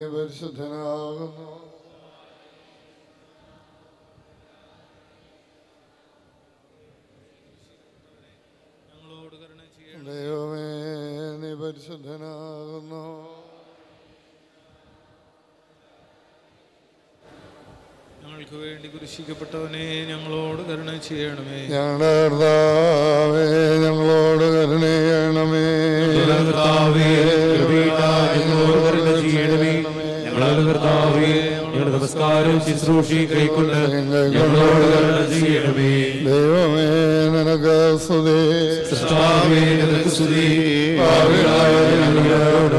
പരിശുദ്ധനാകുന്നു. കരുണ ദൈവമേ നീ പരിശുദ്ധനാകുന്നു. ഞങ്ങൾക്ക് വേണ്ടി കുരിശിക്കപ്പെട്ടവനെ ഞങ്ങളോട് കരുണ ചെയ്യണമേ. ഞങ്ങളുടെ കർത്താവേ ഞങ്ങളോട് കരുണയണമേ കർത്താവേ, കൃപയുണ്ടായി ഞങ്ങളോട് കരുണ ചെയ്യണമേ. ഞങ്ങളുടെ കർത്താവേ, ഞങ്ങളുടെ നമസ്കാരവും ശുശ്രൂഷയും കൈക്കൊണ്ട് ഞങ്ങളോട് കരുണ ചെയ്യണമേ. ദൈവമേ നിനക്ക് സ്തുതി. കർത്താവേ, നിനക്ക് സ്തുതി. പാപികളായ ഞങ്ങളോട്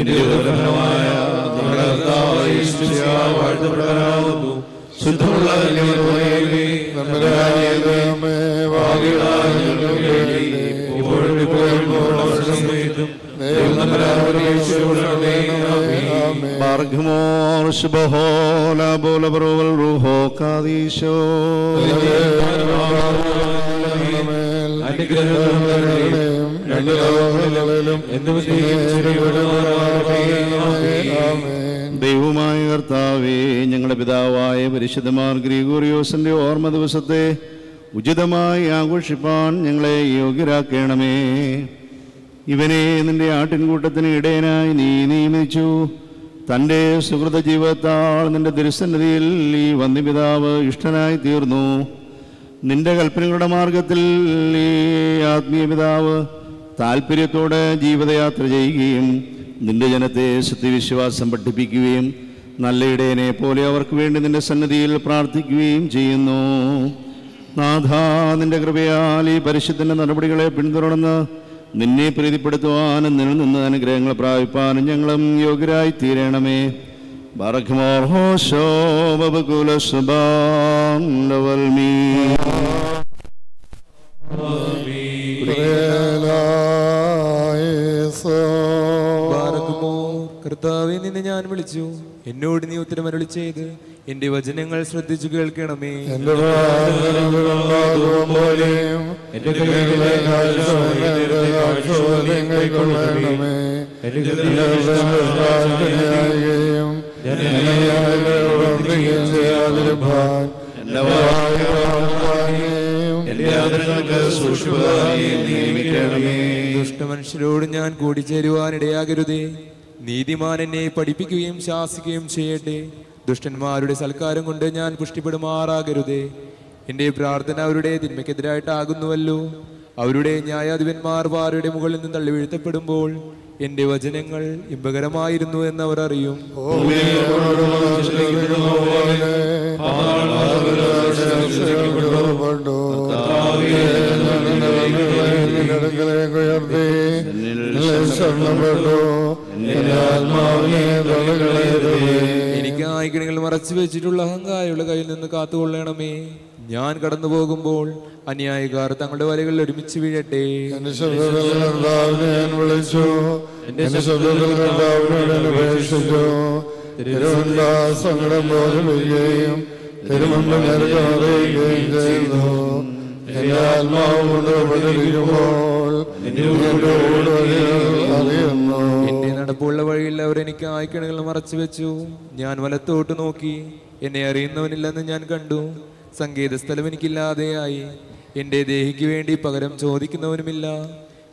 ഉദരഫലമായ നമ്മുടെ വാഴ്ത്തപ്പെടാനാവുന്നു ശുദ്ധമുള്ള ഇപ്പോഴും ഇപ്പോഴും മരണസമയത്തും പരിശുദ്ധമാർ ഗ്രിഗോറിയോസിന്റെ ഓർമ്മ ദിവസത്തെ ഉചിതമായി ആഘോഷിപ്പാൻ ഞങ്ങളെ യോഗ്യരാക്കണമേ. ഇവനെ നിന്റെ ആട്ടിൻകൂട്ടത്തിന് ഇടയനായി നീ നിയമിച്ചു. തന്റെ സുഹൃത ജീവിതത്താൾ നിന്റെ ദുരുസന്നിധിയിൽ ഈ വന്യപിതാവ് ഇഷ്ടനായി തീർന്നു. നിന്റെ കൽപ്പനകളുടെ മാർഗത്തിൽ ഈ ആത്മീയ പിതാവ് താല്പര്യത്തോടെ ജീവിതയാത്ര ചെയ്യുകയും നിന്റെ ജനത്തെ സത്യവിശ്വാസം പഠിപ്പിക്കുകയും നല്ല ഇടയനെ പോലെ അവർക്ക് വേണ്ടി നിന്റെ സന്നദ്ധിയിൽ പ്രാർത്ഥിക്കുകയും ചെയ്യുന്നു. നാഥ നിന്റെ കൃപയാൽ ഈ പരിശുദ്ധന്റെ നടപടികളെ പിന്തുടർന്ന് നിന്നെ പ്രീതിപ്പെടുത്തുവാനും നിലനിന്ന് നിന്ന് അനുഗ്രഹങ്ങൾ പ്രാപിപ്പാനും ഞങ്ങളും യോഗ്യരായി തീരണമേ ബറഖ്മോർ ഹോശോ ബബകുല ലവൽമീ ചെയ്ത് എന്റെ വചനങ്ങൾ ശ്രദ്ധിച്ചു കേൾക്കണമേ. എന്റെ ദുഷ്ടമനുഷ്യരോട് ഞാൻ കൂടിച്ചേരുവാനിടയാകരുതേ. നീതിമാൻ എന്നെ പഠിപ്പിക്കുകയും ശാസിക്കുകയും ചെയ്യട്ടെ. ദുഷ്ടന്മാരുടെ സൽക്കാരം കൊണ്ട് ഞാൻ പുഷ്ടിപ്പെടുമാറാകരുതേ. എന്റെ പ്രാർത്ഥന അവരുടെ തിന്മയ്ക്കെതിരായിട്ടാകുന്നുവല്ലോ. അവരുടെ ന്യായാധിപന്മാർ വാരയുടെ മുകളിൽ നിന്ന് തള്ളി വീഴ്ത്തപ്പെടുമ്പോൾ എന്റെ വചനങ്ങൾ ഇമ്പകരമായിരുന്നു എന്ന് അവർ അറിയും എനിക്ക് ആയിക്കണികൾ മറച്ചു വെച്ചിട്ടുള്ള അഹങ്കാരിയുടെ കയ്യിൽ നിന്ന് കാത്തുകൊള്ളണമേ. ഞാൻ കടന്നു പോകുമ്പോൾ അന്യായക്കാർ തങ്ങളുടെ വലകളിൽ ഒരുമിച്ച് വീഴട്ടെ. എന്റെ ശബ്ദത്തിൽ ഞാൻ വിളിച്ചു. എന്റെ ശബ്ദത്തിൽ ഞാൻ അപേക്ഷിച്ചു തിരുവന്താ സങ്കടം ബോധമിക്കുകയും തിരുമുമ്പ് നേരത്തെ അറിയുകയും ചെയ്തു എന്റെ ആത്മാവ് കൊണ്ട് പെട്ടിരിക്കുമ്പോൾ അറിയുന്നു. നടപ്പുള്ള വഴിയിൽ അവരെനിക്ക് ആയിക്കിണകൾ മറച്ചു വെച്ചു. ഞാൻ വലത്തോട്ട് നോക്കി. എന്നെ അറിയുന്നവനില്ലെന്ന് ഞാൻ കണ്ടു. സംഗീത സ്ഥലം എനിക്കില്ലാതെയായി. എന്റെ ദേഹിക്ക് വേണ്ടി പകരം ചോദിക്കുന്നവനുമില്ല.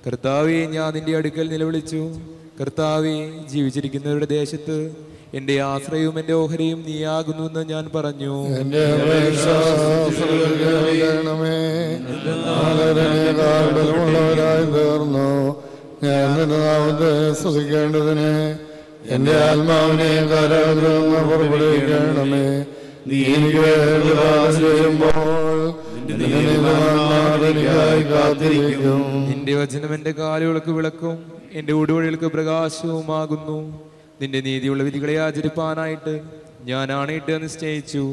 കർത്താവെ ഞാൻ നിന്റെ അടുക്കൽ നിലവിളിച്ചു. കർത്താവെ ജീവിച്ചിരിക്കുന്നവരുടെ ദേശത്ത് എന്റെ ആശ്രയവും എന്റെ ഓഹരിയും നീയാകുന്നുവെന്ന് ഞാൻ പറഞ്ഞു. തീർന്നു. ഞാൻ നാമത്തെ സ്തുതിക്കേണ്ടതിന് എന്റെ ആത്മാവിനെ കാലാഗ്രഹങ്ങൾ പുറപ്പെടുവിക്കണമേ. നീ എനിക്ക് ചെയ്യുമ്പോൾ കാത്തിരിക്കും. നിന്റെ വചനം എന്റെ കാലുകൾക്ക് വിളക്കും എന്റെ ഉടുവഴികൾക്ക് പ്രകാശവുമാകുന്നു. നിന്റെ നീതിയുള്ള വിധികളെ ആചരിപ്പാനായിട്ട് ഞാൻ ആണയിട്ട് നിശ്ചയിച്ചു.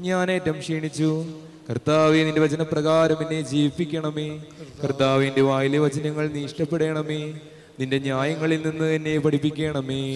ഞാൻ ഏറ്റവും ക്ഷീണിച്ചു. കർത്താവെ നിന്റെ വചനപ്രകാരം എന്നെ ജീവിപ്പിക്കണമേ. കർത്താവിന്റെ വായിലെ വചനങ്ങൾ നീ ഇഷ്ടപ്പെടണമേ. നിന്റെ ന്യായങ്ങളിൽ നിന്ന് എന്നെ പഠിപ്പിക്കണമേ.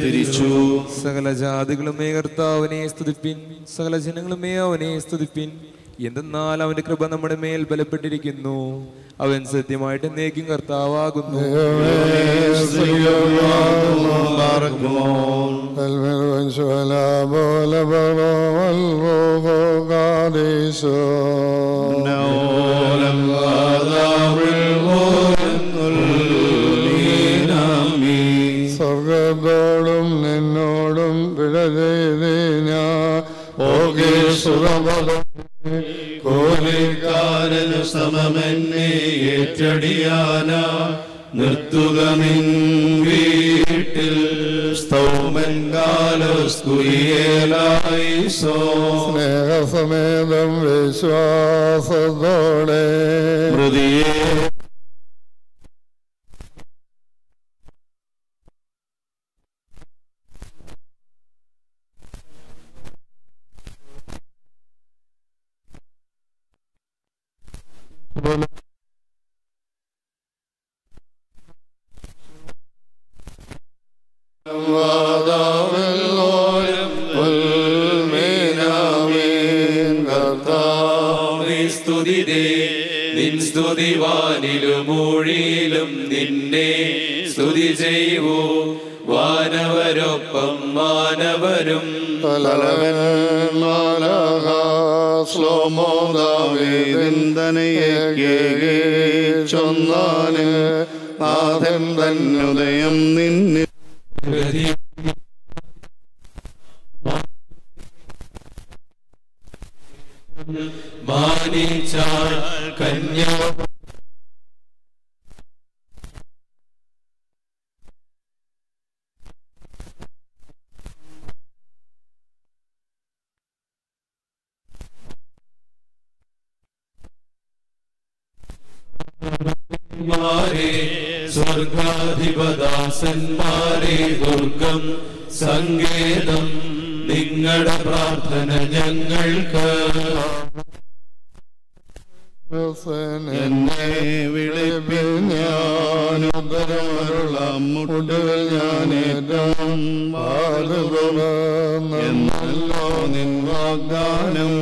തിരിച്ചു. സകല ജാതികളുമേ കർത്താവിനെ സ്തുതിപ്പിൻ. സകല ജനങ്ങളുമേ അവനെ സ്തുതിപ്പിൻ. എന്തെന്നാൽ അവന്റെ കൃപ നമ്മുടെ മേൽ ബലപ്പെട്ടിരിക്കുന്നു. അവൻ സത്യമായിട്ട് നേക്കും കർത്താവാകുന്നു. ോലം കോലിക്കാരനു സമമെന്നെ ഏറ്റടിയാന. നിർത്തുക നിൻ വീട്ടിൽ സ്തൗമൻ കാലസ്കുയേലായി സോ. സ്നേഹസമേതം വിശ്വാസത്തോടെ മൃതിയെ നിൻ സ്തുതിവാനിലും മൊഴിയിലും നിന്നെ സ്തുതി ചെയ്യൂ വാനവരൊപ്പം മാനവരും. ചൊന്നാന് നാഥൻ തന്നുദയം നിന്നിൽ. മാനിച്ചാൽ കന്യാ മാരെ സ്വർഗാധിപദാസന്മാരെ ദുർഗം സങ്കേതം നിങ്ങളുടെ പ്രാർത്ഥന ഞങ്ങൾക്ക്. എന്നെ വിളിപ്പിൽ ഞാൻ മുട്ടുകൾ ഞാൻ ഏറ്റവും എന്നല്ലോ നിൻ വാഗ്ദാനം.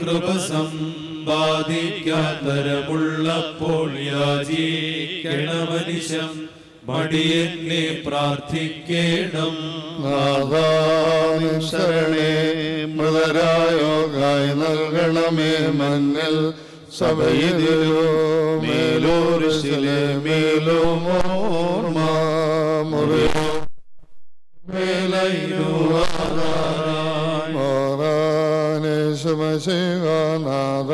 കൃപസം കൃപ സമ്പാദിക്കാത്തരമുള്ളപ്പോൾ യാചിക്കണമനിശം മടിയെന്നെ പ്രാർത്ഥിക്കണം. ശരണേ മൃതരായോഗായി നൽകണമേ മന്നിൽ സഭയിലോ മേലോ ഋഷിലെ മേലോ മോർമാ മുറിയോ മോറാനേശുമശികാനാഥ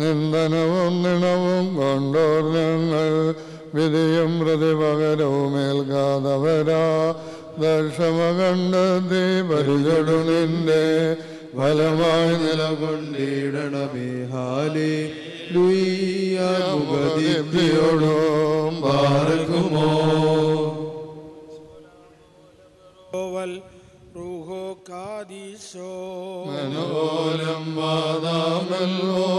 നിന്ദനവും നിണവും കൊണ്ടോർ ഞങ്ങൾ. വിധിയും പ്രതിപകരവും ഏൽക്കാതവരാ ദർശമ കണ്ടെത്തി പരിചടു നിന്റെ ഫലമായി നിലകൊണ്ടിടണമേഹാലി പാർക്കുമോ കാദീശോ മനോലം വാദാമല്ലോലം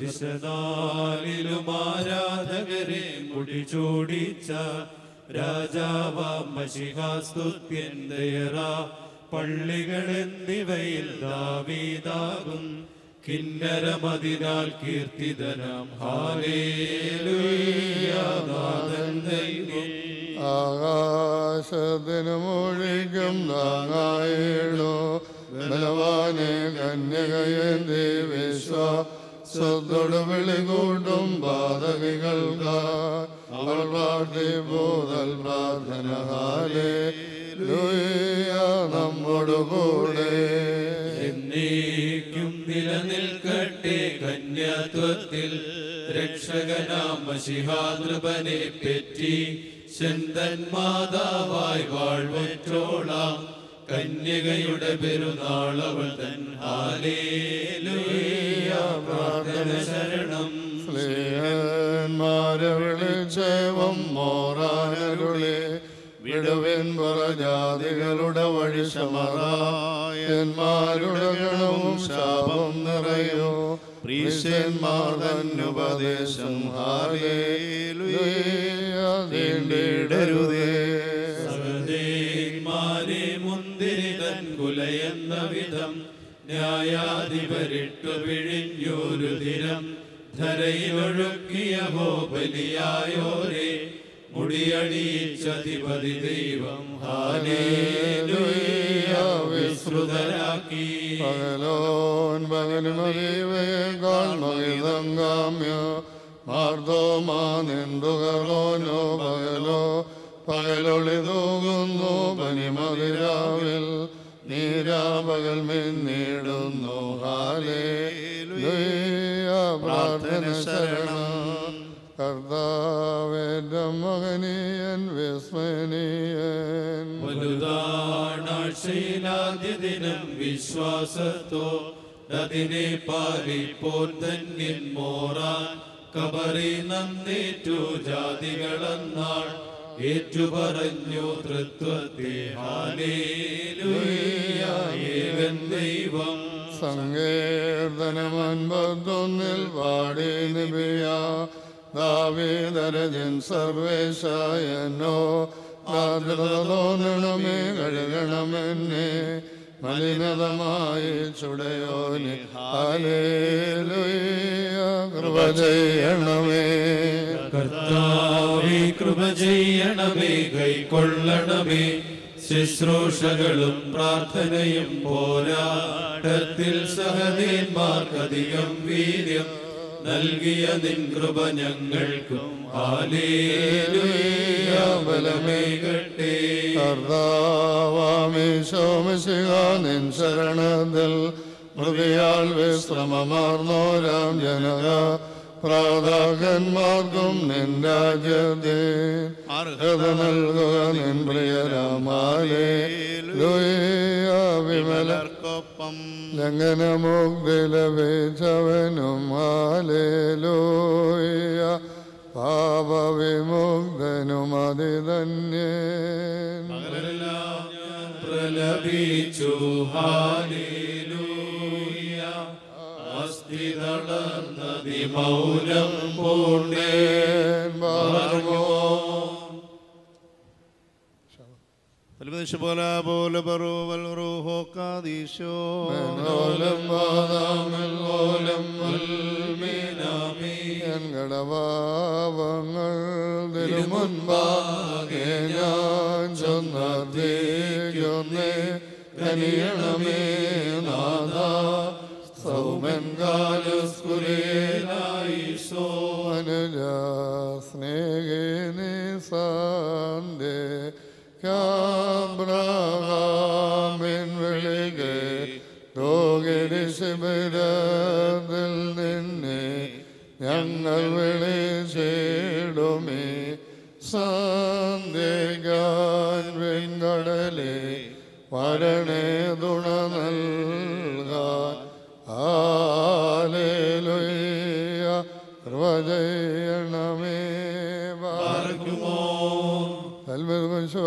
ദിശനാലിലും ആരാധകരെ മുടിചൂടിച്ച രാജാവാം പള്ളികൾ എന്നിവയിൽ ദാവീതാകും കിന്നരമതിനാൽ കീർത്തിതനാം ഹാലേലുയ്യാനാഥൻ ദൈവം. ആകാശത്തിന് മൊഴിക്കും താങ്ങായിടോ ബലവാനെ കന്യകയന്തി വിശ്വാസത്തോട് വിളികൂട്ടും ബാധകികൾക്ക്. അവൾ പാട്ടി പോതൽ പ്രാർത്ഥന ഹാലേ നമ്മോട് കൂടെ. എന്നേക്കും നിലനിൽക്കട്ടെ കന്യാത്വത്തിൽ. രക്ഷകനാമ മഷിഹാതൃപനെ പറ്റി ശന്തൻ മാതാവായി വാഴ്വറ്റോളാം കന്യകയുടെ പെരുന്നാളവൾ തൻ ഹാലേലുയ്യ പ്രാർത്ഥന ശരണം. സ്ലേഹന്മാരെ ജൈവം മോറാനരുളി വിടുവിൻ പുറജാതികളുടെ വഴി ശമറായന്മാരുടെ ഗണവും ശാപം നിറയോ. പ്രീശന്മാർ തന്നുപദേശം. ഹാലേലുയേ. സഹദേന്മാരെ മുന്തിരി തൻ കുലയെന്ന വിധം ന്യായാധിപരിട്ടു പിഴിഞ്ഞൊരു ദിനം. ധരയിലൊഴുക്കിയ ഹോബലിയായോരെ മുടിയണിയിച്ചതിപതി ദൈവം ഹാലേലുയ്യ വിസ്തൃതരാക്കി പകലോൻ പകലുമറിവേക്കാൾ മഹിതങ്കാമ്യ മാർദ്ദോമാ നിന്തുകറോനോ പകലോ പകലൊളി തൂകുന്നു പനിമതിരാവിൽ. നീരാപകൽ മിന്നീടുന്നു ഹാലേ പ്രാർത്ഥന ശരണം. കർത്താവേറ്റ മകനീയൻ വിസ്മനീയൻ വലുതാണാഴ്ചയിലാദ്യ ദിനം വിശ്വാസത്തോ അതിനെ പാലിപ്പോൻ ധന്യൻ മോറാൻ. കബറി നന്ദേറ്റു ജാതികളെന്നാൾ ഏറ്റുപറഞ്ഞു തൃത്വത്തെ. ഹാലേലുയേവൻ ദൈവം. സങ്കേതനമൻപത്തൊന്നിൽ പാടി നിബിയ ദാവീതരജൻ സർവേശായനോ. ആദ്രത തോന്നണമേ കഴുകണമെന്നെ. മലിനതമായി ചുടയോനി കൃപ ചെയ്യണമേ കർത്താവേ കൃപ ചെയ്യണമേ കൈക്കൊള്ളണമേ. ശുശ്രൂഷകളും പ്രാർത്ഥനയും പോരാട്ടത്തിൽ സഹദേന്മാർക്കധികം വീര്യം നൽകിയ നിൻ കൃപ ഞങ്ങൾക്കും. ബലമേകട്ടെ കർത്താവാമീശോമിശിക നിൻ ശരണത്തിൽ ഹൃദയാൽ വിശ്രമമാർന്നോരാം ജനക. പ്രാതാകന്മാർക്കും നിൻ രാജ്യത്തെ. അർഹത നൽകുക നിൻ പ്രിയരാമാലേ വിമലർക്കൊപ്പം. ലംഘനമുക്തി ലഭിച്ചവനും മൗനം പൂണ്ടേ. പോലെ പറവൽ മനോലം വാദാമൽ ഓലം തിരുമുൻപാകെ ഞാൻ ചൊന്നേ കനിയണമേ. ശിബിരത്തിൽ നിന്നെ വരണേ തുണ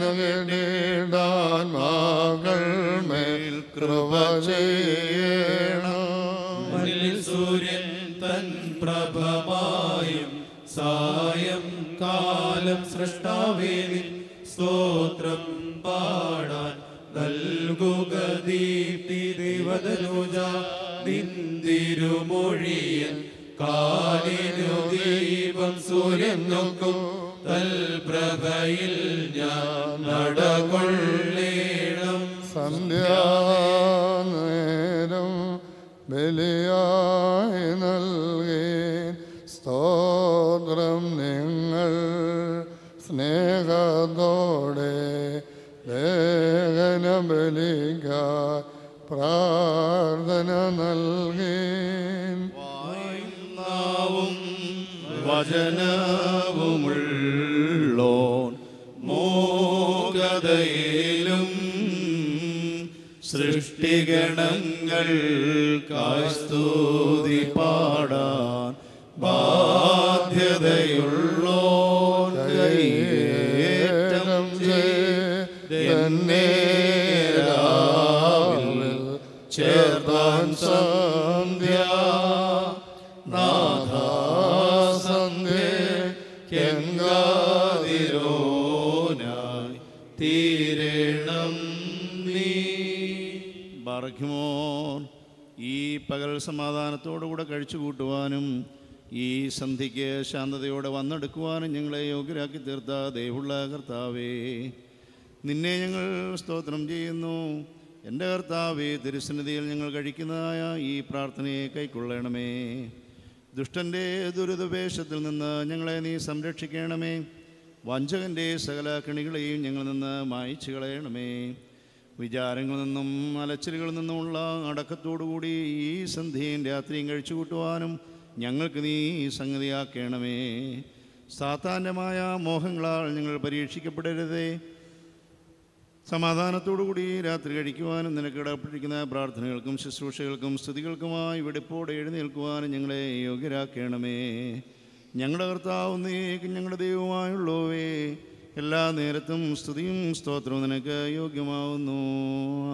കേട്ടിടാൻ മകൾ മേൽ കൃപ ചെയ്യണം സൂര്യൻ തൻ പ്രഭമായും സായം കാലം സൃഷ്ടാവേ നിൻ സ്തോത്രം പാടാൻ നൽകുക ദീപ്തി ദേവതനുജ നിന്തിരുമൊഴിയൻ കാലിനു ദീപം സൂര്യൻ നോക്കും. തൽപ്രഭയിൽ ഞാൻ നടകൊള്ളേണം. സന്ധ്യാനേരം ബലിയായി നൽകി സ്തോത്രം നിങ്ങൾ സ്നേഹത്തോടെ ലേഖന ബലിക പ്രാർത്ഥന നൽകി നാവും സൃഷ്ടിഗണങ്ങൾ കാസ്തൂതി പാടാൻ ബാധ്യതയുള്ളോൻ പകൽ സമാധാനത്തോടുകൂടെ കഴിച്ചു കൂട്ടുവാനും ഈ സന്ധിക്ക് ശാന്തതയോടെ വന്നെടുക്കുവാനും ഞങ്ങളെ യോഗ്യരാക്കി തീർത്ത ദൈവുള്ള കർത്താവേ നിന്നെ ഞങ്ങൾ സ്തോത്രം ചെയ്യുന്നു. എന്റെ കർത്താവേ തിരുസന്നിധിയിൽ ഞങ്ങൾ കഴിക്കുന്നതായ ഈ പ്രാർത്ഥനയെ കൈക്കൊള്ളണമേ. ദുഷ്ടന്റെ ദുരിതവേഷത്തിൽ നിന്ന് ഞങ്ങളെ നീ സംരക്ഷിക്കണമേ. വഞ്ചകന്റെ സകല കണികളെയും ഞങ്ങളിൽ നിന്ന് മായ്ച്ചു കളയണമേ. വിചാരങ്ങളിൽ നിന്നും അലച്ചിലുകളിൽ നിന്നുമുള്ള അടക്കത്തോടുകൂടി ഈ സന്ധ്യയും രാത്രിയും കഴിച്ചു കൂട്ടുവാനും ഞങ്ങൾക്ക് നീ സംഗതിയാക്കണമേ. സാത്താന്യമായ മോഹങ്ങളാൽ ഞങ്ങൾ പരീക്ഷിക്കപ്പെടരുതേ. സമാധാനത്തോടുകൂടി രാത്രി കഴിക്കുവാനും നിനക്ക് ഇടപെട്ടിരിക്കുന്ന പ്രാർത്ഥനകൾക്കും ശുശ്രൂഷകൾക്കും സ്തുതികൾക്കുമായി വെടിപ്പോടെ എഴുന്നേൽക്കുവാനും ഞങ്ങളെ യോഗ്യരാക്കണമേ. ഞങ്ങളുടെ കർത്താവ് ഞങ്ങളുടെ ദൈവമായുള്ളവേ എല്ലാ നേരത്തും സ്തുതിയും സ്തോത്രവും നിനക്ക് യോഗ്യമാവുന്നു.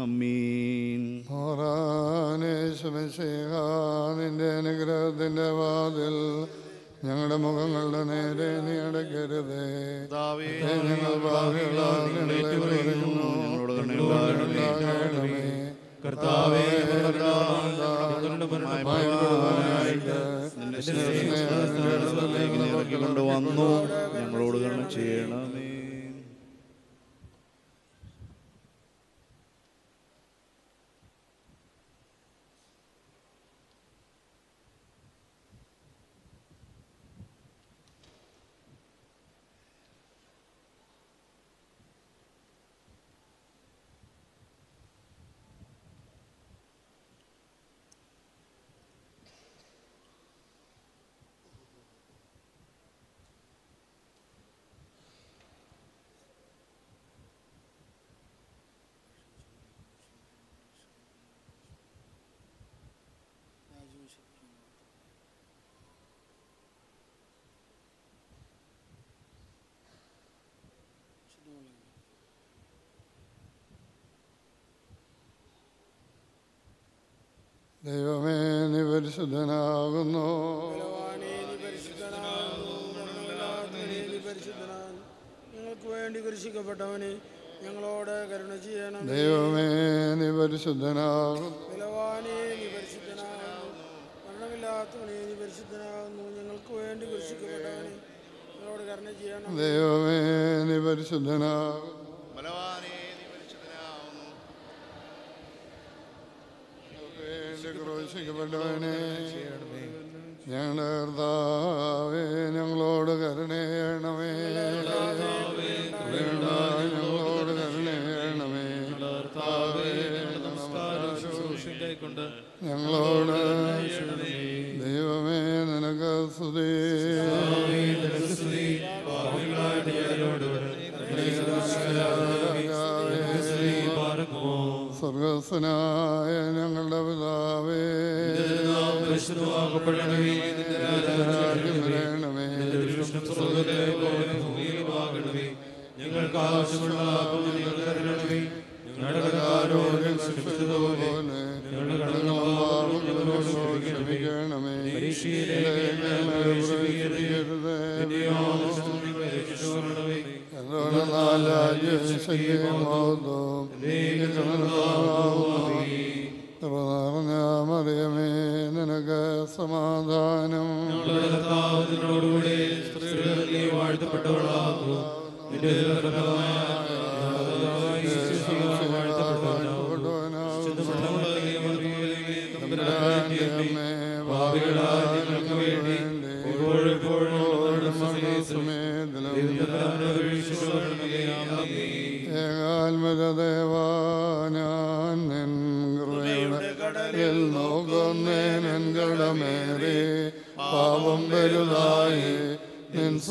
അമ്മീൻ നിന്റെ അനുഗ്രഹത്തിന്റെ വാതിൽ ഞങ്ങളുടെ മുഖങ്ങളുടെ നേരെ നീ അടയ്ക്കരുതേ. ഞങ്ങൾ. ഞങ്ങളോട്. കർത്താവേ ഞങ്ങളോട് കരുണ ചെയ്യണമേ. ദൈവമേ നീ പരിശുദ്ധനാകുന്നു ബലവാനേ, നീ പരിശുദ്ധനാകുന്നു. മരണമില്ലാത്തവനേ, നീ ഞങ്ങൾക്ക് വേണ്ടി കുരിശിക്കപ്പെട്ടവനെ ഞങ്ങളോട് കരുണ ചെയ്യണം. ദൈവമേ നീ പരിശുദ്ധനാകുന്നു ബലവാനേ നീ പരിശുദ്ധനാകുന്നു മരണമില്ലാത്തവനേ നീ പരിശുദ്ധനാകുന്നു ഞങ്ങൾക്ക് വേണ്ടി കൃഷിക്കപ്പെട്ടവനെ ഞങ്ങളോട് കരുണ ചെയ്യണം. ദൈവമേ നീ പരിശുദ്ധനാകുന്നു രക്ഷിക്കപ്പെട്ടവനെ ഞങ്ങളുടെ കർത്താവേ ഞങ്ങളോട് കരുണയേണമേ ഞങ്ങളോട് കൊണ്ട് ഞങ്ങളോട് ദൈവമേ നിനക്ക് സ്വർഗസ്വനായ ഞങ്ങളുടെ പിതാവേ ദൃഷ്ടം സ്വർഗത്തിലെ പോലെ ഭൂമിയിലുമാകണമേ ഞങ്ങൾക്ക് ആവശ്യമുള്ള തരണമേ. ഞങ്ങളുടെ ഞങ്ങൾ ക്ഷമിച്ചതുപോലെ ഞങ്ങളുടെ പാപങ്ങളും ഞങ്ങളോട് ക്ഷമിക്കണമേ. ക്ഷമിക്കണമേ. സമാധാനം. വാഴ്ത്തപ്പെട്ടവളാകുന്നു. നിന്റെ ഫലമായ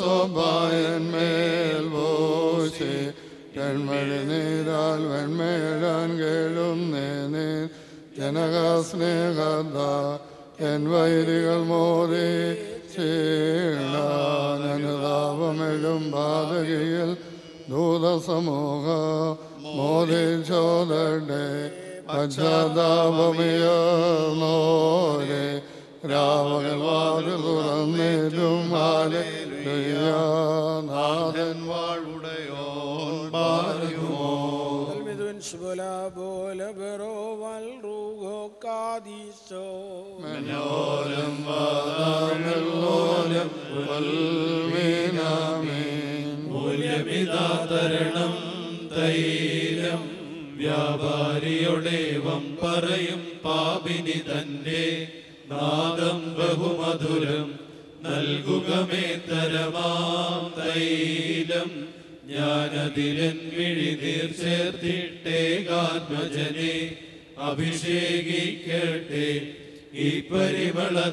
sopaenme el voce, gelmelinidal venmelan gelum nenin, tenagas negada, en vayrigal mori, sirlan enadavam badagil, duda samoga, mori choderde, pachadavamiyal nore, രാവകൾ തരണം തൈലം വ്യാപാരിയുടെ പറയും.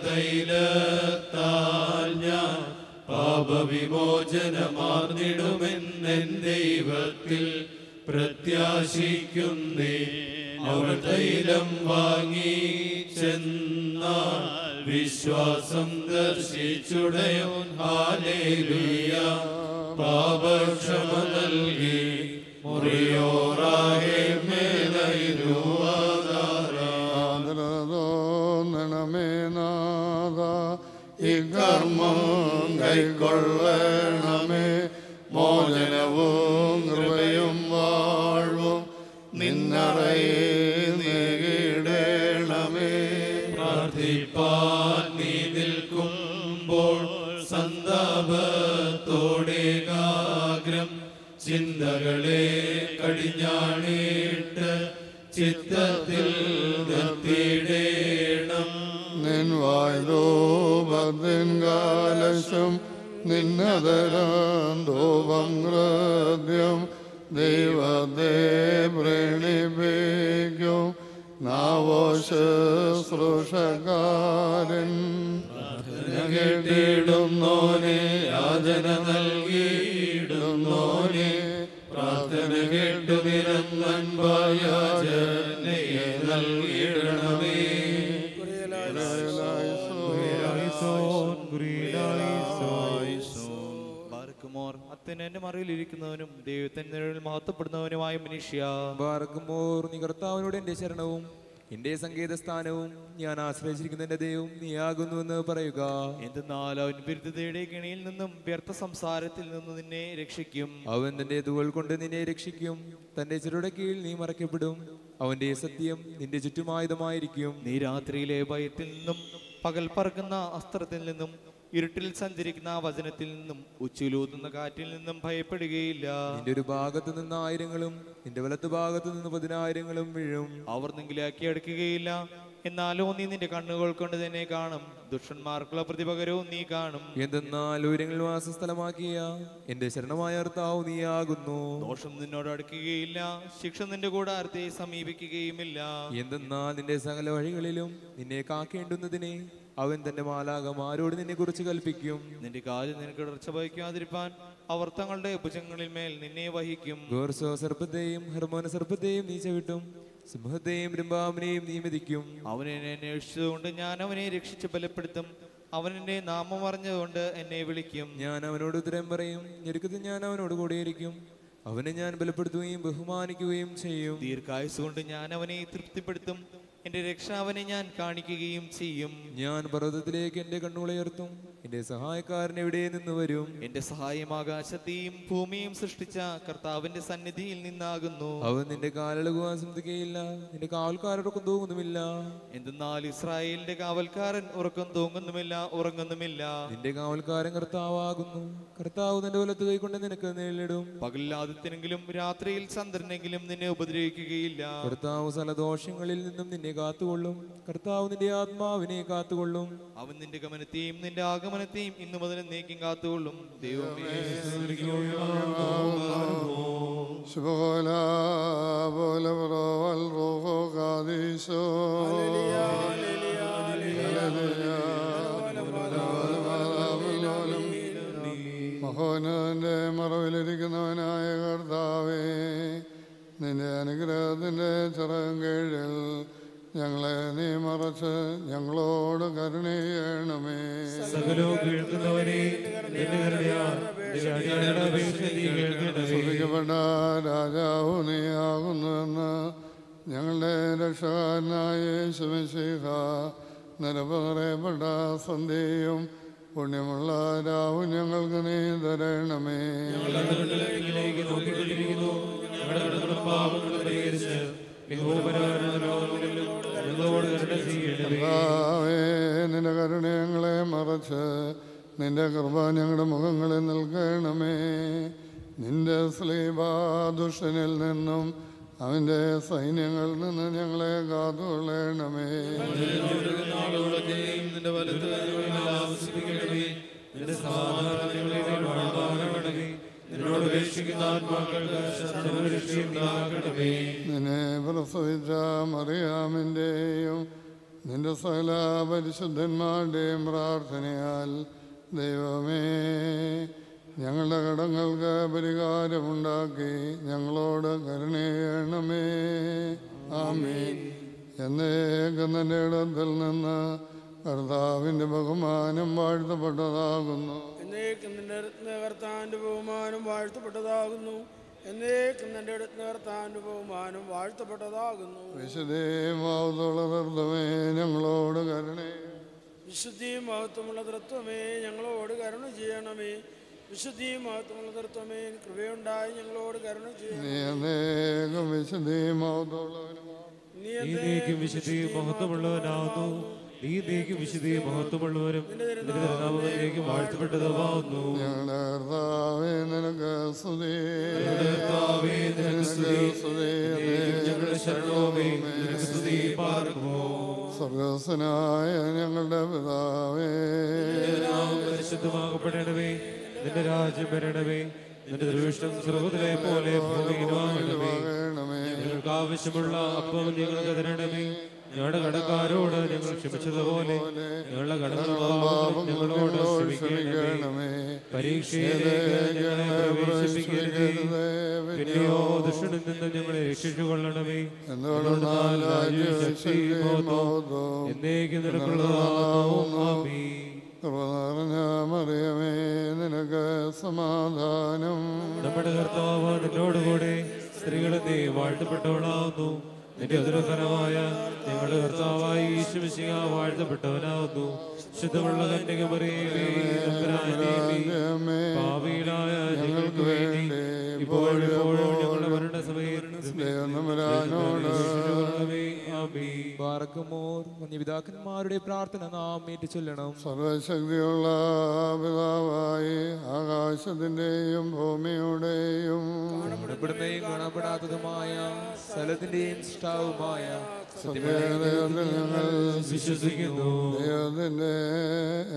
പരിമള ശരണവും എന്റെ സംഗീതസ്ഥാനവും ഞാൻ ആശ്രയിച്ചിരിക്കുന്ന എന്റെ ദൈവം നീയാകുന്നുവെന്ന് പറയുക. എന്തെന്നാൽ അവൻ വിരുദ്ധതയുടെ കിണിയിൽ നിന്നും വ്യർത്ഥ സംസാരത്തിൽ നിന്നും നിന്നെ രക്ഷിക്കും. അവൻ തന്റെ തൂവൽ കൊണ്ട് നിന്നെ രക്ഷിക്കും. തന്റെ ചെറുടെ കീഴിൽ നീ മറയ്ക്കപ്പെടും. അവന്റെ സത്യം നിന്റെ ചുറ്റുമായുധമായിരിക്കും നീ രാത്രിയിലെ ഭയത്തിൽ നിന്നും പകൽ പറക്കുന്ന അസ്ത്രത്തിൽ നിന്നും ഇരുട്ടിൽ സഞ്ചരിക്കുന്ന ആ വചനത്തിൽ നിന്നും ഉച്ചിലൂതുന്ന കാറ്റിൽ നിന്നും ഭയപ്പെടുകയില്ല. നിന്റെ ഒരു ഭാഗത്തു നിന്ന് ആയിരങ്ങളും നിന്റെ വലത്ത് ഭാഗത്ത് നിന്ന് പതിനായിരങ്ങളും വീഴും. അവർ നിങ്കിലാക്കി അടുക്കുകയില്ല. എന്നാലോ നീ നിന്റെ കണ്ണുകൾ കൊണ്ട് തന്നെ കാണും. ദുഷ്ടന്മാർക്കുള്ള പ്രതിപകരവും നീ കാണും. എന്തെന്നാൽ ഉയരങ്ങളിൽ വാസസ്ഥലമാക്കിയ എന്റെ ശരണമായ നീ നീയാകുന്നു. ദോഷം നിന്നോട് അടുക്കുകയില്ല. ശിക്ഷ നിന്റെ കൂടാരത്തെ സമീപിക്കുകയുമില്ല. എന്തെന്നാൽ നിന്റെ സകല വഴികളിലും നിന്നെ കാക്കേണ്ടുന്നതിനെ അവൻ തന്റെ മാലാകമാരോട് നിന്നെ കുറിച്ച് കൽപ്പിക്കും. നിന്റെ കാലിൽ നിനക്ക് ഇടർച്ച വഹിക്കാതിരിപ്പാൻ അവർ തങ്ങളുടെ ഭുജങ്ങളിൽ മേൽ നിന്നെ വഹിക്കും. ഗോർസോ സർപ്പത്തെയും ഹർമോന സർപ്പത്തെയും നീ ചവിട്ടും. സിംഹത്തെയും ബ്രഹ്മാവിനെയും നിയമിതിക്കും അവനെ എന്നെ അന്വേഷിച്ചതുകൊണ്ട് ഞാൻ അവനെ രക്ഷിച്ച് ബലപ്പെടുത്തും. അവൻ എന്റെ നാമം അറിഞ്ഞതുകൊണ്ട് എന്നെ വിളിക്കും. ഞാൻ അവനോട് ഉത്തരം പറയും. ഞെരുക്കത്തിൽ ഞാൻ അവനോട് കൂടിയിരിക്കും. അവനെ ഞാൻ ബലപ്പെടുത്തുകയും ബഹുമാനിക്കുകയും ചെയ്യും. ദീർഘായുസ് കൊണ്ട് ഞാൻ അവനെ തൃപ്തിപ്പെടുത്തും. എന്റെ രക്ഷാവനെ ഞാൻ കാണിക്കുകയും ചെയ്യും. ഞാൻ പർവതത്തിലേക്ക് എന്റെ കണ്ണുകളുയർത്തും എന്റെ സഹായക്കാരൻ എവിടെ നിന്ന് വരും? എന്റെ സഹായം ആകാശത്തെയും ഭൂമിയും സൃഷ്ടിച്ച കർത്താവിന്റെ സന്നിധിയിൽ നിന്നാകുന്നു. അവൻ നിന്റെ കാലളകുവാൻ ശ്രദ്ധിക്കുകയില്ല നിന്റെ കാവൽക്കാരൊക്കെ തോന്നുന്നുമില്ല എന്തെന്നാൽ ഇസ്രായേലിന്റെ കാവൽക്കാരൻ ഉറക്കം തൂങ്ങുന്നുമില്ല ഉറങ്ങുന്നുമില്ല. നിന്റെ കാവൽക്കാരൻ കർത്താവാകുന്നു. കർത്താവ് നിന്റെ വലത്ത് കൈകൊണ്ട് നിനക്ക് നേരിടും. പകലാദിത്യനെങ്കിലും രാത്രിയിൽ ചന്ദ്രനെങ്കിലും നിന്നെ ഉപദ്രവിക്കുകയില്ല. കർത്താവ് സ്ഥലദോഷങ്ങളിൽ നിന്നും നിന്നെ കാത്തുകൊള്ളും. കർത്താവ് നിന്റെ ആത്മാവിനെ കാത്തുകൊള്ളും. അവൻ നിന്റെ ഗമനത്തെയും നിന്റെ ആഗമനത്തെയും ഇന്നു മുതൽ നീക്കും കാത്തുകൊള്ളും. ദൈവമേ മഹോനന്റെ മറവിലിരിക്കുന്നവനായ കർത്താവേ സകലവും നീ കേൾക്കണമേ അവന്റെ സൈന്യങ്ങളിൽ നിന്ന് ഞങ്ങളെ കാത്തുകൊള്ളണമേ. നിന്നെ പ്രസവിച്ച മറിയാമിന്റെയും നിന്റെ സകല പരിശുദ്ധന്മാരുടെയും പ്രാർത്ഥനയാൽ ദൈവമേ. ഞങ്ങളുടെ കടങ്ങൾക്ക് പരിഹാരമുണ്ടാക്കി ഞങ്ങളോട് കരുണേണമേ ആമീൻ. എന്നേക്കും നിന്റെ ഇടത്തിൽ നിന്ന് കർത്താവിന്റെ ബഹുമാനം വാഴ്ത്തപ്പെട്ടതാകുന്നു. നിന്റെ ബഹുമാനം വാഴ്ത്തപ്പെട്ടതാകുന്നു. എന്നേക്കും നിന്റെ അടുത്ത് കർത്താന്റെ ബഹുമാനം വാഴ്ത്തപ്പെട്ടതാകുന്നു. ഞങ്ങളോട് കരുണേ വിശുദ്ധിയും മഹത്വമുള്ള തൃത്വമേ ഞങ്ങളോട് കരുണ ചെയ്യണമേ. വിശുദ്ധിയും മഹത്വമുള്ള തൃത്വമേ കൃപയുണ്ടായി. ഞങ്ങളോട് കരുണ വിശുദ്ധിയും വിശുദ്ധിയും മഹത്വമുള്ളവരും ഞങ്ങളുടെ സ്തുതി. പാർക്കുമോ? സ്വർഗസ്വനായ ഞങ്ങളുടെ പിതാവേ. നാമം പരിശുദ്ധമാകപ്പെടണമേ നിന്റെ രാജ്യം വരണമേ. നിന്റെ ദൃഷ്ടം സർവതിലെ പോലെ ഞങ്ങൾക്ക് ആവശ്യമുള്ള അപ്പം ഞങ്ങൾക്ക് തരണമേ. ഞങ്ങളുടെ കടക്കാരോട് ഞങ്ങൾ ക്ഷമിച്ചതുപോലെ ഞങ്ങളുടെ കടങ്ങൾ ഞങ്ങളോട് ക്ഷമിക്കണമേ. പരീക്ഷയിലേക്ക് ഞങ്ങളെ പ്രവേശിപ്പിക്കരുതേ. പിന്നെയോ ദുഷ്ടനിൽ നിന്ന് ഞങ്ങളെ രക്ഷിച്ചുകൊള്ളണമേ. എന്തുകൊണ്ടെന്നാൽ എന്നേക്കും നിനക്കുള്ളതാകുന്നു. ആമീൻ. നിറഞ്ഞ മറിയമേ നിനക്ക് സമാധാനം. നമ്മുടെ കർത്താവ് നിന്നോടുകൂടെ സ്ത്രീകളെ നീ വാഴ്ത്തപ്പെട്ടവളാവുന്നു നിന്റെ ഉദരഫലമായ നിങ്ങളുടെ കർത്താവായി ഈശ്വശിക വാഴ്ത്തപ്പെട്ടവനാവുന്നു. ശുദ്ധമുള്ള അമ്മേ, ഭാവിയിലായ ഞങ്ങൾക്ക് വേണ്ടി ഇപ്പോഴും ഞങ്ങളുടെ ആമീൻ. പാർക്കുമോർ പ്രാർത്ഥന നാം ഏറ്റു ചൊല്ലണം സർവശക്തിയുള്ള പിതാവായി ആകാശത്തിന്റെയും ഭൂമിയുടെയും കാണപ്പെടുന്നതും കാണപ്പെടാത്തതുമായ സ്ഥലത്തിന്റെയും സൃഷ്ടാവുമായ ദൈവത്തിൽ ഞങ്ങൾ വിശ്വസിക്കുന്നു. ദൈവത്തിന്റെ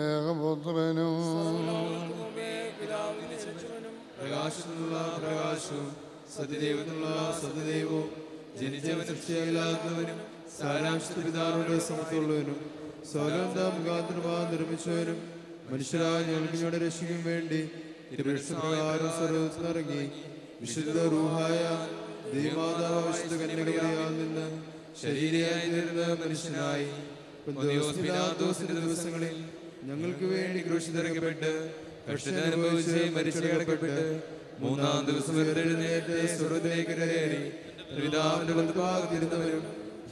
ഏകപുത്രനും പ്രകാശത്തിനുള്ള പ്രകാശവും സത്യദൈവത്തിനുള്ള സത്യദൈവവും ജനിച്ചവനും സാരാംശ പിതാവിന്റെ സമത്തുള്ളവനും സ്വലം മുഖാന്തരമാ നിർമ്മിച്ചവനും മനുഷ്യരായ ഞങ്ങളുടെ രക്ഷിക്കും വേണ്ടി സർവത്തിനിറങ്ങി വിശുദ്ധ റൂഹായ നിന്ന് മനുഷ്യനായി ദിവസങ്ങളിൽ ഞങ്ങൾക്ക് വേണ്ടി കഷ്ടത അനുഭവിച്ച് മരിച്ചടക്കപ്പെട്ട് മൂന്നാം ദിവസം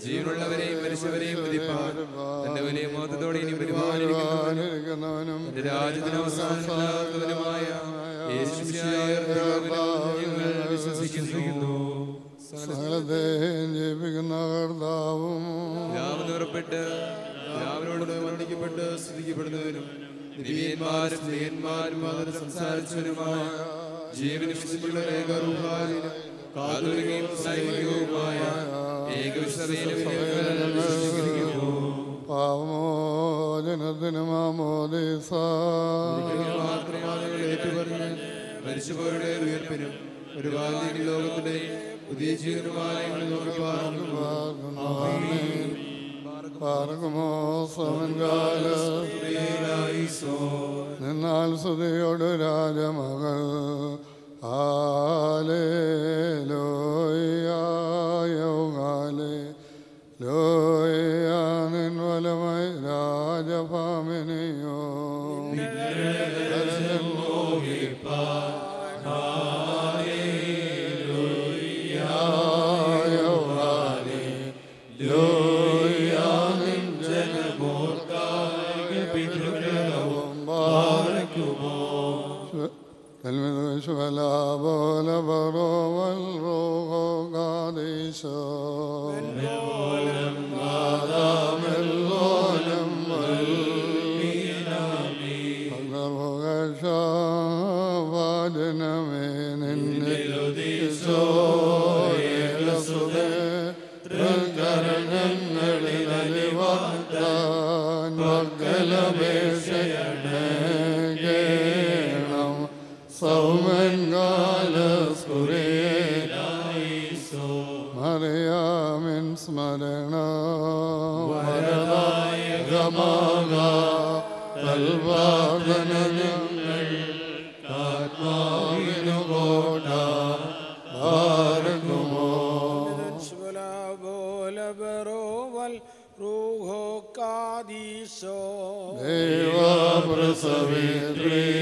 ജീവനുള്ളവരെയും മരിച്ചവരെയും വിധിപ്പാൻ തന്റെ വലിയ മോഹത്തോടെ ഇനി പരിപാലിക്കുന്നവനും രാജ്യത്തിന് ഞങ്ങൾ വിശ്വസിക്കുന്നു. സകലത്തെയും ജയിപ്പിക്കുന്ന കർത്താവും ഉറപ്പെട്ട് വർണിക്കപ്പെട്ട് സ്തുതിക്കപ്പെടുന്നവരും ദിവ്യന്മാരും സ്ത്രീയന്മാരും അതിന് സംസാരിച്ചവരുമായ ജീവനും വിശുദ്ധിയുള്ള സൈനികവുമായ പാവമോചനത്തിന് ഉയർപ്പിനും ഒരു ബാല്യം ലോകത്തിന്റെ പുതിയ ജീവനുമായ നോക്കി നിന്നാൽ സ്തുതിയോട് രാജമകൾ ആലേ Bhagavaro Savitri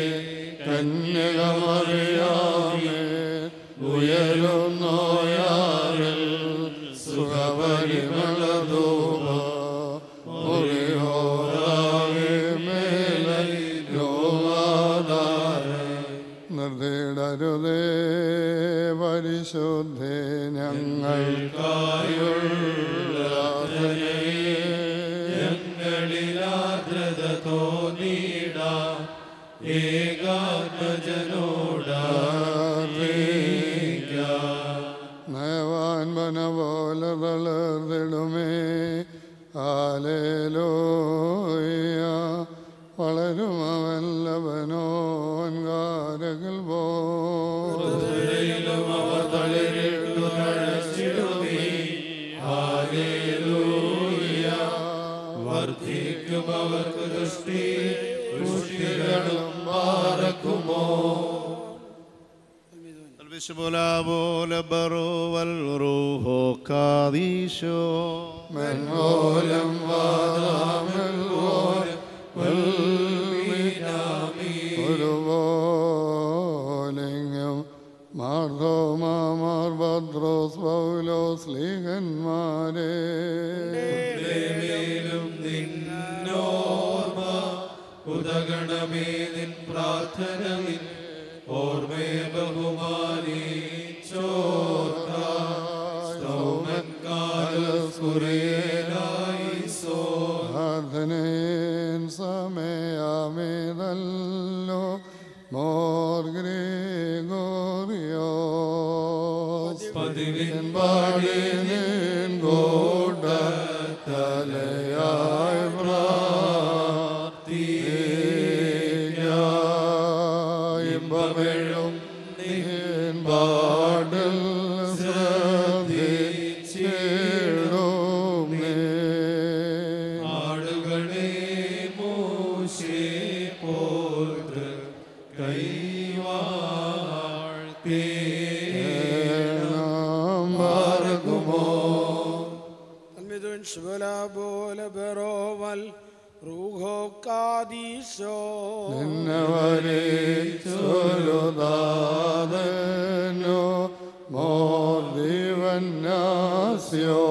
البسبولا برو والروح قاديشو മെൻമോലം വാദാമെൽവോലം ഒരുപോലെങ്കും മാർദോമാർ ഭദ്രോസ് പൗലോസ് ലീഗന്മാരെ ഉദഗണമേ നിൻ പ്രാർത്ഥനയിൽ ഓർമ്മയെ Glory. القدس بالابو البروال روحو قاديسو من وليت الضابنو مولي والناسيو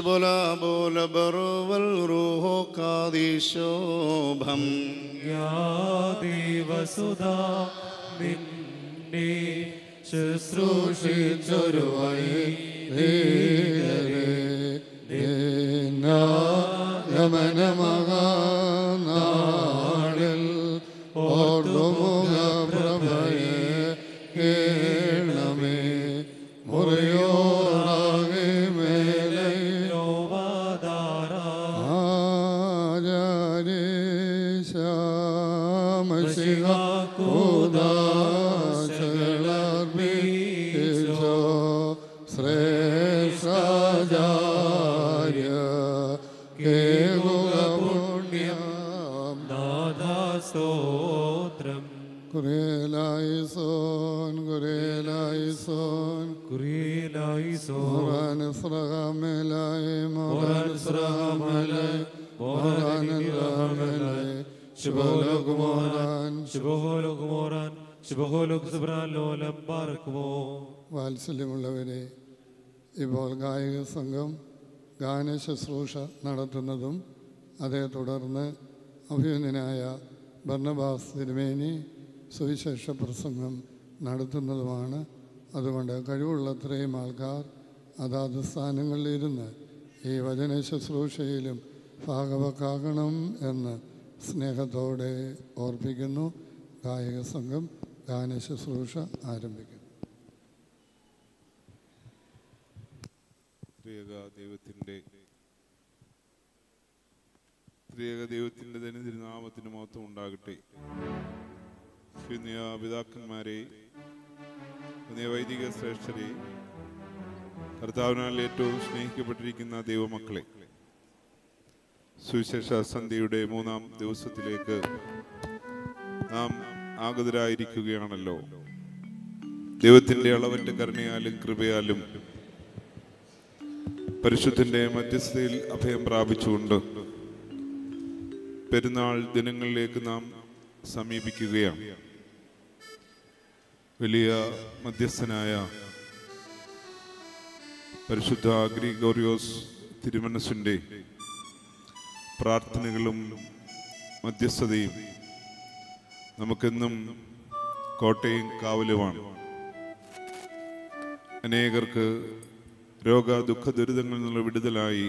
बोला बोलबरोवल्होकादिशोभं या देवसुधाण्डे शुश्रूष ശുശ്രൂഷ നടത്തുന്നതും അതേ തുടർന്ന് അഭിനന്ദനായ ഭർണബാസ് തിരുമേനി സുവിശേഷ പ്രസംഗം നടത്തുന്നതുമാണ്. അതുകൊണ്ട് കഴിവുള്ളത്രയും ആൾക്കാർ അതാത് സ്ഥാനങ്ങളിലിരുന്ന് ഈ വചന ശുശ്രൂഷയിലും ഭാഗവക്കാകണം എന്ന് സ്നേഹത്തോടെ ഓർപ്പിക്കുന്നു. ഗായക സംഘം ഗാന ശുശ്രൂഷ ആരംഭിക്കുന്നു ദൈവത്തിന്റെ ത്രിയേക ദൈവത്തിന്റെ തന്നെ തിരുനാമത്തിന് മഹത്വം ഉണ്ടാകട്ടെ. പുണ്യ പിതാക്കന്മാരെ പുണ്യ വൈദിക ശ്രേഷ്ഠരെ കർത്താവിനാൽ ഏറ്റവും സ്നേഹിക്കപ്പെട്ടിരിക്കുന്ന ദൈവമക്കളെ സുവിശേഷ സന്ധ്യയുടെ മൂന്നാം ദിവസത്തിലേക്ക് നാം ആഗതരായിരിക്കുകയാണല്ലോ. ദൈവത്തിന്റെ അളവറ്റ കരുണയാലും കൃപയാലും പരിശുദ്ധന്റെ മധ്യസ്ഥയിൽ അഭയം പ്രാപിച്ചുകൊണ്ട് പെരുന്നാൾ ദിനങ്ങളിലേക്ക് നാം സമീപിക്കുകയാണ്. വലിയ മധ്യസ്ഥനായ പരിശുദ്ധ ഗ്രിഗോറിയോസ് തിരുമനസിന്റെ പ്രാർത്ഥനകളും മധ്യസ്ഥതയും നമുക്കെന്നും കോട്ടയും കാവലുമാണ്. അനേകർക്ക് രോഗ ദുഃഖ ദുരിതങ്ങളിൽ നിന്നുള്ള വിടുതലായി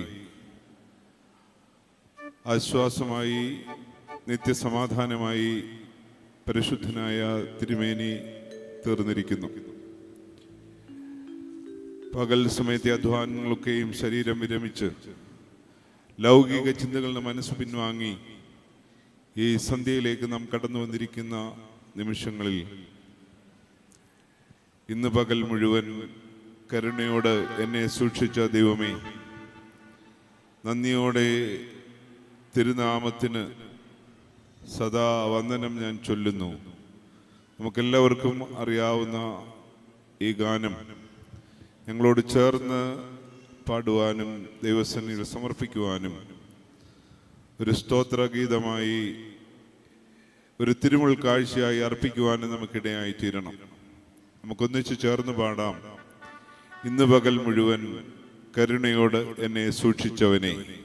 ആശ്വാസമായി നിത്യസമാധാനമായി പരിശുദ്ധനായ തിരുമേനി തീർന്നിരിക്കുന്നു. പകൽ സമയത്തെ അധ്വാനങ്ങളൊക്കെയും ശരീരം വിരമിച്ച് ലൗകിക ചിന്തകളുടെ മനസ്സ് പിൻവാങ്ങി ഈ സന്ധ്യയിലേക്ക് നാം കടന്നു വന്നിരിക്കുന്ന നിമിഷങ്ങളിൽ ഇന്ന് പകൽ മുഴുവൻ കരുണയോട് എന്നെ സൂക്ഷിച്ച ദൈവമേ നന്ദിയോടെ തിരുനാമത്തിന് സദാ വന്ദനം ഞാൻ ചൊല്ലുന്നു. നമുക്കെല്ലാവർക്കും അറിയാവുന്ന ഈ ഗാനം. ഞങ്ങളോട് ചേർന്ന് പാടുവാനും ദൈവസന്നിധിയിൽ സമർപ്പിക്കുവാനും ഒരു സ്തോത്രഗീതമായി ഒരു തിരുമുൾ കാഴ്ചയായി അർപ്പിക്കുവാനും നമുക്കിടയായി തീരണം. നമുക്കൊന്നിച്ച് ചേർന്ന് പാടാം. ഇന്ന് പകൽ മുഴുവൻ കരുണയോട് എന്നെ സൂക്ഷിച്ചവനെ.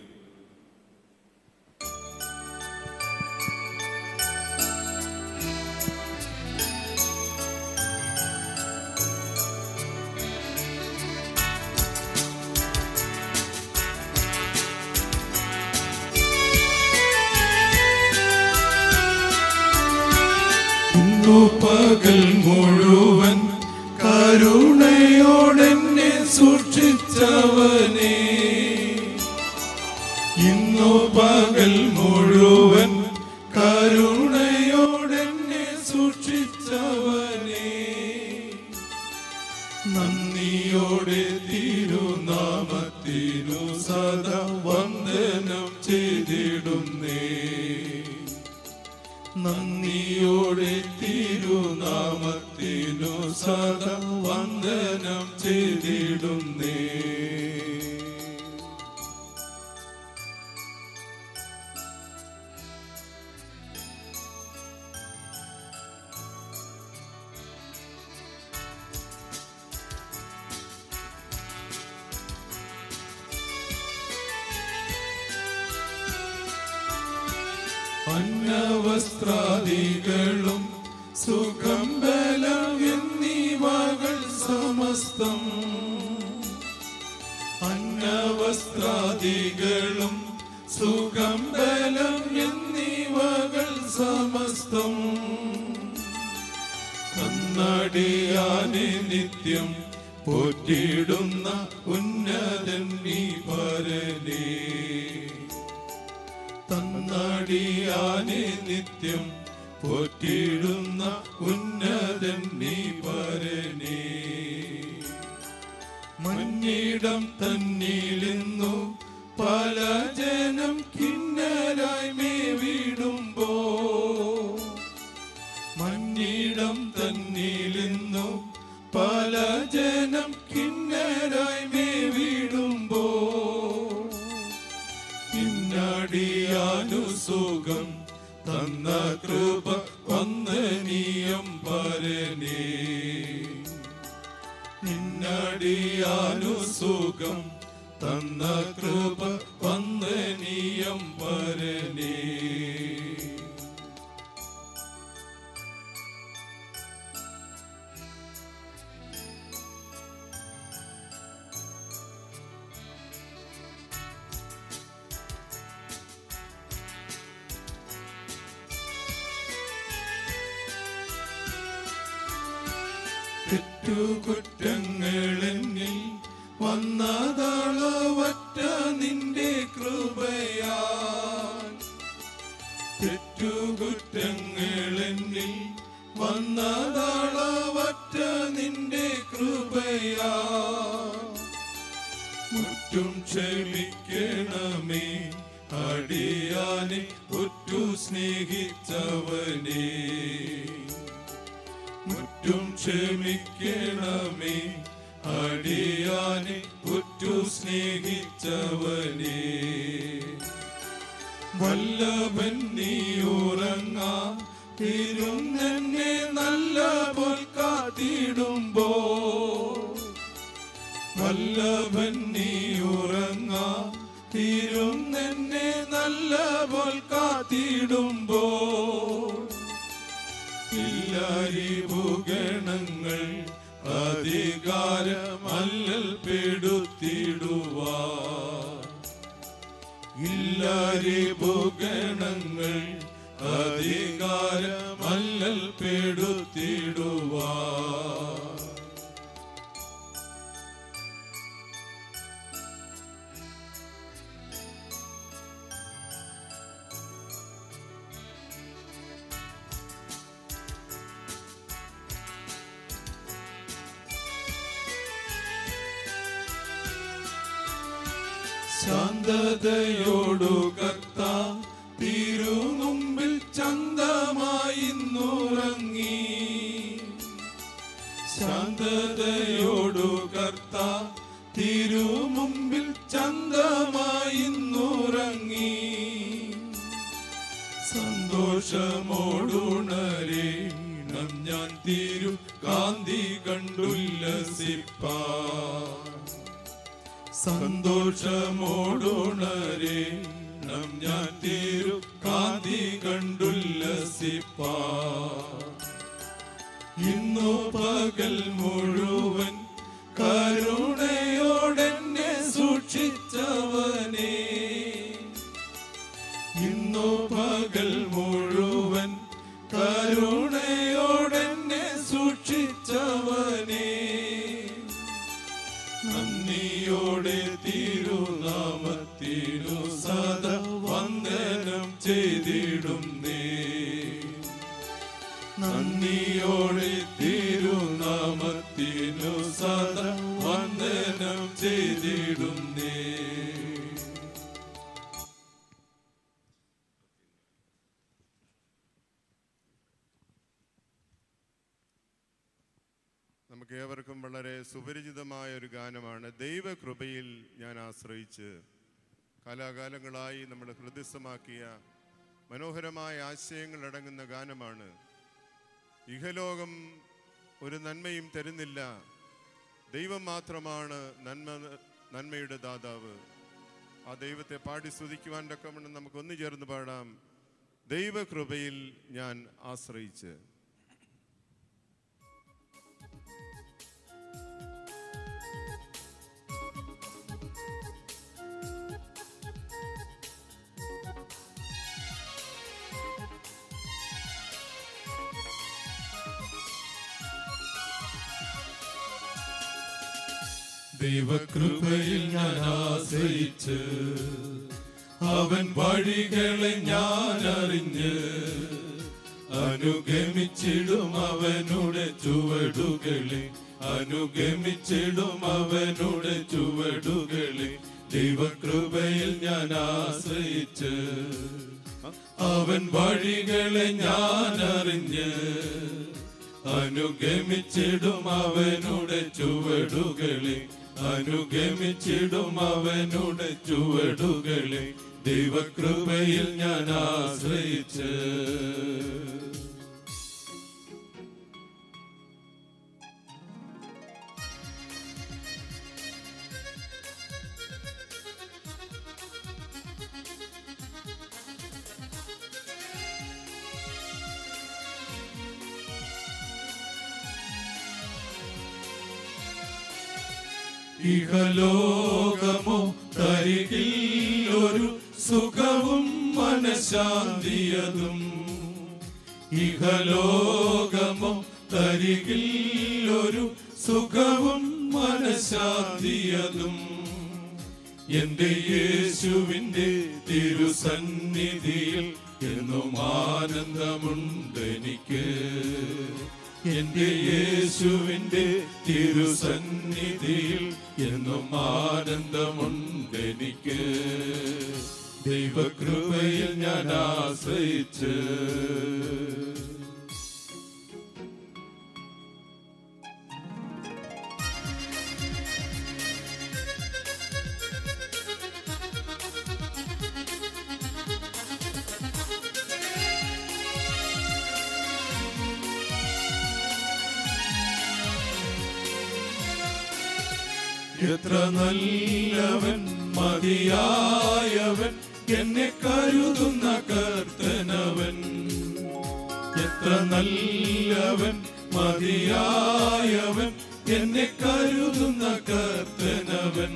ശാന്തതയോടുക സന്തോഷമോടുണരേ മധ്യസ്ഥമാക്കിയ മനോഹരമായ ആശയങ്ങൾ അടങ്ങുന്ന ഗാനമാണ്. ഇഹലോകം ഒരു നന്മയും തരുന്നില്ല. ദൈവം മാത്രമാണ് നന്മ നന്മയുടെ ദാതാവ്. ആ ദൈവത്തെ പാടി സ്തുതിക്കുവാൻ തക്കവണ്ണം നമുക്ക് ഒന്നു ചേർന്ന് പാടാം. ദൈവകൃപയിൽ ഞാൻ ആശ്രയിച്ച്. ദൈവകൃപയിൽ ഞാൻ ആശ്രയിച്ച് അവൻ വഴികളെ ഞാൻ അറിഞ്ഞ് അനുഗമിച്ചിടും അവനുടെ ചുവടുകളെ അനുഗമിച്ചിടും അവനുടെ ചുവടുകളെ ദൈവകൃപയിൽ ഞാൻ ആശ്രയിച്ച് അവൻ വഴികളെ ഞാൻ അറിഞ്ഞ് അനുഗമിച്ചിടും അവനുടെ ചുവടുകളെ അനുഗമിച്ചിടും അവനുടെ ചുവടുകളെ ദൈവകൃപയിൽ ഞാൻ ആശ്രയിച്ച്. ഇഹലോകമോ തരികിൽ ഒരു സുഖവും മനഃശാന്തിയതും. ഇഹലോകമോ തരികിൽ ഒരു സുഖവും മനഃശാന്തിയതും. എന്റെ യേശുവിന്റെ തിരുസന്നിധിയിൽ എന്നും ആനന്ദമുണ്ടെനിക്ക്. എന്റെ യേശുവിന്റെ തിരുസന്നിധിയിൽ എന്നും ആനന്ദമുണ്ടെനിക്ക് ദൈവകൃപയിൽ ഞാൻ ആശ്രയിച്ച് എത്ര നല്ലവൻ മതിയായവൻ എന്നെ കരുതുന്ന കർത്തനവൻ. എത്ര നല്ലവൻ മതിയായവൻ എന്നെ കരുതുന്ന കർത്തനവൻ.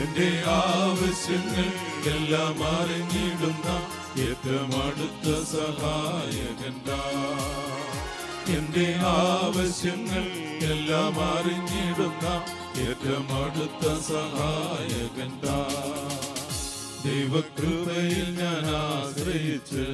എന്റെ ആവശ്യങ്ങൾ എല്ലാം അറിഞ്ഞിടുന്ന ഏറ്റവും അടുത്ത സഹായകന്താ എന്റെ ആവശ്യങ്ങൾ എല്ലാം അറിഞ്ഞിടുന്ന ഏറ്റവും അടുത്ത സഹായകന്താ ദൈവകൃപയിൽ ഞാൻ ആശ്രയിച്ച്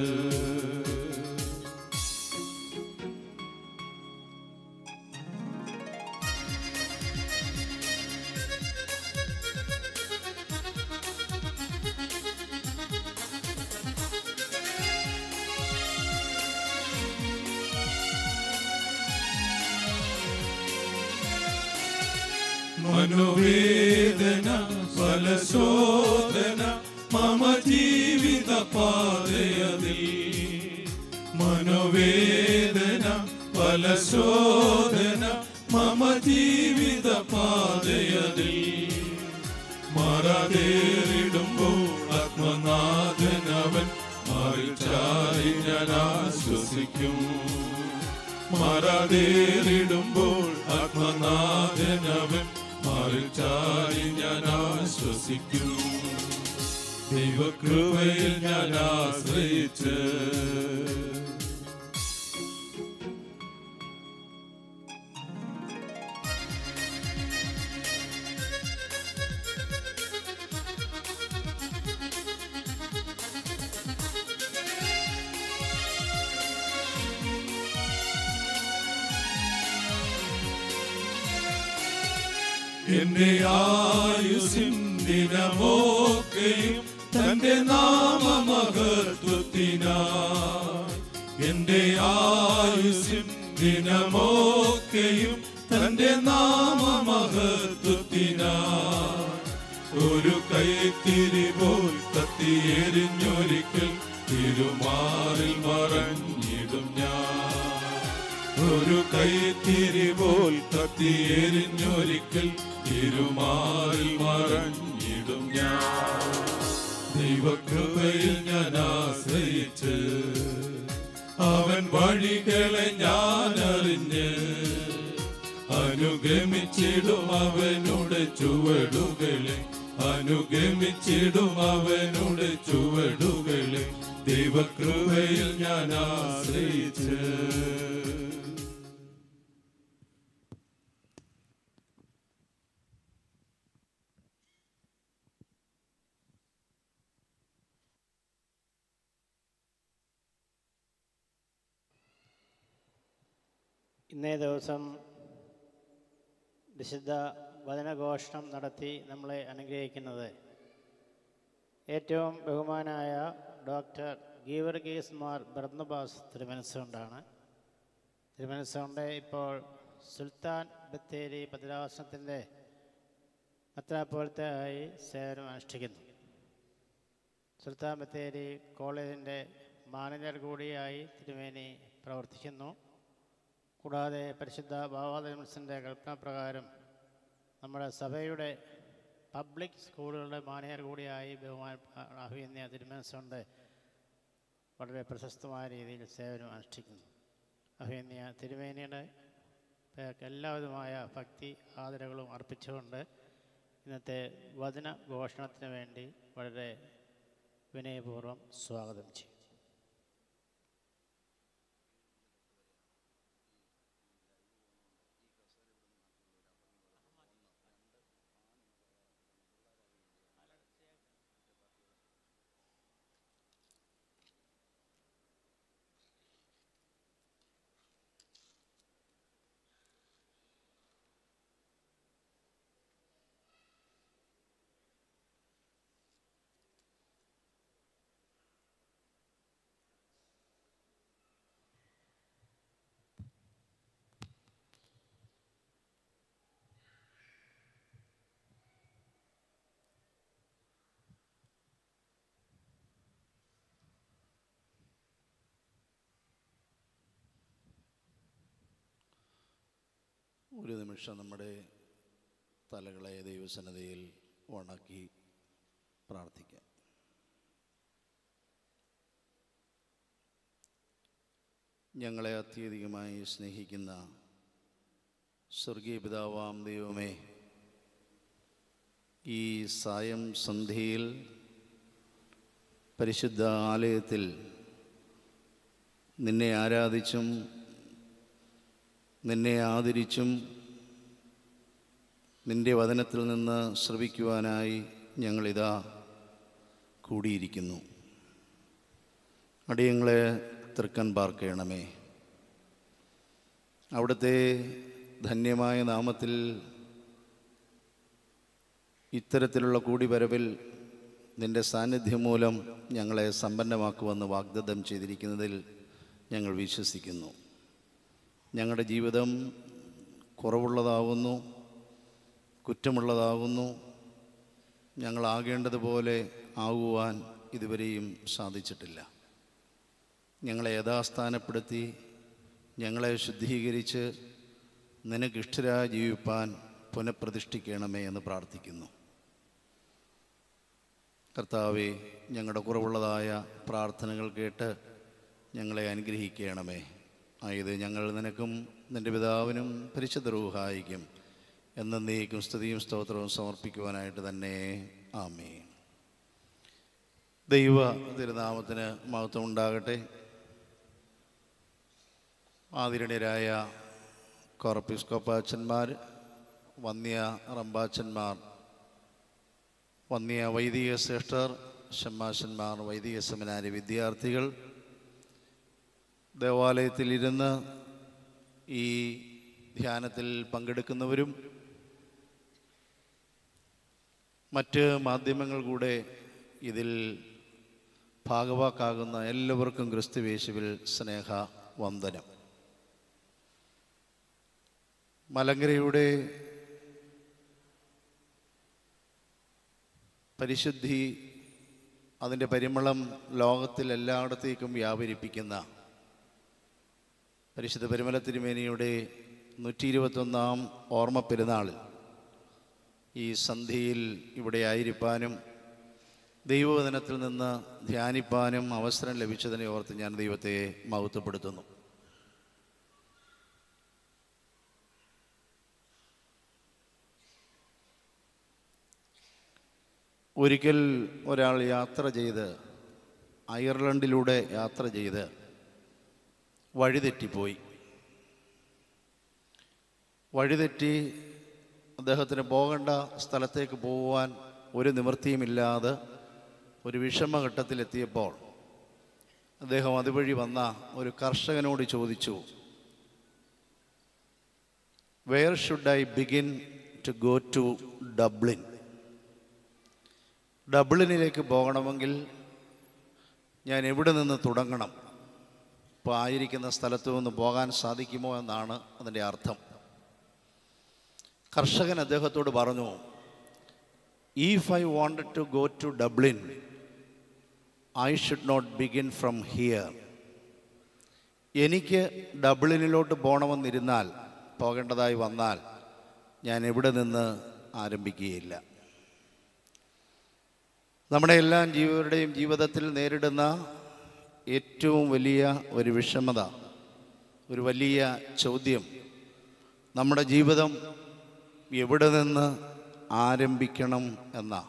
മനോവേദന ഫലശോധന മമ ജീവിത പാതയതിൽ മനോവേദന ഫലശോധന മമ ജീവിത പാതയതിൽ മാറാതേറിടുമ്പോൾ ആത്മനാഥനവൻ മാറിച്ചായി ഞാൻ ആശ്വസിക്കും മാറാതേറിടുമ്പോൾ ആത്മനാഥനവൻ മാറിച്ചായി ഞാൻ ആശ്വസിക്കും. ദൈവകൃപയിൽ ഞാൻ ആശ്രയിച്ച് എന്റെ ആയുസിൻ ദിനമൊക്കെയും തന്റെ നാമമഹത്വത്തിനായി എന്റെ ആയുസിൻ ദിനമൊക്കെയും തന്റെ നാമമഹത്വത്തിനായി ഒരു കൈത്തിരി പോൽ കത്തിയെരിഞ്ഞൊരിക്കൽ തിരുമാറിൽ മറഞ്ഞിടും ഞാൻ. ഒരു കൈത്തിരി പോൽ കത്തിയെരിഞ്ഞൊരിക്കൽ തിരുമാറിൽ മറഞ്ഞിടും ഞാൻ. ദൈവകൃപയിൽ ഞാൻ ആശ്രയിച്ച് അവൻ വഴികളെ ഞാൻ അറിഞ്ഞ് അനുഗമിച്ചിടും അവനുടെ ചുവടുകളെ അനുഗമിച്ചിടും അവനുടെ ചുവടുകളെ ദൈവകൃപയിൽ ഞാൻ ആശ്രയിച്ച് ഇന്നേ ദിവസം വിശുദ്ധ വചനഘോഷണം നടത്തി നമ്മളെ അനുഗ്രഹിക്കുന്നത്. ഏറ്റവും ബഹുമാനായ ഡോക്ടർ ഗീവർഗീസ് മാർ ബ്രഹ്മബാസ് തിരുമനസ്സുകൊണ്ടാണ്. തിരുമനസ്സുകൊണ്ട് ഇപ്പോൾ സുൽത്താൻ ബത്തേരി ഭദ്രാസനത്തിന്റെ ആയി സേവനം അനുഷ്ഠിക്കുന്നു. സുൽത്താൻ ബത്തേരി കോളേജിന്റെ മാനേജർ കൂടിയായി തിരുമേനി പ്രവർത്തിക്കുന്നു. കൂടാതെ പരിശുദ്ധ ബാബാദമത്സന്റെ കൽപ്പന പ്രകാരം നമ്മുടെ സഭയുടെ പബ്ലിക് സ്കൂളുകളുടെ മാനേജർ കൂടിയായി ബഹുമാന അഭിനയ തിരുമനസ്സുണ്ട് വളരെ പ്രശസ്തമായ രീതിയിൽ സേവനം അനുഷ്ഠിക്കുന്നു. അഭിനയ തിരുമേനിയുടെ എല്ലാവിധമായ ഭക്തി ആദരങ്ങളും അർപ്പിച്ചുകൊണ്ട് ഇന്നത്തെ വചന ഘോഷണത്തിന് വേണ്ടി വളരെ വിനയപൂർവം സ്വാഗതം ചെയ്യും. ഒരു നിമിഷം നമ്മുടെ തലകളെ ദൈവസന്നതയിൽ ഉണക്കി പ്രാർത്ഥിക്കാം. ഞങ്ങളെ അത്യധികമായി സ്നേഹിക്കുന്ന സ്വർഗീയ പിതാവാം ദൈവമേ ഈ സായം സന്ധ്യയിൽ പരിശുദ്ധ ആലയത്തിൽ നിന്നെ ആരാധിച്ചും നിന്നെ ആദരിച്ചും നിന്റെ വചനത്തിൽ നിന്ന് ശ്രവിക്കുവാനായി ഞങ്ങളിതാ കൂടിയിരിക്കുന്നു. അടിയങ്ങളെ തൃക്കൻ പാർക്കണമേ. അവിടുത്തെ ധന്യമായ നാമത്തിൽ ഇത്തരത്തിലുള്ള കൂടിവരവിൽ നിന്റെ സാന്നിധ്യം മൂലം ഞങ്ങളെ സമ്പന്നമാക്കുമെന്ന് വാഗ്ദത്തം ചെയ്തിരിക്കുന്നതിൽ ഞങ്ങൾ വിശ്വസിക്കുന്നു. ഞങ്ങളുടെ ജീവിതം കുറവുള്ളതാകുന്നു കുറ്റമുള്ളതാകുന്നു ഞങ്ങളാകേണ്ടതുപോലെ ആകുവാൻ ഇതുവരെയും സാധിച്ചിട്ടില്ല. ഞങ്ങളെ യഥാസ്ഥാനപ്പെടുത്തി ഞങ്ങളെ ശുദ്ധീകരിച്ച് നിനക്കിഷ്ടരായി ജീവിപ്പാൻ പുനഃപ്രതിഷ്ഠിക്കണമേ എന്ന് പ്രാർത്ഥിക്കുന്നു. കർത്താവെ ഞങ്ങളുടെ കുറവുള്ളതായ പ്രാർത്ഥനകൾ കേട്ട് ഞങ്ങളെ അനുഗ്രഹിക്കണമേ. ആയത് ഞങ്ങൾ നിനക്കും നിന്റെ പിതാവിനും പരിശുദ്ധ എന്ന എന്നേക്കും സ്തുതിയും സ്തോത്രവും സമർപ്പിക്കുവാനായിട്ട് തന്നെ. ആമേ ദൈവ തിരുനാമത്തിന് മഹത്വം ഉണ്ടാകട്ടെ. ആതിരണ്യരായ കോർപ്പിസ്കോപ്പാച്ചന്മാർ വന്യ റമ്പാച്ചന്മാർ വന്യ വൈദിക ശ്രേഷ്ഠർ ഷമ്മാശന്മാർ വൈദിക സെമിനാരി വിദ്യാർത്ഥികൾ ദേവാലയത്തിൽ ഇരുന്ന് ഈ ധ്യാനത്തിൽ പങ്കെടുക്കുന്നവരും മറ്റ് മാധ്യമങ്ങൾ കൂടെ ഇതിൽ ഭാഗവാക്കാകുന്ന എല്ലാവർക്കും ക്രിസ്തുവേശുവിൽ സ്നേഹ വന്ദനം. മലങ്കരയുടെ പരിശുദ്ധി അതിന്റെ പരിമളം ലോകത്തിൽ എല്ലായിടത്തേക്കും വ്യാപരിപ്പിക്കുന്ന പരിശുദ്ധ പരിമല തിരുമേനിയുടെ നൂറ്റി ഇരുപത്തൊന്നാം ഓർമ്മ പെരുന്നാളിൽ ഈ സന്ധിയിൽ ഇവിടെ ആയിരിക്കാനും ദൈവവചനത്തിൽ നിന്ന് ധ്യാനിപ്പാനും അവസരം ലഭിച്ചതിനെ ഓർത്ത് ഞാൻ ദൈവത്തെ മഹത്വപ്പെടുത്തുന്നു. ഒരിക്കൽ ഒരാൾ യാത്ര ചെയ്ത് അയർലൻഡിലൂടെ യാത്ര ചെയ്ത് വഴിതെറ്റിപ്പോയി. വഴിതെറ്റി അദ്ദേഹത്തിന് പോകേണ്ട സ്ഥലത്തേക്ക് പോകുവാൻ ഒരു നിവൃത്തിയുമില്ലാതെ ഒരു വിഷമഘട്ടത്തിലെത്തിയപ്പോൾ അദ്ദേഹം അതുവഴി വന്ന ഒരു കർഷകനോട് ചോദിച്ചു where should I begin to go to Dublin ഡബ്ലിനിലേക്ക് പോകണമെങ്കിൽ ഞാൻ എവിടെ നിന്ന് തുടങ്ങണം? ഇപ്പോൾ ആയിരിക്കുന്ന സ്ഥലത്തു നിന്ന് പോകാൻ സാധിക്കുമോ എന്നാണ് അതിന്റെ അർത്ഥം. കർഷകൻ അദ്ദേഹത്തോട് പറഞ്ഞു if I wanted to go to Dublin I should not begin from here എനിക്ക് ഡബ്ലിനിലോട്ട് പോകണമെന്നിരുന്നാൽ പോകേണ്ടതായി വന്നാൽ ഞാൻ എവിടെ നിന്ന് ആരംഭിക്കുകയില്ല. നമ്മുടെ എല്ലാ ജീവരുടെയും ജീവിതത്തിൽ നേരിടുന്ന ഏറ്റവും വലിയ ഒരു വിഷമത ഒരു വലിയ ചോദ്യം. നമ്മുടെ ജീവിതം എവിടെ നിന്ന് ആരംഭിക്കണം എന്ന.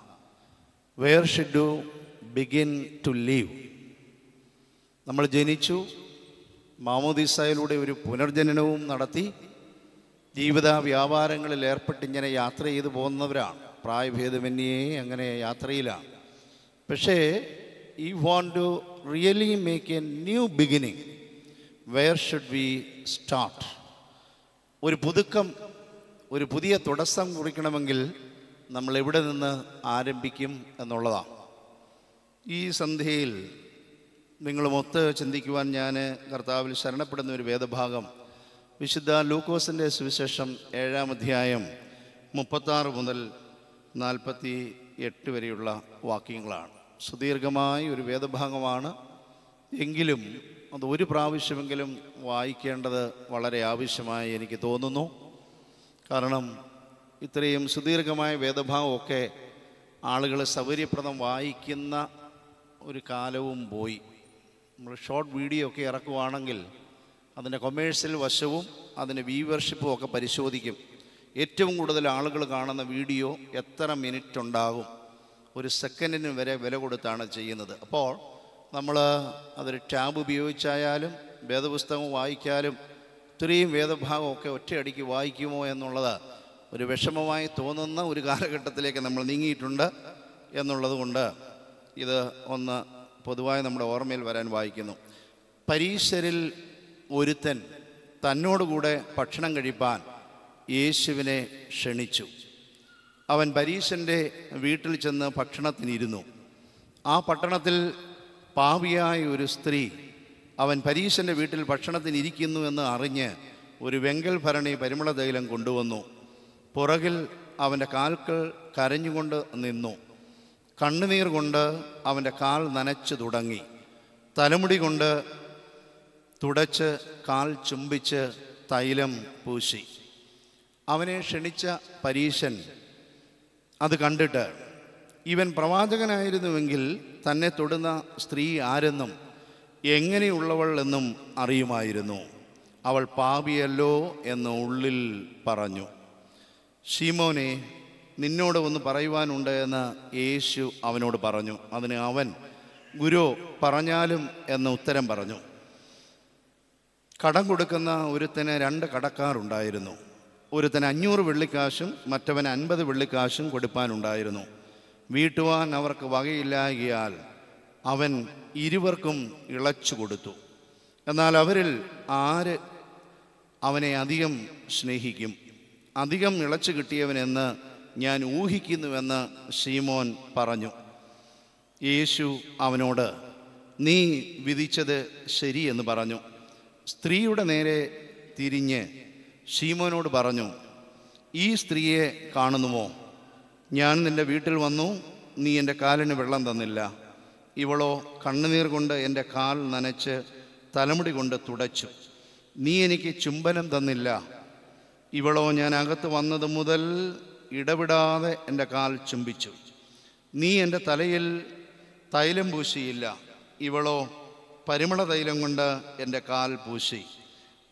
Where should do begin to leave നമ്മൾ ജനിച്ചു മാമോദിസയിലൂടെ ഒരു പുനർജനനവും നടത്തി ജീവിത വ്യാപാരങ്ങളിൽ ഏർപ്പെട്ട് ഇങ്ങനെ യാത്ര ചെയ്തു പോകുന്നവരാണ്. പ്രായഭേദമന്യേ അങ്ങനെ യാത്രയിലാണ്. പക്ഷേ ഈ want to really make a new beginning, where should we start? ഒരു പുതുക്കം ഒരു പുതിയ തുടക്കം കുറിക്കണമെങ്കിൽ നമ്മൾ എവിടെ നിന്ന് ആരംഭിക്കും എന്നുള്ളതാണ് ഈ സന്ധ്യയിൽ നിങ്ങളുമൊത്ത് ചിന്തിക്കുവാൻ ഞാൻ കർത്താവിൽ ശരണപ്പെടുന്ന ഒരു വേദഭാഗം വിശുദ്ധ ലൂക്കോസിന്റെ സുവിശേഷം ഏഴാം അധ്യായം മുപ്പത്താറ് മുതൽ നാൽപ്പത്തി എട്ട് വരെയുള്ള വാക്യങ്ങളാണ് സുദീർഘമായ ഒരു വേദഭാഗമാണ്. എങ്കിലും അത് ഒരു പ്രാവശ്യമെങ്കിലും വായിക്കേണ്ടത് വളരെ ആവശ്യമായി എനിക്ക് തോന്നുന്നു. കാരണം ഇത്രയും സുദീർഘമായ വേദഭാഗമൊക്കെ ആളുകൾ സൗകര്യപ്രദം വായിക്കുന്ന ഒരു കാലവും പോയി. നമ്മൾ ഷോർട്ട് വീഡിയോ ഒക്കെ ഇറക്കുവാണെങ്കിൽ അതിന്റെ കൊമേഴ്സ്യൽ വശവും അതിന്റെ വ്യൂവർഷിപ്പും ഒക്കെ പരിശോധിക്കും. ഏറ്റവും കൂടുതൽ ആളുകൾ കാണുന്ന വീഡിയോ എത്ര മിനിറ്റ് ഉണ്ടാകും? ഒരു സെക്കൻഡിന് വരെ വില കൊടുത്താണ് ചെയ്യുന്നത്. അപ്പോൾ നമ്മൾ അതൊരു ടാബ് ഉപയോഗിച്ചായാലും വേദപുസ്തകം വായിക്കാലും ഇത്രയും വേദഭാഗമൊക്കെ ഒറ്റയടിക്ക് വായിക്കുമോ എന്നുള്ളത് ഒരു വിഷമമായി തോന്നുന്ന ഒരു കാലഘട്ടത്തിലേക്ക് നമ്മൾ നീങ്ങിയിട്ടുണ്ട് എന്നുള്ളതുകൊണ്ട് ഇത് ഒന്ന് പൊതുവായി നമ്മുടെ ഓർമ്മയിൽ വരാൻ വായിക്കുന്നു. പരീശരിൽ ഒരുത്തൻ തന്നോടുകൂടെ ഭക്ഷണം കഴിപ്പാൻ യേശുവിനെ ക്ഷണിച്ചു. അവൻ പരീശന്റെ വീട്ടിൽ ചെന്ന് ഭക്ഷണത്തിനിരുന്നു. ആ പട്ടണത്തിൽ പാവിയായ ഒരു സ്ത്രീ അവൻ പരീശന്റെ വീട്ടിൽ ഭക്ഷണത്തിനിരിക്കുന്നു എന്ന് അറിഞ്ഞ് ഒരു വെങ്കൽ ഭരണി പരിമള തൈലം കൊണ്ടുവന്നു. പുറകിൽ അവന്റെ കാൽക്കൾ കരഞ്ഞുകൊണ്ട് നിന്നു. കണ്ണുനീർ കൊണ്ട് അവന്റെ കാൽ നനച്ചു തുടങ്ങി. തലമുടി കൊണ്ട് തുടച്ച് കാൽ ചുംബിച്ച് തൈലം പൂശി. അവനെ ക്ഷണിച്ച പരീശൻ അത് കണ്ടിട്ട് ഇവൻ പ്രവാചകനായിരുന്നുവെങ്കിൽ തന്നെ തൊടുന്ന സ്ത്രീ ആരെന്നും എങ്ങനെയുള്ളവൾ എന്നും അറിയുമായിരുന്നു. അവൾ പാപിയല്ലോ എന്ന് ഉള്ളിൽ പറഞ്ഞു. ഷീമോനെ നിന്നോട് ഒന്ന് പറയുവാനുണ്ട് എന്ന് യേശു അവനോട് പറഞ്ഞു. അതിന് അവൻ ഗുരു പറഞ്ഞാലും എന്ന് ഉത്തരം പറഞ്ഞു. കടം കൊടുക്കുന്ന ഒരുത്തിന് രണ്ട് കടക്കാരുണ്ടായിരുന്നു ഒരുത്തന് അഞ്ഞൂറ് വെള്ളിക്കാശും മറ്റവൻ അൻപത് വെള്ളിക്കാശും കൊടുപ്പാനുണ്ടായിരുന്നു. വീട്ടുവാൻ അവർക്ക് വകയില്ലായകിയാൽ അവൻ ഇരുവർക്കും ഇളച്ചു കൊടുത്തു. എന്നാൽ അവരിൽ ആര് അവനെ അധികം സ്നേഹിക്കും? അധികം ഇളച്ചു കിട്ടിയവനെന്ന് ഞാൻ ഊഹിക്കുന്നുവെന്ന് ഷീമോൻ പറഞ്ഞു. യേശു അവനോട് നീ വിധിച്ചത് ശരിയെന്ന് പറഞ്ഞു. സ്ത്രീയുടെ നേരെ തിരിഞ്ഞ് ഷീമോനോട് പറഞ്ഞു ഈ സ്ത്രീയെ കാണുന്നുവോ? ഞാൻ നിന്റെ വീട്ടിൽ വന്നു നീ എന്റെ കാലിന് വെള്ളം തന്നില്ല. ഇവളോ കണ്ണുനീർ കൊണ്ട് എന്റെ കാൽ നനച്ച് തലമുടി കൊണ്ട് തുടച്ചു. നീ എനിക്ക് ചുംബനം തന്നില്ല. ഇവളോ ഞാൻ അകത്ത് വന്നത് മുതൽ ഇടവിടാതെ എന്റെ കാൽ ചുംബിച്ചു. നീ എന്റെ തലയിൽ തൈലം പൂശിയില്ല. ഇവളോ പരിമള തൈലം കൊണ്ട് എന്റെ കാൽ പൂശി.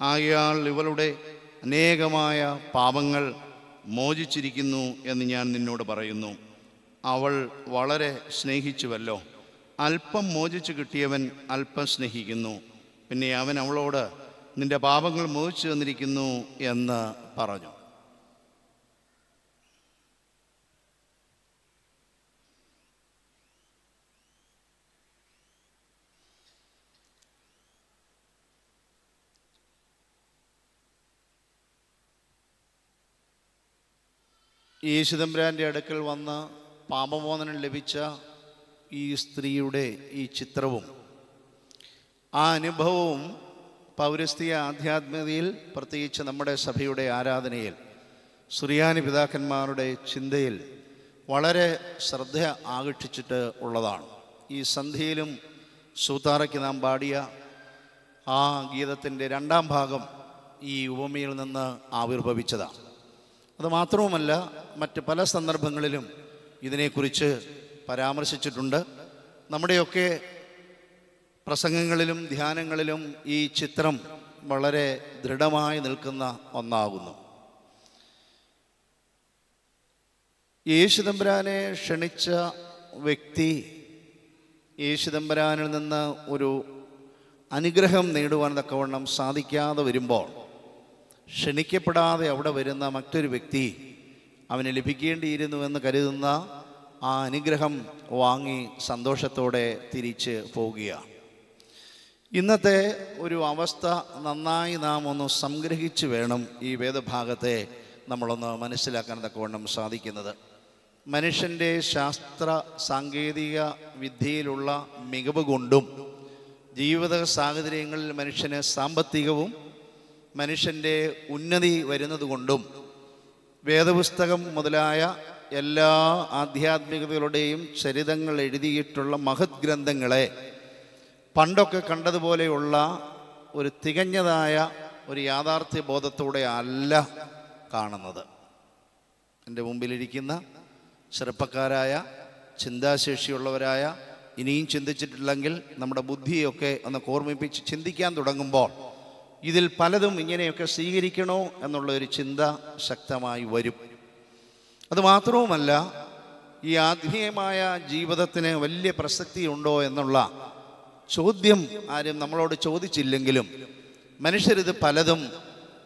ആകയാൽ ഇവളുടെ അനേകമായ പാപങ്ങൾ മോചിച്ചിരിക്കുന്നു എന്ന് ഞാൻ നിന്നോട് പറയുന്നു. അവൾ വളരെ സ്നേഹിച്ചുവല്ലോ. അല്പം മോചിച്ചു കിട്ടിയവൻ അല്പം സ്നേഹിക്കുന്നു. പിന്നെ അവൻ അവളോട് നിന്റെ പാപങ്ങൾ മോചിച്ചു തന്നിരിക്കുന്നു എന്ന് പറഞ്ഞു. യേശുദമ്പുരാന്റെ അടുക്കൽ വന്ന് പാപമോചനം ലഭിച്ച ഈ സ്ത്രീയുടെ ഈ ചിത്രവും ആ അനുഭവവും പൗരസ്ത്രീയ ആധ്യാത്മികതയിൽ പ്രത്യേകിച്ച് നമ്മുടെ സഭയുടെ ആരാധനയിൽ സുറിയാനി പിതാക്കന്മാരുടെ ചിന്തയിൽ വളരെ ശ്രദ്ധ ആകർഷിച്ചിട്ട് ഉള്ളതാണ്. ഈ സന്ധ്യയിലും സൂത്താറയ്ക്ക് നാം പാടിയ ആ ഗീതത്തിന്റെ രണ്ടാം ഭാഗം ഈ ഉപമയിൽ നിന്ന് ആവിർഭവിച്ചതാണ്. അത് മാത്രവുമല്ല മറ്റ് പല സന്ദർഭങ്ങളിലും ഇതിനെക്കുറിച്ച് പരാമർശിച്ചിട്ടുണ്ട്. നമ്മുടെയൊക്കെ പ്രസംഗങ്ങളിലും ധ്യാനങ്ങളിലും ഈ ചിത്രം വളരെ ദൃഢമായി നിൽക്കുന്ന ഒന്നാകുന്നു. യേശുദമ്പരാനെ ക്ഷണിച്ച വ്യക്തി യേശുദമ്പരാനിൽ നിന്ന് ഒരു അനുഗ്രഹം നേടുവാൻ തക്കവണ്ണം സാധിക്കാതെ വരുമ്പോൾ ക്ഷണിക്കപ്പെടാതെ അവിടെ വരുന്ന മറ്റൊരു വ്യക്തി അവന് ലഭിക്കേണ്ടിയിരുന്നുവെന്ന് കരുതുന്ന ആ അനുഗ്രഹം വാങ്ങി സന്തോഷത്തോടെ തിരിച്ച് പോവുകയാണ്. ഇന്നത്തെ ഒരു അവസ്ഥ നന്നായി നാം ഒന്ന് സംഗ്രഹിച്ച് വേണം ഈ വേദഭാഗത്തെ നമ്മളൊന്ന് മനസ്സിലാക്കാൻ തക്കവണ്ണം സാധിക്കുന്നത്. മനുഷ്യന്റെ ശാസ്ത്ര സാങ്കേതിക വിദ്യയിലുള്ള മികവ് കൊണ്ടും ജീവിത സാഹചര്യങ്ങളിൽ മനുഷ്യന് സാമ്പത്തികവും മനുഷ്യന്റെ ഉന്നതി വരുന്നതുകൊണ്ടും വേദപുസ്തകം മുതലായ എല്ലാ ആധ്യാത്മികതകളുടെയും ചരിതങ്ങൾ എഴുതിയിട്ടുള്ള മഹത് ഗ്രന്ഥങ്ങളെ പണ്ടൊക്കെ കണ്ടതുപോലെയുള്ള ഒരു തികഞ്ഞതായ ഒരു യാഥാർത്ഥ്യ ബോധത്തോടെ അല്ല കാണുന്നത്. എന്റെ മുമ്പിലിരിക്കുന്ന ചെറുപ്പക്കാരായ ചിന്താശേഷിയുള്ളവരായ ഇനിയും ചിന്തിച്ചിട്ടില്ലെങ്കിൽ നമ്മുടെ ബുദ്ധിയൊക്കെ ഒന്ന് ഓർമ്മിപ്പിച്ച് ചിന്തിക്കാൻ തുടങ്ങുമ്പോൾ ഇതിൽ പലതും ഇങ്ങനെയൊക്കെ സ്വീകരിക്കണോ എന്നുള്ള ഒരു ചിന്ത ശക്തമായി വരും. അതുമാത്രവുമല്ല ഈ ആത്മീയമായ ജീവിതത്തിന് വലിയ പ്രസക്തി ഉണ്ടോ എന്നുള്ള ചോദ്യം ആരും നമ്മളോട് ചോദിച്ചില്ലെങ്കിലും മനുഷ്യരിത് പലതും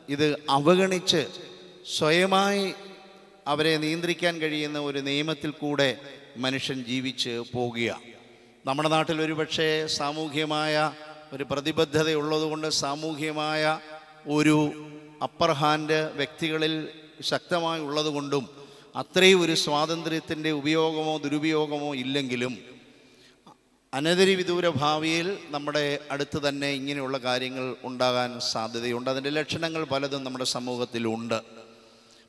ഇത് അവഗണിച്ച് സ്വയമായി അവരെ നിയന്ത്രിക്കാൻ കഴിയുന്ന ഒരു നിയമത്തിൽ കൂടെ മനുഷ്യൻ ജീവിച്ച് പോകുക നമ്മുടെ നാട്ടിൽ ഒരുപക്ഷേ സാമൂഹ്യമായ ഒരു പ്രതിബദ്ധതയുള്ളതുകൊണ്ട് സാമൂഹ്യമായ ഒരു അപ്പർ ഹാൻഡ് വ്യക്തികളിൽ ശക്തമായി ഉള്ളതുകൊണ്ടും അത്രയും ഒരു സ്വാതന്ത്ര്യത്തിന്റെ ഉപയോഗമോ ദുരുപയോഗമോ ഇല്ലെങ്കിലും അനതിരി വിദൂര ഭാവിയിൽ നമ്മുടെ അടുത്ത് തന്നെ ഇങ്ങനെയുള്ള കാര്യങ്ങൾ ഉണ്ടാകാൻ സാധ്യതയുണ്ട്. അതിന്റെ ലക്ഷണങ്ങൾ പലതും നമ്മുടെ സമൂഹത്തിലുണ്ട്.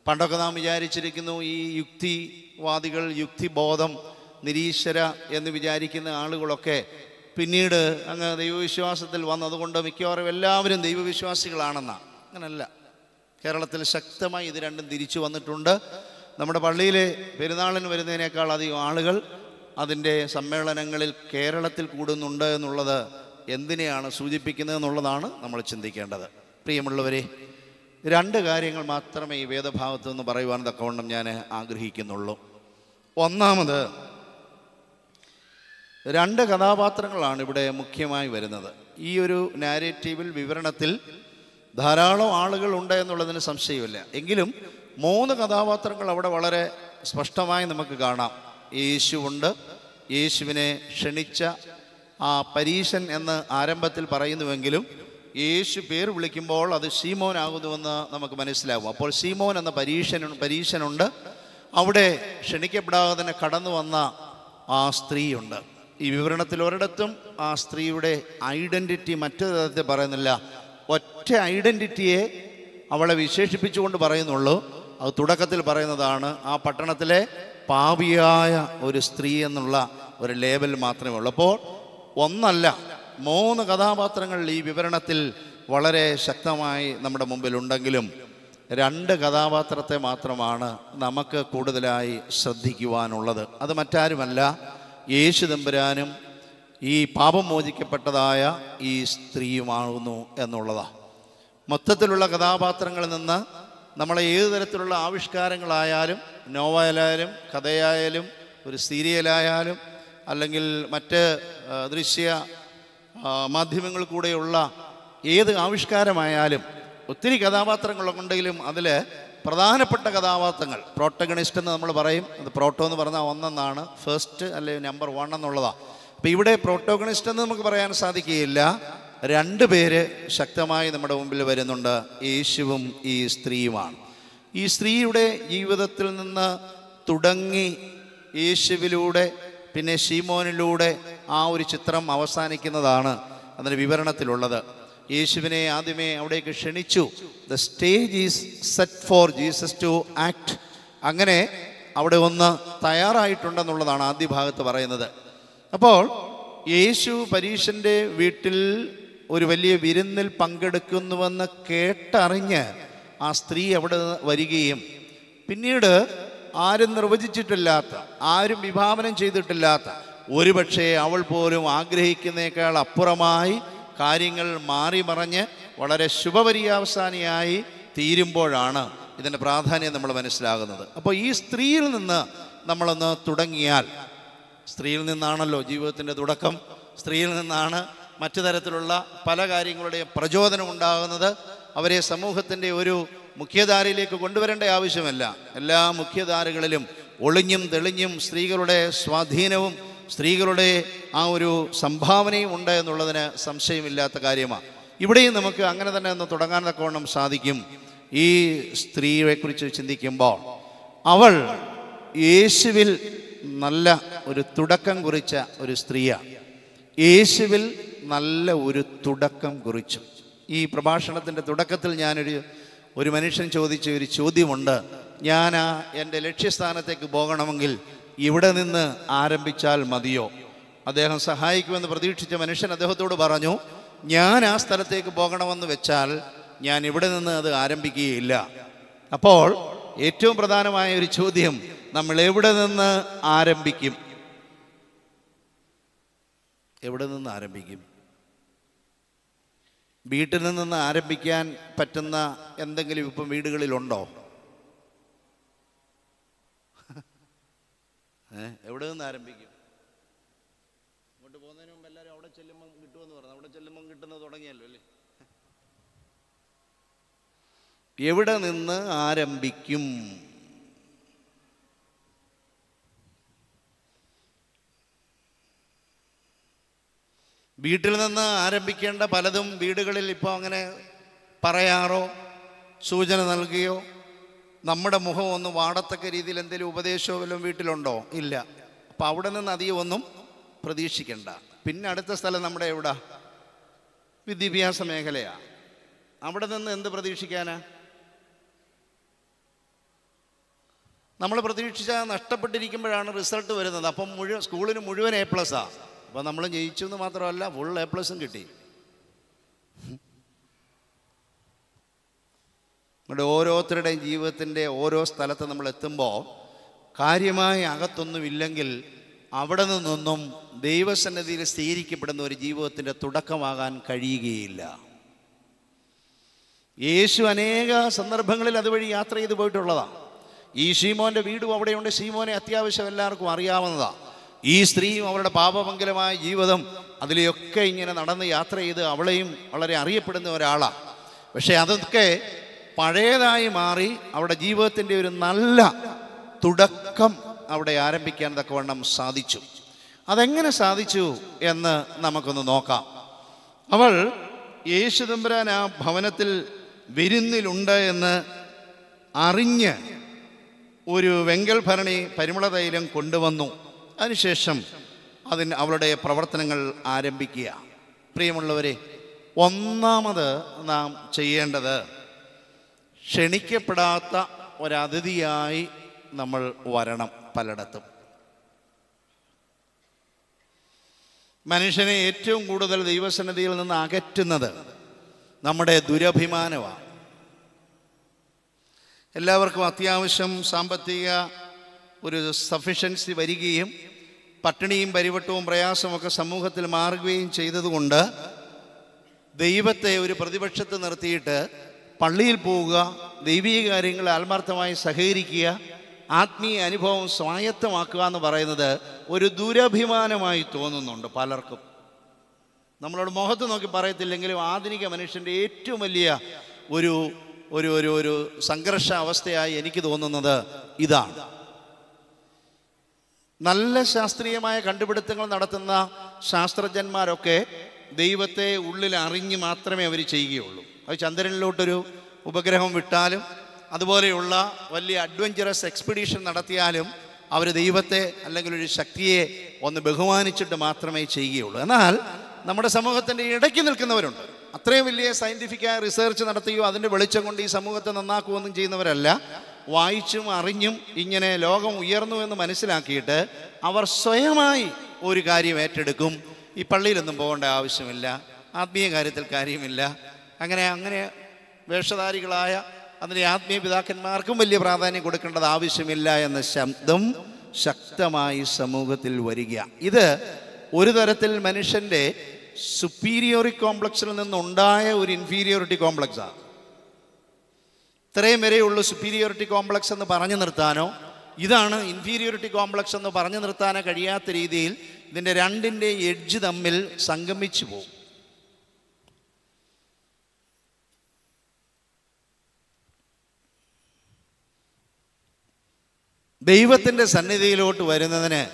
പണ്ടൊക്കെ നാം വിചാരിച്ചിരിക്കുന്നു ഈ യുക്തിവാദികൾ യുക്തിബോധം നിരീശ്വര എന്ന് വിചാരിക്കുന്ന ആളുകളൊക്കെ പിന്നീട് അങ്ങ് ദൈവവിശ്വാസത്തിൽ വന്നതുകൊണ്ട് മിക്കവാറും എല്ലാവരും ദൈവവിശ്വാസികളാണെന്നാണ് അങ്ങനല്ല. കേരളത്തിൽ ശക്തമായി ഇത് രണ്ടും തിരിച്ചു വന്നിട്ടുണ്ട്. നമ്മുടെ പള്ളിയിലെ പെരുന്നാളിന് വരുന്നതിനേക്കാൾ അധികം ആളുകൾ അതിന്റെ സമ്മേളനങ്ങളിൽ കേരളത്തിൽ കൂടുന്നുണ്ട് എന്നുള്ളത് എന്തിനെയാണ് സൂചിപ്പിക്കുന്നത് എന്നുള്ളതാണ് നമ്മൾ ചിന്തിക്കേണ്ടത്. പ്രിയമുള്ളവരെ രണ്ട് കാര്യങ്ങൾ മാത്രമേ ഈ വേദഭാവത്തു നിന്ന് പറയുവാൻ തക്കവണ്ണം ഞാൻ ആഗ്രഹിക്കുന്നുള്ളൂ. ഒന്നാമത് രണ്ട് കഥാപാത്രങ്ങളാണ് ഇവിടെ മുഖ്യമായി വരുന്നത്. ഈ ഒരു നാരേറ്റീവിൽ വിവരണത്തിൽ ധാരാളം ആളുകൾ ഉണ്ട് എന്നുള്ളതിന് സംശയമില്ല. എങ്കിലും മൂന്ന് കഥാപാത്രങ്ങൾ അവിടെ വളരെ സ്പഷ്ടമായി നമുക്ക് കാണാം. യേശുവുണ്ട് യേശുവിനെ ക്ഷണിച്ച ആ പരീശൻ എന്ന് ആരംഭത്തിൽ പറയുന്നുവെങ്കിലും യേശു പേര് വിളിക്കുമ്പോൾ അത് ശീമോനാകുന്നുവെന്ന് നമുക്ക് മനസ്സിലാവും. അപ്പോൾ ശീമോൻ എന്ന പരീശൻ പരീശനുണ്ട്. അവിടെ ക്ഷണിക്കപ്പെടാതെ തന്നെ കടന്നു വന്ന ആ സ്ത്രീയുണ്ട്. ഈ വിവരണത്തിൽ ഒരിടത്തും ആ സ്ത്രീയുടെ ഐഡന്റിറ്റി മറ്റു തരത്തിൽ പറയുന്നില്ല. ഒറ്റ ഐഡന്റിറ്റിയെ അവളെ വിശേഷിപ്പിച്ചുകൊണ്ട് പറയുന്നുള്ളൂ. അത് തുടക്കത്തിൽ പറയുന്നതാണ് ആ പട്ടണത്തിലെ പാവിയായ ഒരു സ്ത്രീ എന്നുള്ള ഒരു ലേബൽ മാത്രമേ ഉള്ളൂ. അപ്പോൾ ഒന്നല്ല മൂന്ന് കഥാപാത്രങ്ങൾ ഈ വിവരണത്തിൽ വളരെ ശക്തമായി നമ്മുടെ മുമ്പിൽ ഉണ്ടെങ്കിലും രണ്ട് കഥാപാത്രത്തെ മാത്രമാണ് നമുക്ക് കൂടുതലായി ശ്രദ്ധിക്കുവാനുള്ളത്. അത് മറ്റാരുമല്ല യേശു തമ്പുരാനും ഈ പാപം മോചിക്കപ്പെട്ടതായ ഈ സ്ത്രീയുമാകുന്നു എന്നുള്ളതാണ് മൊത്തത്തിലുള്ള കഥാപാത്രങ്ങളിൽ നിന്ന് നമ്മളെ ഏത് തരത്തിലുള്ള ആവിഷ്കാരങ്ങളായാലും നോവലായാലും കഥയായാലും ഒരു സീരിയലായാലും അല്ലെങ്കിൽ മറ്റ് ദൃശ്യ മാധ്യമങ്ങൾ കൂടെയുള്ള ഏത് ആവിഷ്കാരമായാലും ഒത്തിരി കഥാപാത്രങ്ങളൊക്കെ ഉണ്ടെങ്കിലും അതിൽ പ്രധാനപ്പെട്ട കഥാപാത്രങ്ങൾ. പ്രോട്ടഗണിസ്റ്റ് എന്ന് നമ്മൾ പറയും. അത് പ്രോട്ടോ എന്ന് പറഞ്ഞാൽ ഒന്നെന്നാണ്. ഫസ്റ്റ് അല്ലെ നമ്പർ വൺ എന്നുള്ളതാണ് അപ്പം ഇവിടെ പ്രോട്ടോഗണിസ്റ്റ് എന്ന് നമുക്ക് പറയാൻ സാധിക്കുകയില്ല. രണ്ട് പേര് ശക്തമായി നമ്മുടെ മുമ്പിൽ വരുന്നുണ്ട്. യേശുവും ഈ സ്ത്രീയുമാണ്. ഈ സ്ത്രീയുടെ ജീവിതത്തിൽ നിന്ന് തുടങ്ങി യേശുവിലൂടെ പിന്നെ ഷീമോനിലൂടെ ആ ഒരു ചിത്രം അവസാനിക്കുന്നതാണ് അതിന്റെ വിവരണത്തിലുള്ളത്. യേശുവിനെ ആദ്യമേ അവിടേക്ക് ക്ഷണിച്ചു. The stage is set for Jesus to act അങ്ങനെ അവിടെ ഒന്ന് തയ്യാറായിട്ടുണ്ടെന്നുള്ളതാണ് ആദ്യ ഭാഗത്ത് പറയുന്നത്. അപ്പോൾ യേശു പരീശന്റെ വീട്ടിൽ ഒരു വലിയ വിരുന്നിൽ പങ്കെടുക്കുന്നുവെന്ന് കേട്ടറിഞ്ഞ് ആ സ്ത്രീ അവിടെ വരികയും പിന്നീട് ആരും നിർവചിച്ചിട്ടില്ലാത്ത ആരും വിഭാവനം ചെയ്തിട്ടില്ലാത്ത ഒരുപക്ഷെ അവൾ പോലും ആഗ്രഹിക്കുന്നേക്കാൾ അപ്പുറമായി കാര്യങ്ങൾ മാറി മറിഞ്ഞ് വളരെ ശുഭപര്യാവസാനിയായി തീരുമ്പോഴാണ് ഇതിന്റെ പ്രാധാന്യം നമ്മൾ മനസ്സിലാകുന്നത്. അപ്പോൾ ഈ സ്ത്രീയിൽ നിന്ന് നമ്മളൊന്ന് തുടങ്ങിയാൽ സ്ത്രീയിൽ നിന്നാണല്ലോ ജീവിതത്തിന്റെ തുടക്കം സ്ത്രീയിൽ നിന്നാണ് മറ്റു തരത്തിലുള്ള പല കാര്യങ്ങളുടെയും പ്രചോദനം ഉണ്ടാകുന്നത്. അവരെ സമൂഹത്തിന്റെ ഒരു മുഖ്യധാരയിലേക്ക് കൊണ്ടുവരേണ്ട ആവശ്യമല്ല. എല്ലാ മുഖ്യധാരകളിലും ഒളിഞ്ഞും തെളിഞ്ഞും സ്ത്രീകളുടെ സ്വാധീനവും സ്ത്രീകളുടെ ആ ഒരു സംഭാവനയും ഉണ്ട് എന്നുള്ളതിന് സംശയമില്ലാത്ത കാര്യമാണ് ഇവിടെയും നമുക്ക് അങ്ങനെ തന്നെ ഒന്ന് തുടങ്ങാൻ തക്കവണ്ണം സാധിക്കും. ഈ സ്ത്രീയെക്കുറിച്ച് ചിന്തിക്കുമ്പോൾ അവൾ യേശുവിൽ നല്ല ഒരു തുടക്കം കുറിച്ച ഒരു സ്ത്രീയാണ് യേശുവിൽ നല്ല ഒരു തുടക്കം കുറിച്ചു. ഈ പ്രഭാഷണത്തിന്റെ തുടക്കത്തിൽ ഞാനൊരു ഒരു മനുഷ്യൻ ചോദിച്ച ഒരു ചോദ്യമുണ്ട്. ഞാൻ ആ എന്റെ ലക്ഷ്യസ്ഥാനത്തേക്ക് പോകണമെങ്കിൽ ഇവിടെ നിന്ന് ആരംഭിച്ചാൽ മതിയോ? അദ്ദേഹം സഹായിക്കുമെന്ന് പ്രതീക്ഷിച്ച മനുഷ്യൻ അദ്ദേഹത്തോട് പറഞ്ഞു ഞാൻ ആ സ്ഥലത്തേക്ക് പോകണമെന്ന് വെച്ചാൽ ഞാൻ ഇവിടെ നിന്ന് അത് ആരംഭിക്കുകയില്ല. അപ്പോൾ ഏറ്റവും പ്രധാനമായ ഒരു ചോദ്യം നമ്മൾ എവിടെ നിന്ന് ആരംഭിക്കും? എവിടെ നിന്ന് ആരംഭിക്കും? വീട്ടിൽ നിന്ന് ആരംഭിക്കാൻ പറ്റുന്ന എന്തെങ്കിലും ഇപ്പം വീടുകളിലുണ്ടോ? എവിടെ നിന്ന് ആരംഭിക്കും? ഇങ്ങോട്ട് പോകുന്നതിന് മുമ്പ് എല്ലാവരും അവിടെ ചെല്ലുമ്പം കിട്ടുമെന്ന് പറഞ്ഞു. അവിടെ ചെല്ലുമ്പം കിട്ടുന്നത് തുടങ്ങിയല്ലോ അല്ലേ? എവിടെ നിന്ന് ആരംഭിക്കും? വീട്ടിൽ നിന്ന് ആരംഭിക്കേണ്ട പലതും വീടുകളിൽ ഇപ്പോൾ അങ്ങനെ പറയാറോ സൂചന നൽകുകയോ നമ്മുടെ മുഖം ഒന്ന് വാടത്തക്ക രീതിയിൽ എന്തെങ്കിലും ഉപദേശമോ വല്ലതും വീട്ടിലുണ്ടോ? ഇല്ല. അപ്പം അവിടെ നിന്ന് അധികം ഒന്നും പ്രതീക്ഷിക്കണ്ട. പിന്നെ അടുത്ത സ്ഥലം നമ്മുടെ എവിടെ? വിദ്യാഭ്യാസ മേഖലയാണ് അവിടെ നിന്ന് എന്ത് പ്രതീക്ഷിക്കാനാ? നമ്മൾ പ്രതീക്ഷിച്ച നഷ്ടപ്പെട്ടിരിക്കുമ്പോഴാണ് റിസൾട്ട് വരുന്നത്. അപ്പം മുഴുവൻ സ്കൂളിന് മുഴുവൻ എ പ്ലസ് പ്ലസ്സാണ് അപ്പം നമ്മൾ ജയിച്ചു എന്ന് മാത്രമല്ല ഫുൾ എ പ്ലസും കിട്ടി. നമ്മുടെ ഓരോരുത്തരുടെയും ജീവിതത്തിന്റെ ഓരോ സ്ഥലത്ത് നമ്മൾ എത്തുമ്പോൾ കാര്യമായി അകത്തൊന്നുമില്ലെങ്കിൽ അവിടെ നിന്നൊന്നും ദൈവസന്നിധിയിൽ സ്ഥിരീകരിക്കപ്പെടുന്ന ഒരു ജീവിതത്തിന്റെ തുടക്കമാകാൻ കഴിയുകയില്ല. യേശു അനേക സന്ദർഭങ്ങളിൽ അതുവഴി യാത്ര ചെയ്തു പോയിട്ടുള്ളതാണ് ഈ ഷീമോന്റെ വീടും അവിടെയുണ്ട്. ഷീമോനെ അത്യാവശ്യം എല്ലാവർക്കും അറിയാവുന്നതാണ് ഈ സ്ത്രീയും അവളുടെ പാപമംഗലമായ ജീവിതം അതിലെയൊക്കെ ഇങ്ങനെ നടന്ന് യാത്ര ചെയ്ത് അവളെയും വളരെ അറിയപ്പെടുന്ന ഒരാളാണ് പക്ഷേ അതൊക്കെ പഴയതായി മാറി അവിടെ ജീവിതത്തിന്റെ ഒരു നല്ല തുടക്കം അവിടെ ആരംഭിക്കാൻ തക്കവണ്ണം സാധിച്ചു. അതെങ്ങനെ സാധിച്ചു എന്ന് നമുക്കൊന്ന് നോക്കാം. അവൾ യേശുദമ്പുരാൻ ആ ഭവനത്തിൽ വിരുന്നിലുണ്ട് എന്ന് അറിഞ്ഞ് ഒരു വെങ്കൽ ഭരണി പരിമള തൈലം കൊണ്ടുവന്നു. അതിനുശേഷം അതിന് അവളുടെ പ്രവർത്തനങ്ങൾ ആരംഭിക്കുക. പ്രിയമുള്ളവരെ ഒന്നാമത് നാം ചെയ്യേണ്ടത് ക്ഷണിക്കപ്പെടാത്ത ഒരതിഥിയായി നമ്മൾ വരണം പലയിടത്തും. മനുഷ്യനെ ഏറ്റവും കൂടുതൽ ദൈവസന്നിധിയിൽ നിന്ന് അകറ്റുന്നത് നമ്മുടെ ദുരഭിമാനമാണ്. എല്ലാവർക്കും അത്യാവശ്യം സാമ്പത്തിക ഒരു സഫിഷ്യൻസി വരികയും പട്ടിണിയും പരിവട്ടവും പ്രയാസമൊക്കെ സമൂഹത്തിൽ മാറുകയും ചെയ്തതുകൊണ്ട് ദൈവത്തെ ഒരു പ്രതിപക്ഷത്ത് നിർത്തിയിട്ട് പള്ളിയിൽ പോവുക ദൈവീക കാര്യങ്ങൾ ആത്മാർത്ഥമായി സഹകരിക്കുക ആത്മീയ അനുഭവം സ്വായത്തമാക്കുക എന്ന് പറയുന്നത് ഒരു ദുരഭിമാനമായി തോന്നുന്നുണ്ട് പലർക്കും. നമ്മളോട് മുഖത്ത് നോക്കി പറയത്തില്ലെങ്കിലും ആധുനിക മനുഷ്യന്റെ ഏറ്റവും വലിയ ഒരു ഒരു ഒരു ഒരു സംഘർഷ അവസ്ഥയായി എനിക്ക് തോന്നുന്നത് ഇതാണ്. നല്ല ശാസ്ത്രീയമായ കണ്ടുപിടുത്തങ്ങൾ നടത്തുന്ന ശാസ്ത്രജ്ഞന്മാരൊക്കെ ദൈവത്തെ ഉള്ളിൽ അറിഞ്ഞ് മാത്രമേ അവർ ചെയ്യുകയുള്ളൂ. അത് ചന്ദ്രനിലോട്ടൊരു ഉപഗ്രഹം വിട്ടാലും അതുപോലെയുള്ള വലിയ അഡ്വഞ്ചറസ് എക്സ്പെഡീഷൻ നടത്തിയാലും അവർ ദൈവത്തെ അല്ലെങ്കിൽ ഒരു ശക്തിയെ ഒന്ന് ബഹുമാനിച്ചിട്ട് മാത്രമേ ചെയ്യുകയുള്ളൂ. എന്നാൽ നമ്മുടെ സമൂഹത്തിന്റെ ഇടയ്ക്ക് നിൽക്കുന്നവരുണ്ട്. അത്രയും വലിയ സയന്റിഫിക്കായ റിസർച്ച് നടത്തുകയോ അതിന്റെ വെളിച്ചം കൊണ്ട് ഈ സമൂഹത്തെ നന്നാക്കുകയൊന്നും ചെയ്യുന്നവരല്ല. വായിച്ചും അറിഞ്ഞും ഇങ്ങനെ ലോകം ഉയർന്നു എന്ന് മനസ്സിലാക്കിയിട്ട് അവർ സ്വയമായി ഒരു കാര്യം ഏറ്റെടുക്കും. ഈ പള്ളിയിലൊന്നും പോകേണ്ട ആവശ്യമില്ല. ആത്മീയ കാര്യത്തിൽ കാര്യമില്ല. അങ്ങനെ അങ്ങനെ വേഷധാരികളായ അതിന്റെ ആത്മീയ പിതാക്കന്മാർക്കും വലിയ പ്രാധാന്യം കൊടുക്കേണ്ടത് ആവശ്യമില്ല എന്ന ശബ്ദം ശക്തമായി സമൂഹത്തിൽ വരിക. ഇത് ഒരു തരത്തിൽ മനുഷ്യന്റെ സുപ്പീരിയോറി കോംപ്ലക്സിൽ നിന്നുണ്ടായ ഒരു ഇൻഫീരിയോറിറ്റി കോംപ്ലക്സാണ് ഇത്രയും വരെയുള്ള സുപ്പീരിയോറിറ്റി കോംപ്ലക്സ് എന്ന് പറഞ്ഞു നിർത്താനോ? ഇതാണ് ഇൻഫീരിയോറിറ്റി കോംപ്ലക്സ് എന്ന് പറഞ്ഞു നിർത്താനോ കഴിയാത്ത രീതിയിൽ ഇതിന്റെ രണ്ടിന്റെ എഡ്ജ് തമ്മിൽ സംഗമിച്ചു പോകും. ദൈവത്തിന്റെ സന്നിധിയിലോട്ട് വരുന്നതിന്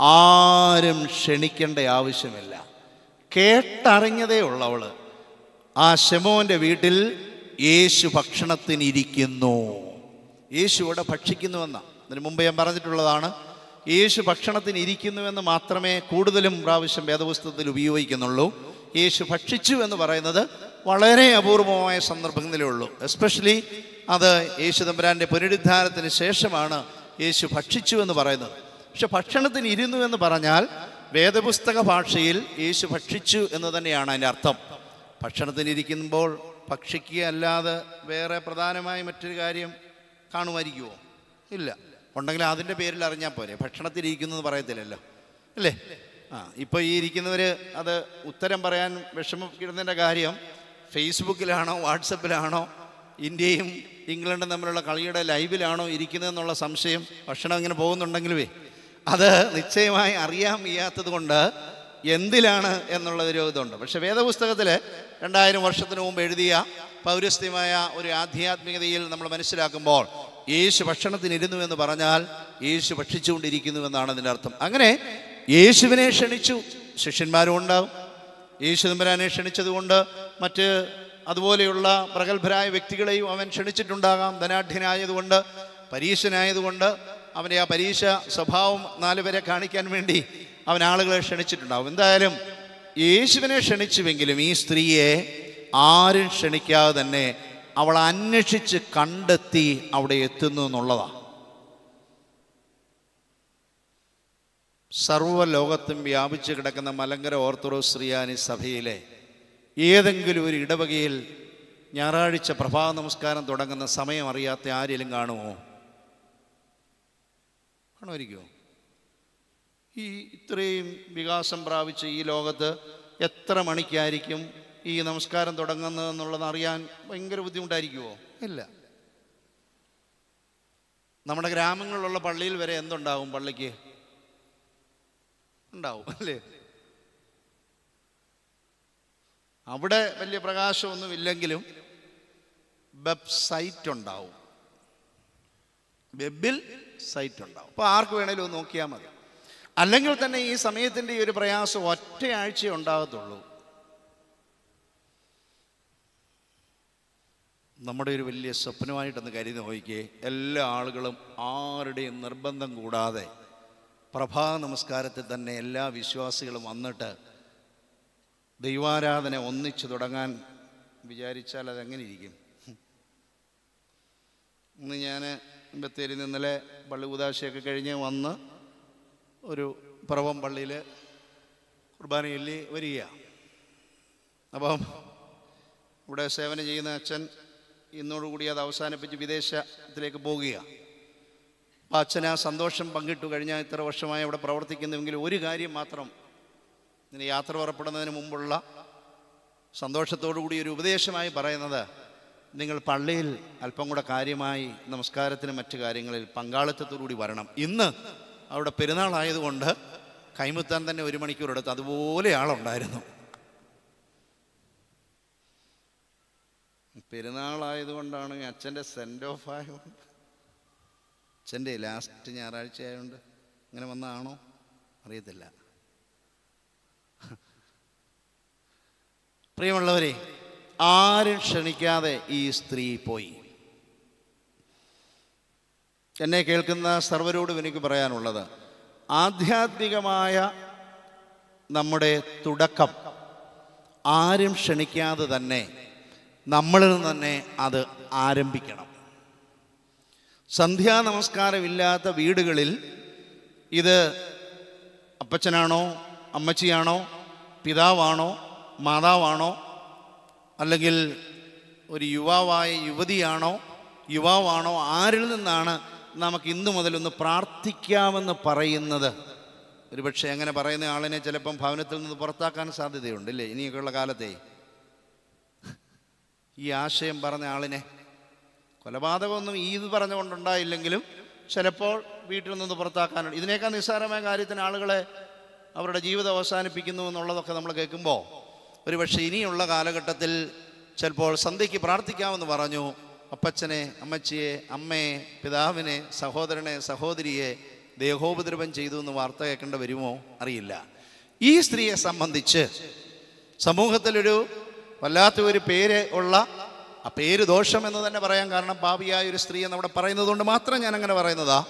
ആരും ക്ഷണിക്കേണ്ട ആവശ്യമില്ല. കേട്ടറിഞ്ഞതേ ഉള്ളവൾ ആ ശമോന്റെ വീട്ടിൽ യേശു ഭക്ഷണത്തിനിരിക്കുന്നു. യേശു ഇവിടെ ഭക്ഷിക്കുന്നുവെന്ന. അതിന് മുമ്പ് ഞാൻ പറഞ്ഞിട്ടുള്ളതാണ്. യേശു ഭക്ഷണത്തിന് ഇരിക്കുന്നുവെന്ന് മാത്രമേ കൂടുതലും പ്രാവശ്യം വേദപുസ്തകത്തിൽ ഉപയോഗിക്കുന്നുള്ളൂ. യേശു ഭക്ഷിച്ചു എന്ന് പറയുന്നത് വളരെ അപൂർവമായ സന്ദർഭങ്ങളിലേ ഉള്ളൂ. എസ്പെഷ്യലി അത് യേശു തമ്പുരാന്റെ പുനരുദ്ധാരത്തിന് ശേഷമാണ് യേശു ഭക്ഷിച്ചു എന്ന് പറയുന്നത്. പക്ഷെ ഭക്ഷണത്തിന് ഇരുന്നു എന്ന് പറഞ്ഞാൽ വേദപുസ്തക ഭാഷയിൽ യേശു ഭക്ഷിച്ചു എന്ന് തന്നെയാണ് അതിന്റെ അർത്ഥം. ഭക്ഷണത്തിനിരിക്കുമ്പോൾ ഭക്ഷിക്കുക അല്ലാതെ വേറെ പ്രധാനമായ മറ്റൊരു കാര്യം കാണുമായിരിക്കുമോ ഇല്ല. ഉണ്ടെങ്കിൽ അതിന്റെ പേരിൽ അറിഞ്ഞാൽ പോരെ. എന്ന് പറയത്തില്ലല്ലോ. അല്ലേ? ആ ഇപ്പോൾ ഈ ഇരിക്കുന്നവർ അത് ഉത്തരം പറയാൻ വിഷമിക്കുന്നതിന്റെ കാര്യം ഫേസ്ബുക്കിലാണോ വാട്സപ്പിലാണോ ഇന്ത്യയും ഇംഗ്ലണ്ടും തമ്മിലുള്ള കളിയുടെ ലൈവിലാണോ ഇരിക്കുന്നതെന്നുള്ള സംശയം ഭക്ഷണം ഇങ്ങനെ പോകുന്നുണ്ടെങ്കിലുമേ അത് നിശ്ചയമായി അറിയാൻ വയ്യാത്തത് കൊണ്ട് എന്തിലാണ് എന്നുള്ളതൊരു ഇതുണ്ട്. പക്ഷെ വേദപുസ്തകത്തിൽ രണ്ടായിരം വർഷത്തിന് മുമ്പ് എഴുതിയ പൗരസ്ത്യമായ ഒരു ആധ്യാത്മികതയിൽ നമ്മൾ മനസ്സിലാക്കുമ്പോൾ യേശു ഭക്ഷണത്തിനിരുന്നു എന്ന് പറഞ്ഞാൽ യേശു ഭക്ഷിച്ചുകൊണ്ടിരിക്കുന്നു എന്നാണ് അതിന്റെ അർത്ഥം. അങ്ങനെ യേശുവിനെ ക്ഷണിച്ചു. ശിഷ്യന്മാരും ഉണ്ടാവും. യേശു തമ്പരാനെ ക്ഷണിച്ചതുകൊണ്ട് മറ്റ് അതുപോലെയുള്ള പ്രഗത്ഭരായ വ്യക്തികളെയും അവൻ ക്ഷണിച്ചിട്ടുണ്ടാകാം. ധനാഢ്യനായതുകൊണ്ട് പരീശനായതുകൊണ്ട് അവന്റെ ആ പരീക്ഷ സ്വഭാവം നാല് പേരെ കാണിക്കാൻ വേണ്ടി അവൻ ആളുകളെ ക്ഷണിച്ചിട്ടുണ്ടാവും എന്തായാലും യേശുവിനെ ക്ഷണിച്ചുവെങ്കിലും ഈ സ്ത്രീയെ ആരും ക്ഷണിക്കാതെ തന്നെ അവൾ അന്വേഷിച്ച് കണ്ടെത്തി അവിടെ എത്തുന്നു എന്നുള്ളതാണ് സർവലോകത്തും വ്യാപിച്ചു കിടക്കുന്ന മലങ്കര ഓർത്തഡോക്സ് ശ്രീയാനി സഭയിലെ ഏതെങ്കിലും ഒരു ഇടവകയിൽ ഞായറാഴ്ച പ്രഭാത നമസ്കാരം തുടങ്ങുന്ന സമയം അറിയാത്ത ആരെങ്കിലും കാണുമോ? കാണുമായിരിക്കുമോ? ഈ ഇത്രയും വികാസം പ്രാപിച്ച ഈ ലോകത്ത് എത്ര മണിക്കായിരിക്കും ഈ നമസ്കാരം തുടങ്ങുന്നതെന്നുള്ളത് അറിയാൻ ഭയങ്കര ബുദ്ധിമുട്ടായിരിക്കുമോ? ഇല്ല. നമ്മുടെ ഗ്രാമങ്ങളിലുള്ള പള്ളിയിൽ വരെ എന്തുണ്ടാവും പള്ളിക്ക്? ഉണ്ടാവും അല്ലേ? അവിടെ വലിയ പ്രകാശമൊന്നും ഇല്ലെങ്കിലും വെബ്സൈറ്റ് ഉണ്ടാവും വെബിൽ സൈറ്റ് ഉണ്ടാവും അപ്പോൾ ആർക്ക് വേണേലും നോക്കിയാൽ മതി. അല്ലെങ്കിൽ തന്നെ ഈ സമയത്തിന്റെ ഈ ഒരു പ്രയാസം ഒറ്റയാഴ്ച ഉണ്ടാകത്തുള്ളൂ. നമ്മുടെ ഒരു വലിയ സ്വപ്നമായിട്ടൊന്ന് കരുതി നോക്കിക്കേ. എല്ലാ ആളുകളും ആരുടെയും നിർബന്ധം കൂടാതെ പ്രഭാ നമസ്കാരത്തിൽ തന്നെ എല്ലാ വിശ്വാസികളും വന്നിട്ട് ദൈവാരാധന ഒന്നിച്ചു തുടങ്ങാൻ വിചാരിച്ചാൽ അതെങ്ങനെ ഇരിക്കും ഇന്ന് ഞാൻ ബത്തേരിയിൽ നിന്ന് ഇന്നലെ പള്ളി ഉദാശയൊക്കെ കഴിഞ്ഞ് വന്ന് ഒരു പ്രവം പള്ളിയിൽ കുർബാന ചൊല്ലി വരിക. അപ്പം ഇവിടെ സേവനം ചെയ്യുന്ന അച്ഛൻ ഇന്നോടുകൂടി അത് അവസാനിപ്പിച്ച് വിദേശത്തിലേക്ക് പോകുകയാണ് അപ്പം അച്ഛൻ ആ സന്തോഷം പങ്കിട്ടു കഴിഞ്ഞാൽ ഇത്ര വർഷമായി അവിടെ പ്രവർത്തിക്കുന്നുവെങ്കിൽ ഒരു കാര്യം മാത്രം ഇതിന് യാത്ര പുറപ്പെടുന്നതിന് മുമ്പുള്ള സന്തോഷത്തോടു കൂടി ഒരു ഉപദേശമായി പറയുന്നത് നിങ്ങൾ പള്ളിയിൽ അല്പം കൂടെ കാര്യമായി നമസ്കാരത്തിന് മറ്റു കാര്യങ്ങളിൽ പങ്കാളിത്തത്തോടുകൂടി വരണം. ഇന്ന് അവിടെ പെരുന്നാളായതുകൊണ്ട് കൈമുത്താൻ തന്നെ ഒരു മണിക്കൂർ എടുത്ത് അതുപോലെ ആളുണ്ടായിരുന്നു. പെരുന്നാളായതുകൊണ്ടാണ് അച്ഛന്റെ സെൻഡ് ഓഫ് ആയതുകൊണ്ട്. അച്ഛന്റെ ലാസ്റ്റ് ഞായറാഴ്ച ആയതുകൊണ്ട് ഇങ്ങനെ വന്നതാണോ? അറിയത്തില്ല. പ്രിയമുള്ളവരെ ആരും ക്ഷണിക്കാതെ ഈ സ്ത്രീ പോയി. എന്നെ കേൾക്കുന്ന സർവരോടും എനിക്ക് പറയാനുള്ളത് ആധ്യാത്മികമായ നമ്മുടെ തുടക്കം ആരും ക്ഷണിക്കാതെ തന്നെ നമ്മളിൽ തന്നെ അത് ആരംഭിക്കണം. സന്ധ്യാ നമസ്കാരമില്ലാത്ത വീടുകളിൽ ഇത് അപ്പച്ചനാണോ അമ്മച്ചിയാണോ പിതാവാണോ മാതാവാണോ? അല്ലെങ്കിൽ ഒരു യുവാവായ യുവതിയാണോ? യുവാവാണോ? ആരിൽ നിന്നാണ് നമുക്ക് ഇന്നു മുതലൊന്ന് പ്രാർത്ഥിക്കാമെന്ന് പറയുന്നത്? ഒരുപക്ഷെ അങ്ങനെ പറയുന്ന ആളിനെ ചിലപ്പം ഭവനത്തിൽ നിന്ന് പുറത്താക്കാൻ സാധ്യതയുണ്ട് അല്ലേ ഇനിയൊക്കെയുള്ള കാലത്തെ. ഈ ആശയം പറഞ്ഞ ആളിനെ കൊലപാതകമൊന്നും ഈ ഇത് പറഞ്ഞുകൊണ്ടുണ്ടായില്ലെങ്കിലും ചിലപ്പോൾ വീട്ടിൽ നിന്ന് പുറത്താക്കാനുണ്ട്. ഇതിനേക്കാൾ നിസ്സാരമായ കാര്യത്തിന് ആളുകളെ അവരുടെ ജീവിതം അവസാനിപ്പിക്കുന്നു എന്നുള്ളതൊക്കെ നമ്മൾ കേൾക്കുമ്പോൾ ഒരുപക്ഷെ ഇനിയുള്ള കാലഘട്ടത്തിൽ ചിലപ്പോൾ സന്ധ്യയ്ക്ക് പ്രാർത്ഥിക്കാമെന്ന് പറഞ്ഞു. അപ്പച്ചനെ അമ്മച്ചിയെ അമ്മയെ പിതാവിനെ സഹോദരനെ സഹോദരിയെ ദേഹോപദ്രവം ചെയ്തു എന്ന് വാർത്ത കേൾക്കേണ്ട വരുമോ? അറിയില്ല. ഈ സ്ത്രീയെ സംബന്ധിച്ച് സമൂഹത്തിലൊരു വല്ലാത്ത ഒരു പേര് ഉള്ള ആ പേര് ദോഷം എന്ന് തന്നെ പറയാൻ കാരണം പാപിയായ ഒരു സ്ത്രീ എന്ന് അവിടെ പറയുന്നത് കൊണ്ട് മാത്രം ഞാൻ അങ്ങനെ പറയുന്നതാ.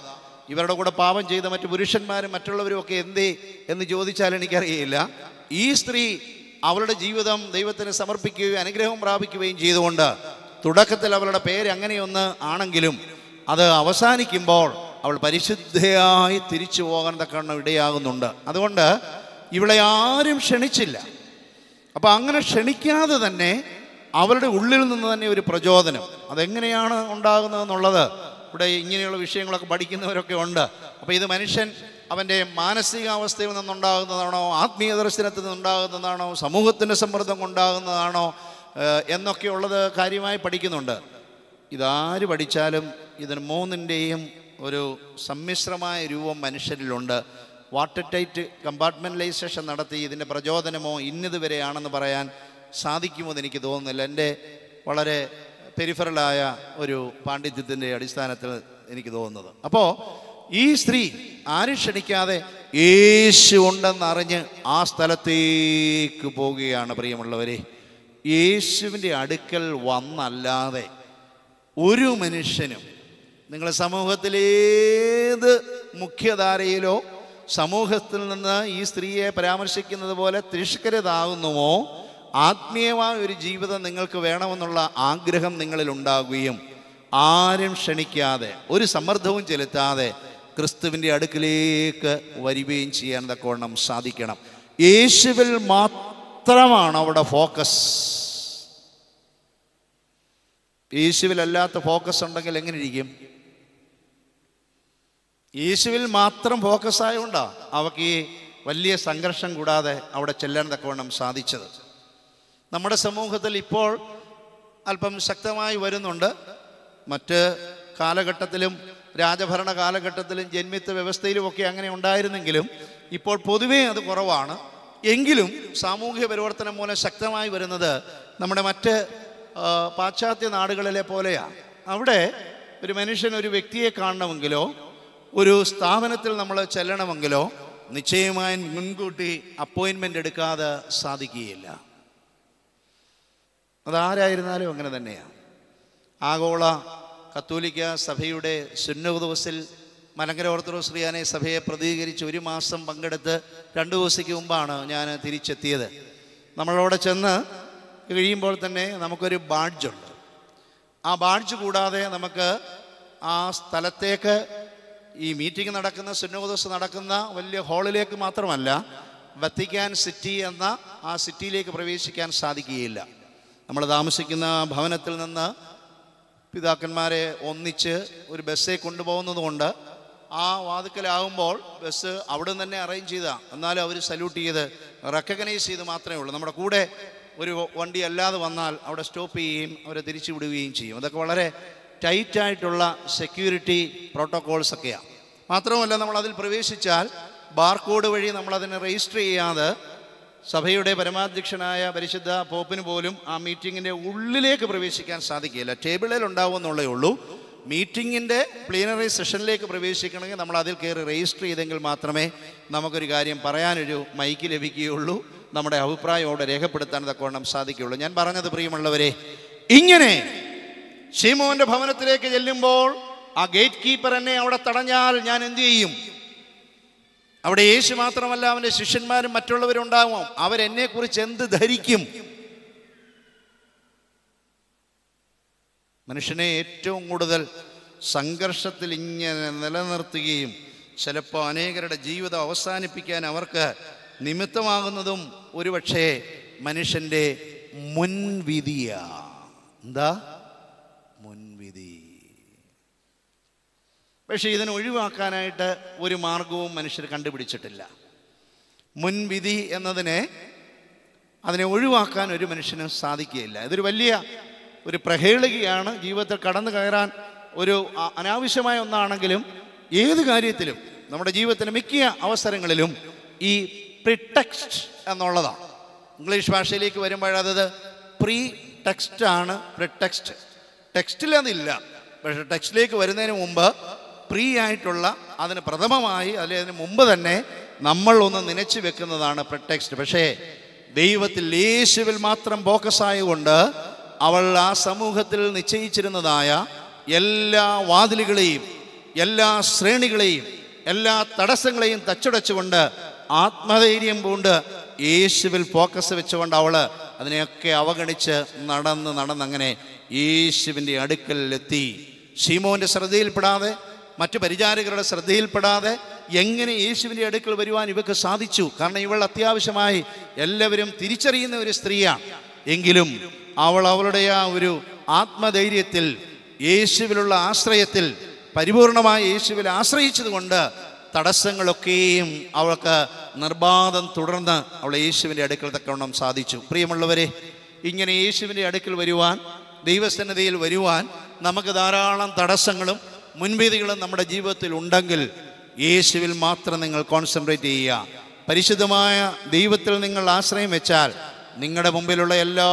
ഇവരുടെ കൂടെ പാപം ചെയ്ത മറ്റു പുരുഷന്മാരും മറ്റുള്ളവരും ഒക്കെ എന്തേ എന്ന് ചോദിച്ചാൽ എനിക്കറിയില്ല. ഈ സ്ത്രീ അവളുടെ ജീവിതം ദൈവത്തിന് സമർപ്പിക്കുകയും അനുഗ്രഹം പ്രാപിക്കുകയും ചെയ്തുകൊണ്ട് തുടക്കത്തിൽ അവളുടെ പേര് അങ്ങനെയൊന്ന് ആണെങ്കിലും അത് അവസാനിക്കുമ്പോൾ അവൾ പരിശുദ്ധയായി തിരിച്ചു പോകാൻ തക്കവണ്ണം ഇടയാകുന്നുണ്ട്. അതുകൊണ്ട് ഇവളെ ആരും ക്ഷണിച്ചില്ല. അപ്പോൾ അങ്ങനെ ക്ഷണിക്കാതെ തന്നെ അവരുടെ ഉള്ളിൽ നിന്ന് തന്നെ ഒരു പ്രചോദനം. അതെങ്ങനെയാണ് ഉണ്ടാകുന്നതെന്നുള്ളത്? ഇവിടെ ഇങ്ങനെയുള്ള വിഷയങ്ങളൊക്കെ പഠിക്കുന്നവരൊക്കെ ഉണ്ട്. അപ്പോൾ ഇത് മനുഷ്യൻ അവന്റെ മാനസികാവസ്ഥയിൽ നിന്നുണ്ടാകുന്നതാണോ? ആത്മീയ ദർശനത്തിൽ നിന്നുണ്ടാകുന്നതാണോ? സമൂഹത്തിന്റെ സമ്മർദ്ദം കൊണ്ടാകുന്നതാണോ? എന്നൊക്കെയുള്ളത് കാര്യമായി പഠിക്കുന്നുണ്ട്. ഇതാര് പഠിച്ചാലും ഇതിന് മൂന്നിന്റെയും ഒരു സമ്മിശ്രമായ രൂപം മനുഷ്യരിലുണ്ട്. വാട്ടർ ടൈറ്റ് കമ്പാർട്ട്മെന്റലൈസേഷൻ നടത്തി ഇതിന്റെ പ്രചോദനമോ ഇന്നത് വരെയാണെന്ന് പറയാൻ സാധിക്കുമോ എന്ന് എനിക്ക് തോന്നുന്നില്ല. എന്റെ വളരെ പെരിഫറലായ ഒരു പാണ്ഡിത്യത്തിന്റെ അടിസ്ഥാനത്തിൽ എനിക്ക് തോന്നുന്നത്. അപ്പോൾ ഈ സ്ത്രീ ആരും ക്ഷണിക്കാതെ യേശു ഉണ്ടെന്നറിഞ്ഞ് ആ സ്ഥലത്തേക്ക് പോവുകയാണ് പ്രിയമുള്ളവരെ. യേശുവിന്റെ അടുക്കൽ വന്നല്ലാതെ ഒരു മനുഷ്യനും നിങ്ങളുടെ സമൂഹത്തിലേത് മുഖ്യധാരയിലോ സമൂഹത്തിൽ നിന്ന് ഈ സ്ത്രീയെ പരാമർശിക്കുന്നത് പോലെ തിഷ്കരതാകുന്നുവോ ആത്മീയമായ ഒരു ജീവിതം നിങ്ങൾക്ക് വേണമെന്നുള്ള ആഗ്രഹം നിങ്ങളിൽ ഉണ്ടാകുകയും ആരും ക്ഷണിക്കാതെ ഒരു സമ്മർദ്ദവും ചെലുത്താതെ ക്രിസ്തുവിന്റെ അടുക്കിലേക്ക് വരികയും ചെയ്യാൻ തക്കവണ്ണം സാധിക്കണം. യേശുവിൽ മാത്രമാണ് അവിടെ ഫോക്കസ്. യേശുവിലല്ലാത്ത ഫോക്കസ് ഉണ്ടെങ്കിൽ എങ്ങനെ ഇരിക്കും യേശുവിൽ മാത്രം ഫോക്കസ് ആയതുകൊണ്ടാണ് അവക്ക് ഈ വലിയ സംഘർഷം കൂടാതെ അവിടെ ചെല്ലാൻ തക്കവണ്ണം സാധിച്ചത്. നമ്മുടെ സമൂഹത്തിൽ ഇപ്പോൾ അല്പം ശക്തമായി വരുന്നുണ്ട്. മറ്റ് കാലഘട്ടത്തിലും രാജഭരണ കാലഘട്ടത്തിലും ജന്മിത്ത വ്യവസ്ഥയിലും ഒക്കെ അങ്ങനെ ഉണ്ടായിരുന്നെങ്കിലും ഇപ്പോൾ പൊതുവേ അത് കുറവാണ്. എങ്കിലും സാമൂഹ്യ പരിവർത്തനം മൂലം ശക്തമായി വരുന്നത് നമ്മുടെ മറ്റ് പാശ്ചാത്യ നാടുകളിലെ പോലെയാണ് അവിടെ ഒരു മനുഷ്യൻ ഒരു വ്യക്തിയെ കാണണമെങ്കിലോ ഒരു സ്ഥാപനത്തിൽ നമ്മൾ ചെല്ലണമെങ്കിലോ നിശ്ചയമായും മുൻകൂട്ടി അപ്പോയിൻമെന്റ് എടുക്കാതെ സാധിക്കുകയില്ല. അതാരായിരുന്നാലും അങ്ങനെ തന്നെയാണ് ആഗോള കത്തോലിക്ക സഭയുടെ സുന്നത ദിവസിൽ മലങ്കര ഓർത്തഡോക്സ് റിയാനെ സഭയെ പ്രതികരിച്ച് ഒരു മാസം പങ്കെടുത്ത് രണ്ട് ദിവസത്തേക്ക് മുമ്പാണ് ഞാൻ തിരിച്ചെത്തിയത്. നമ്മളവിടെ ചെന്ന് കഴിയുമ്പോൾ തന്നെ നമുക്കൊരു ബാഡ്ജുണ്ട്. ആ ബാഡ്ജ് കൂടാതെ നമുക്ക് ആ സ്ഥലത്തേക്ക് ഈ മീറ്റിംഗ് നടക്കുന്ന സുന്നോദസ് നടക്കുന്ന വലിയ ഹാളിലേക്ക് മാത്രമല്ല വത്തിക്കാൻ സിറ്റി എന്ന ആ സിറ്റിയിലേക്ക് പ്രവേശിക്കാൻ സാധിക്കുകയില്ല. നമ്മൾ താമസിക്കുന്ന ഭവനത്തിൽ നിന്ന് പിതാക്കന്മാരെ ഒന്നിച്ച് ഒരു ബസ്സിൽ കൊണ്ടുപോകുന്നത് കൊണ്ട് ആ വാതുക്കലാകുമ്പോൾ ബസ് അവിടെ നിന്ന് തന്നെ അറേഞ്ച് ചെയ്താ. എന്നാലും അവർ സല്യൂട്ട് ചെയ്ത് റെക്കഗ്നൈസ് ചെയ്ത് മാത്രമേ ഉള്ളൂ. നമ്മുടെ കൂടെ ഒരു വണ്ടി അല്ലാതെ വന്നാൽ അവിടെ സ്റ്റോപ്പ് ചെയ്യുകയും അവരെ തിരിച്ചു വിടുകയും ചെയ്യും. അതൊക്കെ വളരെ ടൈറ്റായിട്ടുള്ള സെക്യൂരിറ്റി പ്രോട്ടോകോൾസ് ഒക്കെയാണ് മാത്രവുമല്ല നമ്മൾ അതിൽ പ്രവേശിച്ചാൽ ബാർകോഡ് വഴി നമ്മൾ അതിനെ രജിസ്റ്റർ ചെയ്യാതെ സഭയുടെ പരമാധ്യക്ഷനായ പരിശുദ്ധ പോപ്പിന് പോലും ആ മീറ്റിങ്ങിന്റെ ഉള്ളിലേക്ക് പ്രവേശിക്കാൻ സാധിക്കില്ല ടേബിളിൽ ഉണ്ടാവുമെന്നുള്ളേ ഉള്ളൂ. മീറ്റിങ്ങിന്റെ പ്ലീനറി സെഷനിലേക്ക് പ്രവേശിക്കണമെങ്കിൽ നമ്മൾ അതിൽ കയറി രജിസ്റ്റർ ചെയ്തെങ്കിൽ മാത്രമേ നമുക്കൊരു കാര്യം പറയാനൊരു മൈക്ക് ലഭിക്കുകയുള്ളൂ. നമ്മുടെ അഭിപ്രായം അവിടെ രേഖപ്പെടുത്താൻ തക്കവണ്ണം സാധിക്കുകയുള്ളൂ. ഞാൻ പറഞ്ഞത് പ്രിയമുള്ളവരെ ഇങ്ങനെ ഷീമോന്റെ ഭവനത്തിലേക്ക് ചെല്ലുമ്പോൾ ആ ഗേറ്റ് കീപ്പർ എന്നെ അവിടെ തടഞ്ഞാൽ ഞാൻ എന്തു ചെയ്യും? അവിടെ യേശു മാത്രമല്ല അവന്റെ ശിഷ്യന്മാരും മറ്റുള്ളവരും ഉണ്ടാകും അവരെന്നെ കുറിച്ച് എന്ത് ധരിക്കും? മനുഷ്യനെ ഏറ്റവും കൂടുതൽ സംഘർഷത്തിൽ ഇങ്ങനെ നിലനിർത്തുകയും ചിലപ്പോൾ അനേകരുടെ ജീവിതം അവസാനിപ്പിക്കാൻ അവർക്ക് നിമിത്തമാകുന്നതും ഒരുപക്ഷേ മനുഷ്യന്റെ മുൻവിധിയാ. എന്താ മുൻവിധി പക്ഷേ ഇതിനെ ഒഴിവാക്കാനായിട്ട് ഒരു മാർഗവും മനുഷ്യർ കണ്ടുപിടിച്ചിട്ടില്ല. മുൻവിധി എന്നതിനെ അതിനെ ഒഴിവാക്കാൻ ഒരു മനുഷ്യന് സാധിക്കുകയില്ല. ഇതൊരു വലിയ ഒരു പ്രഹേളികയാണ്. ജീവിതത്തിൽ കടന്നു കയറാൻ ഒരു അനാവശ്യമായ ഒന്നാണെങ്കിലും ഏത് കാര്യത്തിലും നമ്മുടെ ജീവിതത്തിലെ മിക്ക അവസരങ്ങളിലും ഈ പ്രിടെക്സ്റ്റ് എന്നുള്ളതാണ്. ഇംഗ്ലീഷ് ഭാഷയിലേക്ക് വരുമ്പോഴത് പ്രീ ടെക്സ്റ്റാണ് പ്രിടെക്സ്റ്റ് ടെക്സ്റ്റിൽ അതില്ല. പക്ഷെ ടെക്സ്റ്റിലേക്ക് വരുന്നതിന് മുമ്പ് പ്രീ ആയിട്ടുള്ള അതിന് പ്രഥമമായി അല്ലെങ്കിൽ അതിന് മുമ്പ് തന്നെ നമ്മൾ ഒന്ന് നനച്ചു വെക്കുന്നതാണ് പ്രിടെക്സ്റ്റ് പക്ഷേ ദൈവത്തിൽ യേശുവിൽ മാത്രം ഫോക്കസ് ആയതുകൊണ്ട് അവൾ ആ സമൂഹത്തിൽ നിശ്ചയിച്ചിരുന്നതായ എല്ലാ വാതിലുകളെയും എല്ലാ ശ്രേണികളെയും എല്ലാ തടസ്സങ്ങളെയും തച്ചുടച്ചുകൊണ്ട് ആത്മധൈര്യം പൂണ്ട് യേശുവിൽ ഫോക്കസ് വെച്ചുകൊണ്ട് അവൾ അതിനെയൊക്കെ അവഗണിച്ച് നടന്ന് നടന്നങ്ങനെ യേശുവിന്റെ അടുക്കലെത്തി ഷീമോന്റെ ശ്രദ്ധയിൽപ്പെടാതെ മറ്റു പരിചാരകരുടെ ശ്രദ്ധയിൽപ്പെടാതെ എങ്ങനെ യേശുവിന്റെ അടുക്കൽ വരുവാൻ ഇവക്ക് സാധിച്ചു? കാരണം ഇവൾ അത്യാവശ്യമായി എല്ലാവരും തിരിച്ചറിയുന്ന ഒരു സ്ത്രീയാണ് എങ്കിലും അവൾ അവളുടെ ആ ഒരു ആത്മധൈര്യത്തിൽ യേശുവിലുള്ള ആശ്രയത്തിൽ പരിപൂർണമായി യേശുവിൽ ആശ്രയിച്ചതുകൊണ്ട് തടസ്സങ്ങളൊക്കെയും അവൾക്ക് നിർബാധം തുടർന്ന് അവൾ യേശുവിന്റെ അടുക്കൽ തക്കവണ്ണം സാധിച്ചു. പ്രിയമുള്ളവരെ ഇങ്ങനെ യേശുവിന്റെ അടുക്കൽ വരുവാൻ ദൈവസന്നതയിൽ വരുവാൻ നമുക്ക് ധാരാളം തടസ്സങ്ങളും മുൻവിധികളും നമ്മുടെ ജീവിതത്തിൽ ഉണ്ടെങ്കിൽ യേശുവിൽ മാത്രം നിങ്ങൾ കോൺസെൻട്രേറ്റ് ചെയ്യുക. പരിശുദ്ധമായ ദൈവത്തിൽ നിങ്ങൾ ആശ്രയം വെച്ചാൽ നിങ്ങളുടെ മുമ്പിലുള്ള എല്ലാ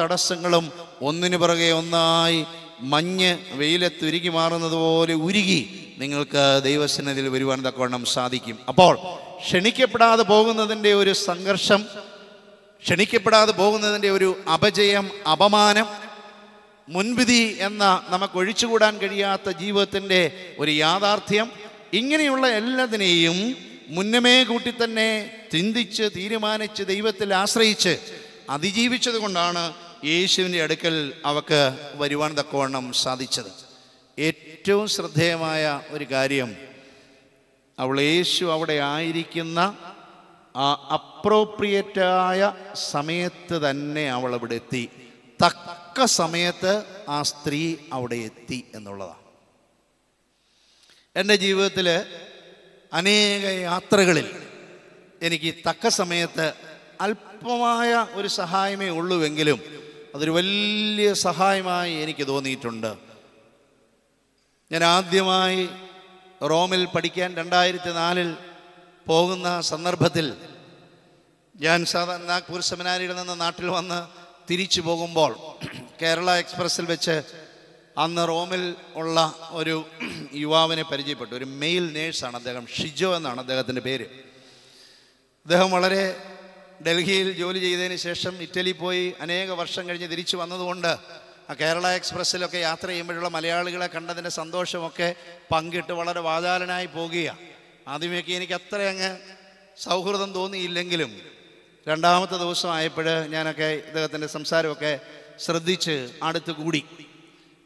തടസ്സങ്ങളും ഒന്നിനു പുറകെ ഒന്നായി മഞ്ഞ് വെയിലത്ത് ഉരുകി മാറുന്നത് പോലെ ഉരുകി നിങ്ങൾക്ക് ദൈവസന്നിധിയിൽ വരുവാൻ തക്കവണ്ണം സാധിക്കും. അപ്പോൾ ക്ഷണിക്കപ്പെടാതെ പോകുന്നതിന്റെ ഒരു സംഘർഷം ക്ഷണിക്കപ്പെടാതെ പോകുന്നതിന്റെ ഒരു അപജയം അപമാനം മുൻവിധി എന്ന നമുക്ക് ഒഴിച്ചുകൂടാൻ കഴിയാത്ത ജീവിതത്തിന്റെ ഒരു യാഥാർത്ഥ്യം. ഇങ്ങനെയുള്ള എല്ലാത്തിനെയും മുന്നമേ കൂട്ടി തന്നെ ചിന്തിച്ച് തീരുമാനിച്ച് ദൈവത്തിൽ ആശ്രയിച്ച് അതിജീവിച്ചത് കൊണ്ടാണ് യേശുവിന്റെ അടുക്കൽ അവക്ക് വരുവാൻ തക്കവണ്ണം സാധിച്ചത്. ഏറ്റവും ശ്രദ്ധേയമായ ഒരു കാര്യം അവൾ യേശു അവിടെ ആയിരിക്കുന്ന ആ അപ്രോപ്രിയേറ്റായ സമയത്ത് തന്നെ അവൾ അവിടെ എത്തി. തക്ക സമയത്ത് ആ സ്ത്രീ അവിടെ എത്തി എന്നുള്ളതാണ്. എന്റെ ജീവിതത്തിൽ അനേക യാത്രകളിൽ എനിക്ക് തക്ക സമയത്ത് അല്പമായ ഒരു സഹായമേ ഉള്ളൂവെങ്കിലും അതൊരു വലിയ സഹായമായി എനിക്ക് തോന്നിയിട്ടുണ്ട്. ഞാൻ ആദ്യമായി റോമിൽ പഠിക്കാൻ രണ്ടായിരത്തി നാലിൽ പോകുന്ന സന്ദർഭത്തിൽ ഞാൻ സാധാരണ നാഗ്പൂർ സെമിനാരിയിൽ നിന്ന് നാട്ടിൽ വന്ന് തിരിച്ചു പോകുമ്പോൾ കേരള എക്സ്പ്രസ്സിൽ വെച്ച് അന്ന് റോമിൽ ഉള്ള ഒരു യുവാവിനെ പരിചയപ്പെട്ടു. ഒരു മെയിൽ നേഴ്സാണ് അദ്ദേഹം ഷിജോ എന്നാണ് അദ്ദേഹത്തിന്റെ പേര്. അദ്ദേഹം വളരെ ഡൽഹിയിൽ ജോലി ചെയ്തതിന് ശേഷം ഇറ്റലി പോയി അനേക വർഷം കഴിഞ്ഞ് തിരിച്ചു വന്നതുകൊണ്ട് ആ കേരള എക്സ്പ്രസ്സിലൊക്കെ യാത്ര ചെയ്യുമ്പോഴുള്ള മലയാളികളെ കണ്ടതിന്റെ സന്തോഷമൊക്കെ പങ്കിട്ട് വളരെ വാചാലനായി പോകുകയാണ്. ആദ്യമൊക്കെ എനിക്ക് അത്ര അങ്ങ് സൗഹൃദം തോന്നിയില്ലെങ്കിലും രണ്ടാമത്തെ ദിവസമായപ്പോൾ ഞാനൊക്കെ ഇദ്ദേഹത്തിന്റെ സംസാരമൊക്കെ ശ്രദ്ധിച്ച് അടുത്ത് കൂടി.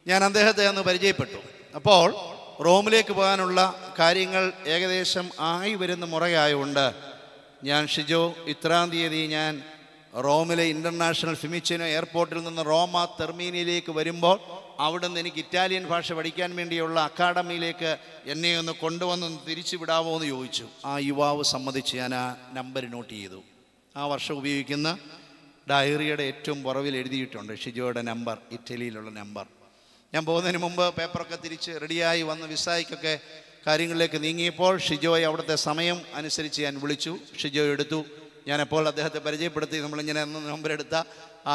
ഞാൻ അദ്ദേഹത്തെ അന്ന് പരിചയപ്പെട്ടു. അപ്പോൾ റോമിലേക്ക് പോകാനുള്ള കാര്യങ്ങൾ ഏകദേശം ആയി വരുന്ന മുറയായതുകൊണ്ട് ഞാൻ ഷിജോ ഇത്രാം തീയതി ഞാൻ റോമിലെ ഇന്റർനാഷണൽ ഫിമിച്ചിനോ എയർപോർട്ടിൽ നിന്ന് റോമ തെർമീനിയിലേക്ക് വരുമ്പോൾ അവിടെ നിന്ന് എനിക്ക് ഇറ്റാലിയൻ ഭാഷ പഠിക്കാൻ വേണ്ടിയുള്ള അക്കാഡമിയിലേക്ക് എന്നെ ഒന്ന് കൊണ്ടുവന്ന് തിരിച്ചു വിടാമോ എന്ന് ചോദിച്ചു. ആ യുവാവ് സമ്മതിച്ച് ഞാൻ ആ നമ്പർ നോട്ട് ചെയ്തു. ആ വർഷം ഉപയോഗിക്കുന്ന ഡയറിയുടെ ഏറ്റവും പുറവിൽ എഴുതിയിട്ടുണ്ട് ഷിജോയുടെ നമ്പർ ഇറ്റലിയിലുള്ള നമ്പർ. ഞാൻ പോകുന്നതിന് മുമ്പ് പേപ്പറൊക്കെ തിരിച്ച് റെഡിയായി വന്ന് വിസായിക്കൊക്കെ കാര്യങ്ങളിലേക്ക് നീങ്ങിയപ്പോൾ ഷിജോയെ അവിടുത്തെ സമയം അനുസരിച്ച് ഞാൻ വിളിച്ചു. ഷിജോ എടുത്തു. ഞാനപ്പോൾ അദ്ദേഹത്തെ പരിചയപ്പെടുത്തി. നമ്മളിങ്ങനെ നമ്പർ എടുത്ത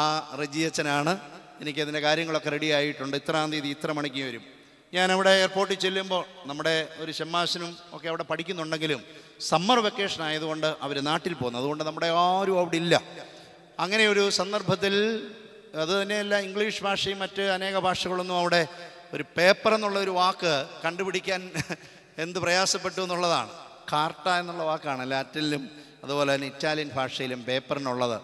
ആ റജിയച്ചനാണ്. എനിക്കതിന്റെ കാര്യങ്ങളൊക്കെ റെഡി ആയിട്ടുണ്ട് ഇത്രാം തീയതി ഇത്ര മണിക്ക് വരും. ഞാൻ അവിടെ എയർപോർട്ടിൽ ചെല്ലുമ്പോൾ നമ്മുടെ ഒരു ഷമ്മാശനും ഒക്കെ അവിടെ പഠിക്കുന്നുണ്ടെങ്കിലും സമ്മർ വെക്കേഷൻ ആയതുകൊണ്ട് അവർ നാട്ടിൽ പോകുന്നു. അതുകൊണ്ട് നമ്മുടെ ആരും അവിടെ ഇല്ല. അങ്ങനെ ഒരു സന്ദർഭത്തിൽ അത് തന്നെയല്ല ഇംഗ്ലീഷ് ഭാഷയും മറ്റ് അനേക ഭാഷകളൊന്നും അവിടെ ഒരു പേപ്പർ എന്നുള്ള ഒരു വാക്ക് കണ്ടുപിടിക്കാൻ എന്ത് പ്രയാസപ്പെട്ടു എന്നുള്ളതാണ്. കാർട്ട എന്നുള്ള വാക്കാണ് ലാറ്റിനിലും അതുപോലെ തന്നെ ഇറ്റാലിയൻ ഭാഷയിലും പേപ്പറിനുള്ളത്.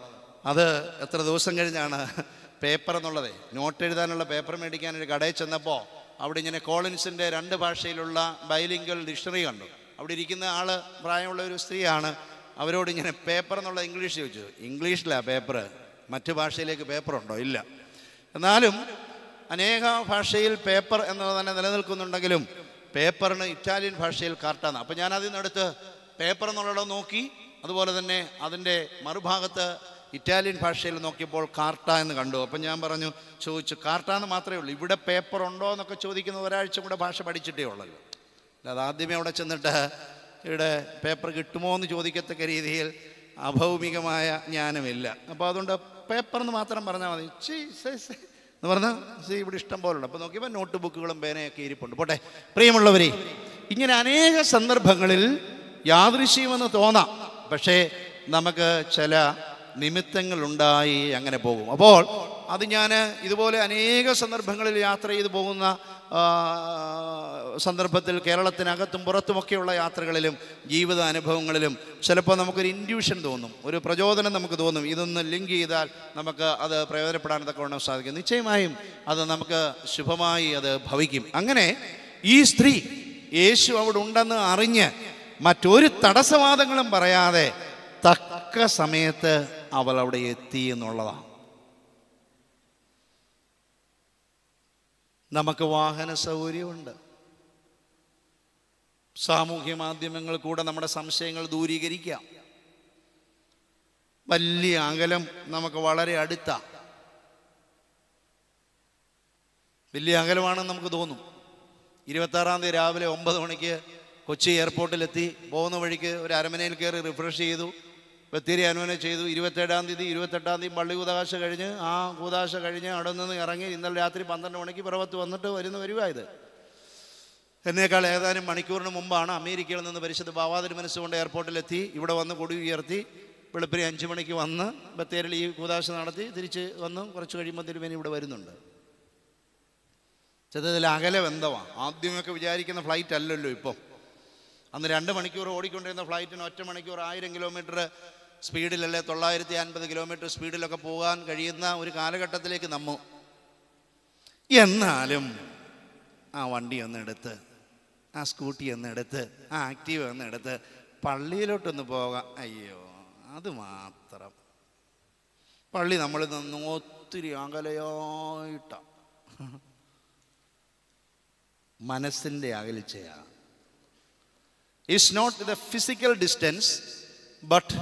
അത് എത്ര ദിവസം കഴിഞ്ഞാണ് പേപ്പർ എന്നുള്ളത്? നോട്ട് എഴുതാനുള്ള പേപ്പർ മേടിക്കാൻ ഒരു കടയിൽ ചെന്നപ്പോൾ അവിടെ ഇങ്ങനെ കോളിൻസിന്റെ രണ്ട് ഭാഷയിലുള്ള ബൈലിംഗൽ ഡിക്ഷണറി കണ്ടു. അവിടെ ഇരിക്കുന്ന ആൾ പ്രായമുള്ള ഒരു സ്ത്രീയാണ്. അവരോട് ഇങ്ങനെ പേപ്പർ എന്നുള്ള ഇംഗ്ലീഷ് ചോദിച്ചു. ഇംഗ്ലീഷിലാണ് പേപ്പർ. മറ്റു ഭാഷയിലേക്ക് പേപ്പർ ഉണ്ടോ? ഇല്ല. എന്നാലും അനേക ഭാഷയിൽ പേപ്പർ എന്നത് തന്നെ നിലനിൽക്കുന്നുണ്ടെങ്കിലും പേപ്പറിന് ഇറ്റാലിയൻ ഭാഷയിൽ കാർട്ടാണ് അപ്പോൾ ഞാൻ അതിൽ നിന്നെടുത്ത് പേപ്പർ എന്നുള്ളത് നോക്കി. അതുപോലെ തന്നെ അതിന്റെ മറുഭാഗത്ത് ഇറ്റാലിയൻ ഭാഷയിൽ നോക്കിയപ്പോൾ കാർട്ട എന്ന് കണ്ടു. അപ്പം ഞാൻ പറഞ്ഞു ചോദിച്ചു കാർട്ട എന്ന് മാത്രമേ ഉള്ളൂ ഇവിടെ പേപ്പർ ഉണ്ടോ എന്നൊക്കെ ചോദിക്കുന്ന ഒരാഴ്ച കൂടെ ഭാഷ പഠിച്ചിട്ടേ ഉള്ളല്ലോ. അല്ലാതെ ആദ്യമേ അവിടെ ചെന്നിട്ട് ഇവിടെ പേപ്പർ കിട്ടുമോ എന്ന് ചോദിക്കത്തക്ക രീതിയിൽ അഭൗമികമായ ജ്ഞാനമില്ല. അപ്പോൾ അതുകൊണ്ട് പേപ്പർ എന്ന് മാത്രം പറഞ്ഞാൽ മതി. ചീ, എന്ന് പറഞ്ഞാൽ സി ഇവിടെ ഇഷ്ടം പോലുണ്ട്. അപ്പോൾ നോക്കിയപ്പോൾ നോട്ട് ബുക്കുകളും പേനയൊക്കെ ഇരിപ്പുണ്ട്. പോട്ടെ പ്രിയമുള്ളവരെ ഇങ്ങനെ അനേക സന്ദർഭങ്ങളിൽ യാദൃശ്യമെന്ന് തോന്നാം. പക്ഷേ നമുക്ക് ചില നിമിത്തങ്ങളുണ്ടായി അങ്ങനെ പോകും. അപ്പോൾ അത് ഞാൻ ഇതുപോലെ അനേക സന്ദർഭങ്ങളിൽ യാത്ര ചെയ്തു പോകുന്ന സന്ദർഭത്തിൽ കേരളത്തിനകത്തും പുറത്തുമൊക്കെയുള്ള യാത്രകളിലും ജീവിത അനുഭവങ്ങളിലും ചിലപ്പോൾ നമുക്കൊരു ഇൻഡ്യൂഷൻ തോന്നും ഒരു പ്രചോദനം നമുക്ക് തോന്നും. ഇതൊന്ന് ലിങ്ക് ചെയ്താൽ നമുക്ക് അത് പ്രയോജനപ്പെടാൻ തക്കവണ്ണം സാധിക്കും. നിശ്ചയമായും അത് നമുക്ക് ശുഭമായി അത് ഭവിക്കും. അങ്ങനെ ഈ സ്ത്രീ യേശു അവിടെ ഉണ്ടെന്ന് അറിഞ്ഞ് മറ്റൊരു തടസ്സവാദങ്ങളും പറയാതെ തക്ക സമയത്ത് അവൾ അവിടെ എത്തി എന്നുള്ളതാണ്. നമുക്ക് വാഹന സൗകര്യമുണ്ട്. സാമൂഹ്യ മാധ്യമങ്ങൾ കൂടെ നമ്മുടെ സംശയങ്ങൾ ദൂരീകരിക്കാം. വലിയ അകലം നമുക്ക് വളരെ അടുത്ത. വലിയ അകലമാണെന്ന് നമുക്ക് തോന്നും. ഇരുപത്താറാം തീയതി രാവിലെ ഒമ്പത് മണിക്ക് കൊച്ചി എയർപോർട്ടിലെത്തി. പോകുന്ന വഴിക്ക് ഒരു അരമനയിൽ കയറി റിഫ്രഷ് ചെയ്തു. ബത്തേരി അനുവനെ ചെയ്തു. ഇരുപത്തേഴാം തീയതി ഇരുപത്തെട്ടാം തീയതി പള്ളി കൂതാശ കഴിഞ്ഞ് ആ കൂതാശ കഴിഞ്ഞ് അവിടെ നിന്ന് ഇറങ്ങി ഇന്നലെ രാത്രി പന്ത്രണ്ട് മണിക്ക് പുറത്ത് വന്നിട്ട് വരുന്ന വരുവായത് എന്നേക്കാൾ ഏതാനും മണിക്കൂറിന് മുമ്പാണ് അമേരിക്കയിൽ നിന്ന് പരിശുദ്ധ ബാവാതിരി മനസ്സുകൊണ്ട് എയർപോർട്ടിലെത്തി. ഇവിടെ വന്ന് കൊടി ഉയർത്തി. വെളുപ്പിന് അഞ്ച് മണിക്ക് വന്ന് ബത്തേരിൽ ഈ കൂതാശ നടത്തി തിരിച്ച് വന്ന് കുറച്ച് കഴിയുമ്പോൾ തിരുമേനി ഇവിടെ വരുന്നുണ്ട്. ചെറുതിൽ അകലെ ബന്ധമാണ് ആദ്യമൊക്കെ വിചാരിക്കുന്ന ഫ്ലൈറ്റ് അല്ലല്ലോ ഇപ്പം. അന്ന് രണ്ട് മണിക്കൂർ ഓടിക്കൊണ്ടിരുന്ന ഫ്ലൈറ്റിന് ഒറ്റ മണിക്കൂർ ആയിരം കിലോമീറ്റർ സ്പീഡിലല്ലേ തൊള്ളായിരത്തി അൻപത് കിലോമീറ്റർ സ്പീഡിലൊക്കെ പോകാൻ കഴിയുന്ന ഒരു കാലഘട്ടത്തിലേക്ക് നമ്മു. എന്നാലും ആ വണ്ടി ഒന്നെടുത്ത് ആ സ്കൂട്ടി ഒന്നെടുത്ത് ആ ആക്റ്റീവ് ഒന്നെടുത്ത് പള്ളിയിലോട്ടൊന്ന് പോകാം. അയ്യോ അത് മാത്രം. പള്ളി നമ്മൾ നിന്ന് ഒത്തിരി അകലയായിട്ടാണ് മനസ്സിന്റെ അകലിച്ചയാണ് it's not the physical distance but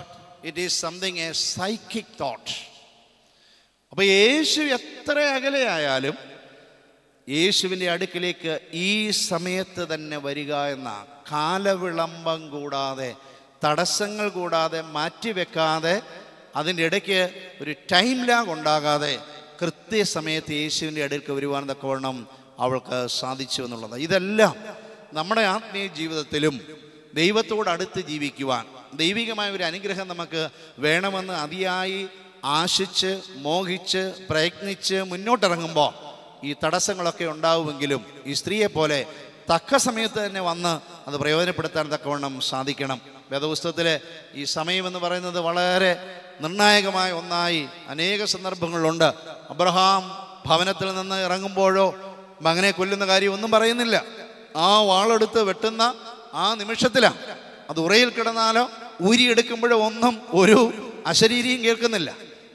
it is something a psychic thought അപ്പോൾ യേശു എത്ര അകലെയായാലും യേശുവിന്റെ അടുക്കിലേക്ക് ഈ സമയത്ത് തന്നെ വരിക എന്ന കാലവിളംബം കൂടാതെ തടസ്സങ്ങൾ കൂടാതെ മാറ്റിവെക്കാതെ അതിന്റെ ഇടയ്ക്ക് ഒരു ടൈം ലാഗ് ഉണ്ടാകാതെ കൃത്യസമയത്ത് യേശുവിന്റെ അടുക്ക് വരുവാൻ തക്കവണ്ണം അവൾക്ക് സാധിച്ചു എന്നുള്ളത്. ഇതെല്ലാം നമ്മുടെ ആത്മീയ ജീവിതത്തിലും ദൈവത്തോട് അടുത്ത് ജീവിക്കുവാൻ ദൈവികമായ ഒരു അനുഗ്രഹം നമുക്ക് വേണമെന്ന് അതിയായി ആശിച്ച് മോഹിച്ച് പ്രയത്നിച്ച് മുന്നോട്ടിറങ്ങുമ്പോൾ ഈ തടസ്സങ്ങളൊക്കെ ഉണ്ടാവുമെങ്കിലും ഈ സ്ത്രീയെ പോലെ തക്ക സമയത്ത് തന്നെ വന്ന് അത് പ്രയോജനപ്പെടുത്താൻ തക്കവണ്ണം സാധിക്കണം. വേദപുസ്തകത്തിലെ ഈ സമയമെന്ന് പറയുന്നത് വളരെ നിർണായകമായ ഒന്നായി അനേക സന്ദർഭങ്ങളുണ്ട് അബ്രഹാം ഭവനത്തിൽ നിന്ന് ഇറങ്ങുമ്പോഴോ മകനെ കൊല്ലുന്ന കാര്യം ഒന്നും പറയുന്നില്ല. ആ വാളെടുത്ത് വെട്ടുന്ന ആ നിമിഷത്തിലാണ് അത് ഉറയിൽ കിടന്നാലോ ഊരിയെടുക്കുമ്പോഴോ ഒന്നും ഒരു അശരീരിയും കേൾക്കുന്നില്ല.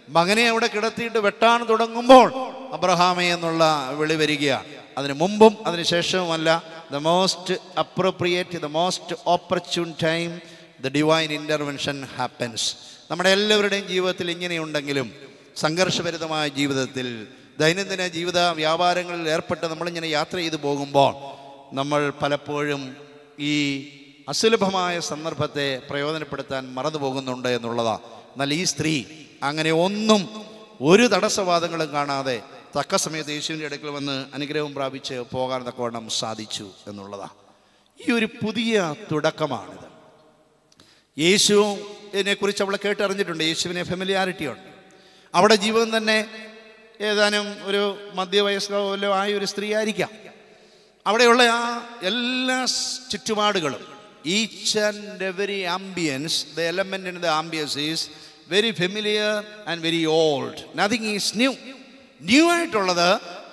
മകനെ അവിടെ കിടത്തിയിട്ട് വെട്ടാൻ തുടങ്ങുമ്പോൾ അബ്രഹാമേ എന്നുള്ള വിളി വരികയാണ് അതിന് മുമ്പും അതിന് ശേഷവുമല്ല. The most appropriate the most opportune time the divine intervention happens നമ്മുടെ എല്ലാവരുടെയും ജീവിതത്തിൽ ഇങ്ങനെയുണ്ടെങ്കിലും സംഘർഷഭരിതമായ ജീവിതത്തിൽ ദൈനംദിന ജീവിത വ്യാപാരങ്ങളിൽ ഏർപ്പെട്ട് നമ്മളിങ്ങനെ യാത്ര ചെയ്തു പോകുമ്പോൾ നമ്മൾ പലപ്പോഴും ഈ അസുലഭമായ സന്ദർഭത്തെ പ്രയോജനപ്പെടുത്താൻ മറന്നു പോകുന്നുണ്ട് എന്നുള്ളതാണ് എന്നാൽ ഈ സ്ത്രീ അങ്ങനെ ഒന്നും ഒരു തടസ്സവാദങ്ങളും കാണാതെ തക്ക സമയത്ത് യേശുവിന്റെ അടുക്കൽ വന്ന് അനുഗ്രഹം പ്രാപിച്ച് പോകാൻ തക്കവണ്ണം സാധിച്ചു എന്നുള്ളതാണ് ഈ ഒരു പുതിയ തുടക്കമാണിത്. യേശുവിനെ കുറിച്ച് അവൾ കേട്ടറിഞ്ഞിട്ടുണ്ട്. യേശുവിനെ ഫെമിലിയാരിറ്റി ഉണ്ട്. അവിടെ ജീവിതം തന്നെ ഏതാനും ഒരു മധ്യവയസ്കോ ആയ ഒരു സ്ത്രീ ആയിരിക്കാം അവിടെയുള്ള ആ എല്ലാ ചുറ്റുപാടുകളും each and every ambiance the element in the ambiance is very familiar and very old nothing is new new ആയിട്ടുള്ളത്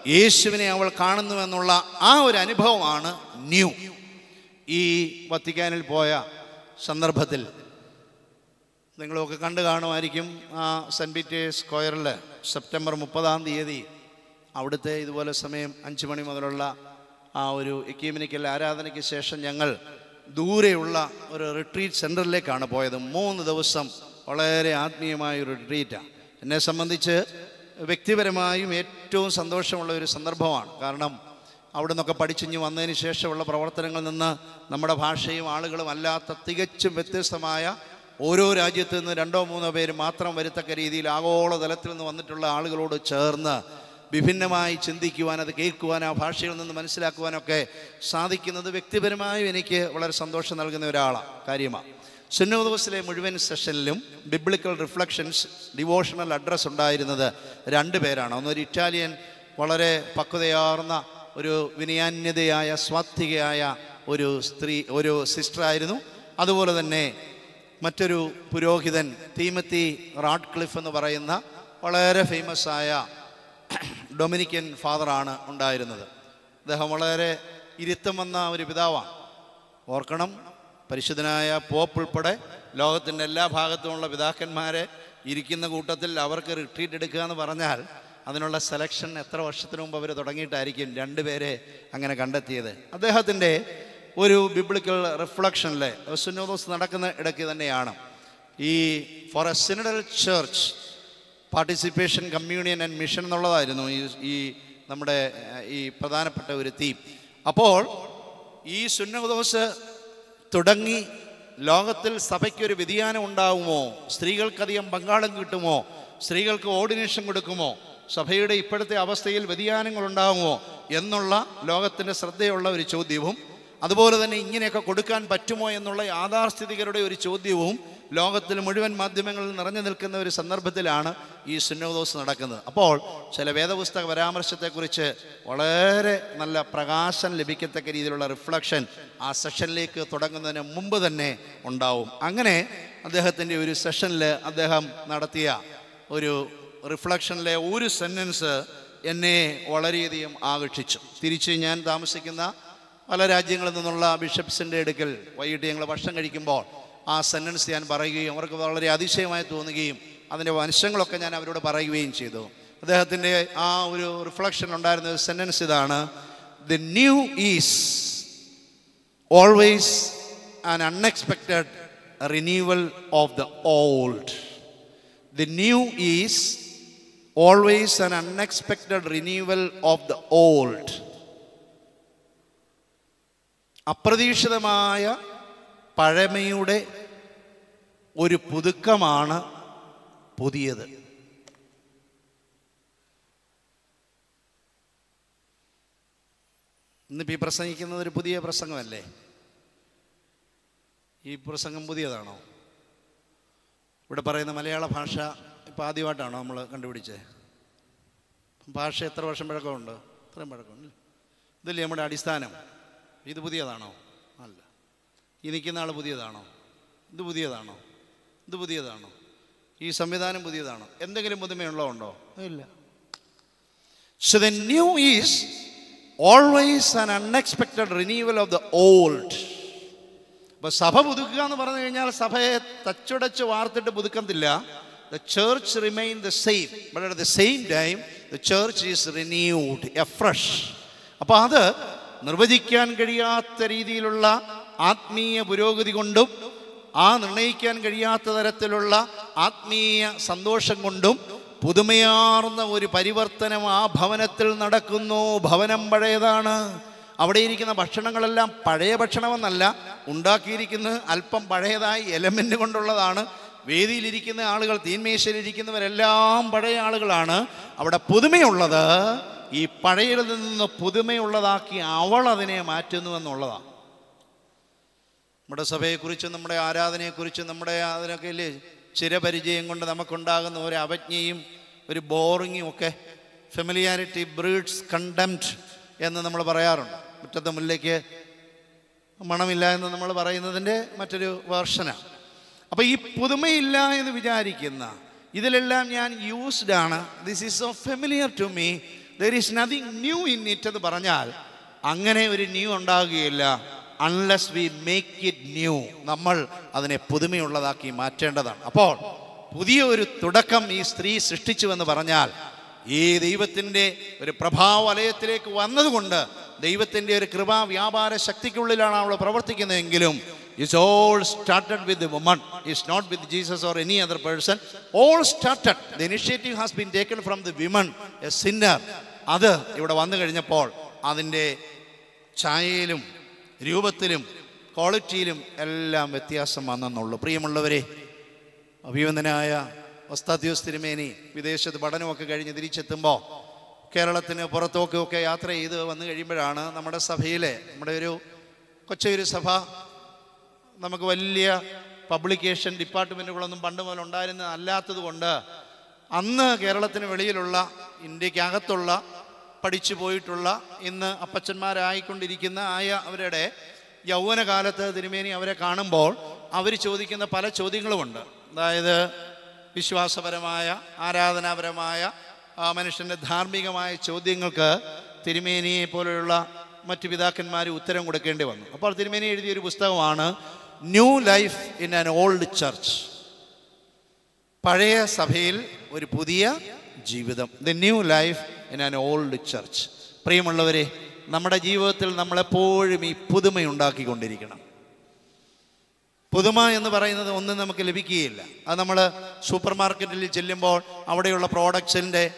യേശുവിനെ അവൾ കാണുന്നു എന്നുള്ള ആ ഒരു അനുഭവമാണ് ന്യൂ ഈ വത്തിക്കാനിൽ പോയ സന്ദർഭത്തിൽ നിങ്ങളൊക്കെ കണ്ടു കാണുമായിരിക്കും ആ സെന്റ് പീറ്റേഴ്സ് സ്ക്വയറിൽ സെപ്റ്റംബർ മുപ്പതാം തീയതി അവിടുത്തെ ഇതുപോലെ സമയം അഞ്ച് മണി മുതലുള്ള ആ ഒരു എക്യൂമിനിക്കൽ ആരാധനയ്ക്ക് ശേഷം ഞങ്ങൾ ദൂരെയുള്ള ഒരു റിട്രീറ്റ് സെന്ററിലേക്കാണ് പോയത്. മൂന്ന് ദിവസം വളരെ ആത്മീയമായ ഒരു റിട്രീറ്റാണ് എന്നെ സംബന്ധിച്ച് വ്യക്തിപരമായും ഏറ്റവും സന്തോഷമുള്ള ഒരു സന്ദർഭമാണ്. കാരണം അവിടെ നിന്നൊക്കെ പഠിച്ചിഞ്ഞ് വന്നതിന് ശേഷമുള്ള പ്രവർത്തനങ്ങളിൽ നിന്ന് നമ്മുടെ ഭാഷയും ആളുകളും അല്ലാത്ത തികച്ചും വ്യത്യസ്തമായ ഓരോ രാജ്യത്തു നിന്ന് രണ്ടോ മൂന്നോ പേര് മാത്രം വരത്തക്ക രീതിയിൽ ആഗോള തലത്തിൽ നിന്ന് വന്നിട്ടുള്ള ആളുകളോട് ചേർന്ന് വിഭിന്നമായി ചിന്തിക്കുവാൻ അത് കേൾക്കുവാൻ ആ ഭാഷയിൽ നിന്ന് മനസ്സിലാക്കുവാനൊക്കെ സാധിക്കുന്നത് വ്യക്തിപരമായും എനിക്ക് വളരെ സന്തോഷം നൽകുന്ന ഒരാളാണ് കാര്യമാണ് സുന്നോദോസിലെ മുഴുവൻ സെഷനിലും ബിബ്ലിക്കൽ റിഫ്ലക്ഷൻസ് ഡിവോഷണൽ അഡ്രസ് ഉണ്ടായിരുന്നത് രണ്ട് പേരാണ്. ഒന്നൊരു ഇറ്റാലിയൻ വളരെ പക്വതയാർന്ന ഒരു വിനയാന്യതയായ സ്വാത്വികയായ ഒരു സ്ത്രീ ഒരു സിസ്റ്ററായിരുന്നു അതുപോലെ തന്നെ മറ്റൊരു പുരോഹിതൻ തീമത്തി റാഡ് ക്ലിഫ് എന്ന് പറയുന്ന വളരെ ഫേമസ് ആയ ഡൊമിനിക്കൻ ഫാദറാണ് ഉണ്ടായിരുന്നത്. അദ്ദേഹം വളരെ ഇരുത്തം വന്ന ഒരു പിതാവാണ്. ഓർക്കണം പരിശുദ്ധനായ പോപ്പ് ഉൾപ്പെടെ ലോകത്തിന്റെ എല്ലാ ഭാഗത്തുമുള്ള പിതാക്കന്മാരെ ഇരിക്കുന്ന കൂട്ടത്തിൽ അവർക്ക് റിട്രീറ്റ് എടുക്കുക എന്ന് പറഞ്ഞാൽ അതിനുള്ള സെലക്ഷൻ എത്ര വർഷത്തിന് മുമ്പ് അവർ തുടങ്ങിയിട്ടായിരിക്കും രണ്ടുപേരെ അങ്ങനെ കണ്ടെത്തിയത്. അദ്ദേഹത്തിന്റെ ഒരു ബിബ്ലിക്കൽ റിഫ്ലക്ഷനിലെ സുന്നോദോസ് നടക്കുന്ന ഇടയ്ക്ക് തന്നെയാണ് ഈ for a synodal church participation communion and mission എന്നുള്ളതായിരുന്നു ഈ ഈ നമ്മുടെ ഈ പ്രധാനപ്പെട്ട ഒരു തീം അപ്പോൾ ഈ സുന്നദോസ് തുടങ്ങി ലോകത്തിൽ സഭയ്ക്കൊരു വ്യതിയാനം ഉണ്ടാവുമോ? സ്ത്രീകൾക്കധികം പങ്കാളം കിട്ടുമോ? സ്ത്രീകൾക്ക് ഓർഡിനേഷൻ കൊടുക്കുമോ? സഭയുടെ ഇപ്പോഴത്തെ അവസ്ഥയിൽ വ്യതിയാനങ്ങൾ ഉണ്ടാകുമോ എന്നുള്ള ലോകത്തിന്റെ ശ്രദ്ധയുള്ള ഒരു ചോദ്യവും അതുപോലെ തന്നെ ഇങ്ങനെയൊക്കെ കൊടുക്കാൻ പറ്റുമോ എന്നുള്ള യാഥാസ്ഥിതികരുടെ ഒരു ചോദ്യവും ലോകത്തിൽ മുഴുവൻ മാധ്യമങ്ങളിൽ നിറഞ്ഞു നിൽക്കുന്ന ഒരു സന്ദർഭത്തിലാണ് ഈ സുന്നോദോസ് നടക്കുന്നത്. അപ്പോൾ ചില വേദപുസ്തക പരാമർശത്തെക്കുറിച്ച് വളരെ നല്ല പ്രകാശം ലഭിക്കത്തക്ക രീതിയിലുള്ള റിഫ്ലക്ഷൻ ആ സെഷനിലേക്ക് തുടങ്ങുന്നതിന് മുമ്പ് തന്നെ ഉണ്ടാവും. അങ്ങനെ അദ്ദേഹത്തിന്റെ ഒരു സെഷനിൽ അദ്ദേഹം നടത്തിയ ഒരു റിഫ്ലക്ഷനിലെ ഒരു സെന്റൻസ് എന്നെ വളരെയധികം ആകർഷിച്ചു. തിരിച്ച് ഞാൻ താമസിക്കുന്ന പല രാജ്യങ്ങളിൽ നിന്നുള്ള ബിഷപ്സിന്റെ അടുക്കൽ വൈകിട്ട് ഞങ്ങൾ ഭക്ഷണം കഴിക്കുമ്പോൾ ആ സെന്റൻസ് ഞാൻ പറയുകയും അവർക്ക് വളരെ അതിശയമായി തോന്നുകയും അതിന്റെ വംശങ്ങളൊക്കെ ഞാൻ അവരോട് പറയുകയും ചെയ്തു. അദ്ദേഹത്തിന്റെ ആ ഒരു റിഫ്ലക്ഷൻ ഉണ്ടായിരുന്ന ഒരു സെന്റൻസ് ഇതാണ് the new is always an unexpected renewal of the old the new is always an unexpected renewal of the old അപ്രതീക്ഷിതമായ പഴമയുടെ ഒരു പുതുക്കമാണ് പുതിയത്. ഇന്നിപ്പോൾ ഈ പ്രസംഗിക്കുന്നത് ഒരു പുതിയ പ്രസംഗമല്ലേ? ഈ പ്രസംഗം പുതിയതാണോ? ഇവിടെ പറയുന്ന മലയാള ഭാഷ ഇപ്പം ആദ്യമായിട്ടാണോ നമ്മൾ കണ്ടുപിടിച്ചത് ഭാഷ എത്ര വർഷം പഴക്കമുണ്ട്? ഇത്രയും പഴക്കമുണ്ട്. ഇതല്ലേ നമ്മുടെ അടിസ്ഥാനം? ഇത് പുതിയതാണോ? ഈ നിൽക്കുന്ന ആൾ പുതിയതാണോ? ഇത് പുതിയതാണോ? ഇത് പുതിയതാണോ? ഈ സംവിധാനം പുതിയതാണോ? എന്തെങ്കിലും പുതുമയുള്ളതുണ്ടോ ഇല്ല. So the new is always an unexpected renewal of the old അപ്പോൾ സഭ പുതുക്കുക എന്ന് പറഞ്ഞു കഴിഞ്ഞാൽ സഭയെ തച്ചുടച്ച് വാർത്തിട്ട് പുതുക്കത്തില്ല. The church remain the same but at the same time the church is renewed afresh അപ്പോൾ അത് നിർവചിക്കാൻ കഴിയാത്ത രീതിയിലുള്ള ആത്മീയ പുരോഗതി കൊണ്ടും ആ നിർണയിക്കാൻ കഴിയാത്ത തരത്തിലുള്ള ആത്മീയ സന്തോഷം കൊണ്ടും പുതുമയാർന്ന ഒരു പരിവർത്തനം ആ ഭവനത്തിൽ നടക്കുന്നു. ഭവനം പഴയതാണ്. അവിടെ ഇരിക്കുന്ന ഭക്ഷണങ്ങളെല്ലാം പഴയ ഭക്ഷണമെന്നല്ല ഉണ്ടാക്കിയിരിക്കുന്നത് അല്പം പഴയതായി എലമെന്റ് കൊണ്ടുള്ളതാണ്. വേദിയിലിരിക്കുന്ന ആളുകൾ തീന്മേശയിലിരിക്കുന്നവരെല്ലാം പഴയ ആളുകളാണ്. അവിടെ പുതുമയുള്ളത് ഈ പഴയതിൽ നിന്ന് പുതുമയുള്ളതാക്കി അവൾ അതിനെ മാറ്റുന്നു എന്നുള്ളതാണ്. നമ്മുടെ സഭയെക്കുറിച്ചും നമ്മുടെ ആരാധനയെക്കുറിച്ചും നമ്മുടെ അതിനൊക്കെ ഇല്ലേ ചിരപരിചയം കൊണ്ട് നമുക്കുണ്ടാകുന്ന ഒരു അവജ്ഞയും ഒരു ബോറിങ്ങും ഒക്കെ ഫെമിലിയാരിറ്റി ബ്രീഡ്സ് കണ്ടംപ്റ്റ് എന്ന് നമ്മൾ പറയാറുണ്ട്. മുറ്റത്തെ മുല്ലയ്ക്ക് മണമില്ല എന്ന് നമ്മൾ പറയുന്നതിന്റെ മറ്റൊരു വേർഷനാണ്. അപ്പോൾ ഈ പുതുമയില്ല എന്ന് വിചാരിക്കുന്ന ഇതിലെല്ലാം ഞാൻ യൂസ്ഡ് ആണ്. This is so familiar to me there is nothing new in it എന്ന് പറഞ്ഞാൽ അങ്ങനെ ഒരു ന്യൂ ഉണ്ടാകുകയില്ല. Unless we make it new നമ്മൾ അതിനെ പുതുമയുള്ളതാക്കി മാറ്റേണ്ടതാണ്. അപ്പോൾ പുതിയ ഒരു തുടക്കം ഈ സ്ത്രീ സൃഷ്ടിച്ചുവെന്ന് പറഞ്ഞാൽ ഈ ദൈവത്തിന്റെ ഒരു പ്രഭാവലയത്തിലേക്ക് വന്നതുകൊണ്ട് ദൈവത്തിന്റെ ഒരു കൃപാ വ്യാപാര ശക്തിക്കുള്ളിലാണ് അവൾ പ്രവർത്തിക്കുന്നതെങ്കിലും it's all started with woman it's not with Jesus or any other person all started the initiative has been taken from the women a sinner അത് ഇവിടെ വന്നു കഴിഞ്ഞപ്പോൾ അതിന്റെ ഛായയിലും രൂപത്തിലും ക്വാളിറ്റിയിലും എല്ലാം വ്യത്യാസം വന്നെന്നുള്ളൂ പ്രിയമുള്ളവരെ അഭിവന്ദനായ വസ്താദ്യോസ് തിരുമേനി വിദേശത്ത് പഠനമൊക്കെ കഴിഞ്ഞ് തിരിച്ചെത്തുമ്പോൾ കേരളത്തിന് പുറത്തോക്കൊക്കെ യാത്ര ചെയ്ത് വന്നു കഴിയുമ്പോഴാണ് നമ്മുടെ സഭയിലെ നമ്മുടെ ഒരു കൊച്ചൊരു സഭ നമുക്ക് വലിയ പബ്ലിക്കേഷൻ ഡിപ്പാർട്ട്മെന്റുകളൊന്നും പണ്ട് മുതൽ ഉണ്ടായിരുന്ന അല്ലാത്തത് കൊണ്ട് അന്ന് കേരളത്തിന് വെളിയിലുള്ള ഇന്ത്യക്കകത്തുള്ള പഠിച്ചു പോയിട്ടുള്ള ഇന്ന് അപ്പച്ചന്മാരായിക്കൊണ്ടിരിക്കുന്ന ആയ അവരുടെ യൗവനകാലത്ത് തിരുമേനി അവരെ കാണുമ്പോൾ അവർ ചോദിക്കുന്ന പല ചോദ്യങ്ങളുമുണ്ട്. അതായത് വിശ്വാസപരമായ ആരാധനാപരമായ മനുഷ്യന്റെ ധാർമ്മികമായ ചോദ്യങ്ങൾക്ക് തിരുമേനിയെ പോലെയുള്ള മറ്റ് പിതാക്കന്മാർ ഉത്തരം കൊടുക്കേണ്ടി വന്നു. അപ്പോൾ തിരുമേനി എഴുതിയൊരു പുസ്തകമാണ് new life in an old church. പഴയ സഭയിൽ ഒരു പുതിയ ജീവിതം. The new life in an old church പ്രിയമുള്ളവരെ നമ്മുടെ ജീവിതത്തിൽ നമ്മളെപ്പോഴും ഈ പുതുമയുണ്ടാക്കിക്കൊണ്ടിരിക്കണം പുതുമ എന്ന് പറയുന്നത് ഒന്നും നമുക്ക് ലഭിക്കുകയില്ല. അത് നമ്മൾ സൂപ്പർ മാർക്കറ്റിൽ ചെല്ലുമ്പോൾ അവിടെയുള്ള പ്രോഡക്ട്സിന്റെ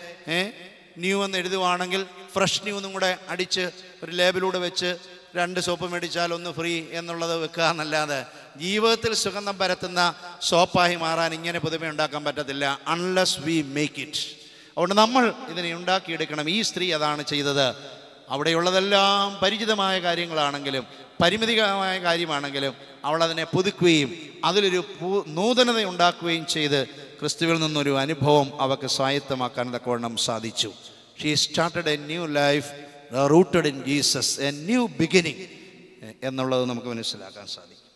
ന്യൂ എന്ന് എഴുതുവാണെങ്കിൽ ഫ്രഷ് ന്യൂ എന്നും കൂടെ അടിച്ച് ഒരു ലേബിലൂടെ വെച്ച് രണ്ട് സോപ്പ് മേടിച്ചാൽ ഒന്ന് ഫ്രീ എന്നുള്ളത് വെക്കുക എന്നല്ലാതെ ജീവിതത്തിൽ സുഗന്ധം പരത്തുന്ന സോപ്പായി മാറാൻ ഇങ്ങനെ പുതുമ ഉണ്ടാക്കാൻ പറ്റത്തില്ല അൺലെസ് വി മേക്ക് ഇറ്റ് അതുകൊണ്ട് നമ്മൾ ഇതിനെ ഉണ്ടാക്കിയെടുക്കണം. ഈ സ്ത്രീ അതാണ് ചെയ്തത്. അവിടെയുള്ളതെല്ലാം പരിചിതമായ കാര്യങ്ങളാണെങ്കിലും പരിമിതികമായ കാര്യമാണെങ്കിലും അവൾ അതിനെ പുതുക്കുകയും അതിലൊരു നൂതനത ഉണ്ടാക്കുകയും ചെയ്ത് ക്രിസ്തുവിൽ നിന്നൊരു അനുഭവം അവൾക്ക് സ്വായത്തമാക്കാൻ തക്കവണ്ണം സാധിച്ചു. She started a new life rooted in Jesus a new beginning എന്നുള്ളത് നമുക്ക് മനസ്സിലാക്കാൻ സാധിക്കും.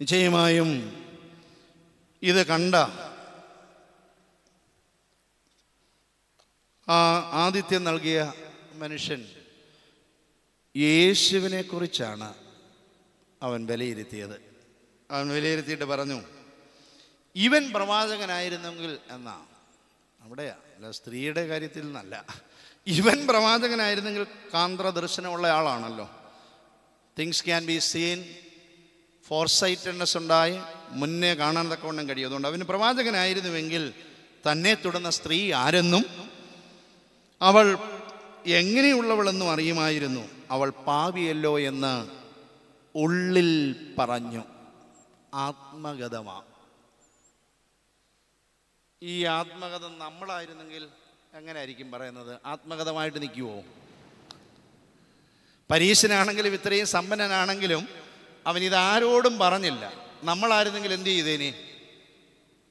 നിശ്ചയമായും ഇത് കണ്ട ആ ആദിത്യം നൽകിയ മനുഷ്യൻ യേശുവിനെ കുറിച്ചാണ് അവൻ വിലയിരുത്തിയത്. അവൻ വിലയിരുത്തിയിട്ട് പറഞ്ഞു ഇവൻ പ്രവാചകനായിരുന്നെങ്കിൽ എന്നാ? അവിടെയാ അല്ല സ്ത്രീയുടെ കാര്യത്തിൽ നിന്നല്ല ഇവൻ പ്രവാചകനായിരുന്നെങ്കിൽ കാന്ത്ര ദർശനമുള്ള ആളാണല്ലോ. Things can be seen foresightedness ഉണ്ടായി. മുന്നേ കാണാൻ തക്കവണ്ണം കഴിയും. അതുകൊണ്ട് അവന് പ്രവാചകനായിരുന്നുവെങ്കിൽ തന്നെ തുടർന്ന സ്ത്രീ ആരെന്നും അവൾ എങ്ങനെയുള്ളവളെന്നും അറിയുമായിരുന്നു. അവൾ പാവിയല്ലോ എന്ന് ഉള്ളിൽ പറഞ്ഞു. ആത്മഗതമാ. ഈ ആത്മകഥ നമ്മളായിരുന്നെങ്കിൽ എങ്ങനെയായിരിക്കും പറയുന്നത്? ആത്മഗതമായിട്ട് നിൽക്കുമോ പരീശനാണെങ്കിലും ഇത്രയും സമ്പന്നനാണെങ്കിലും അവൻ ഇതാരോടും പറഞ്ഞില്ല. നമ്മളായിരുന്നെങ്കിൽ എന്ത് ചെയ്തേനെ?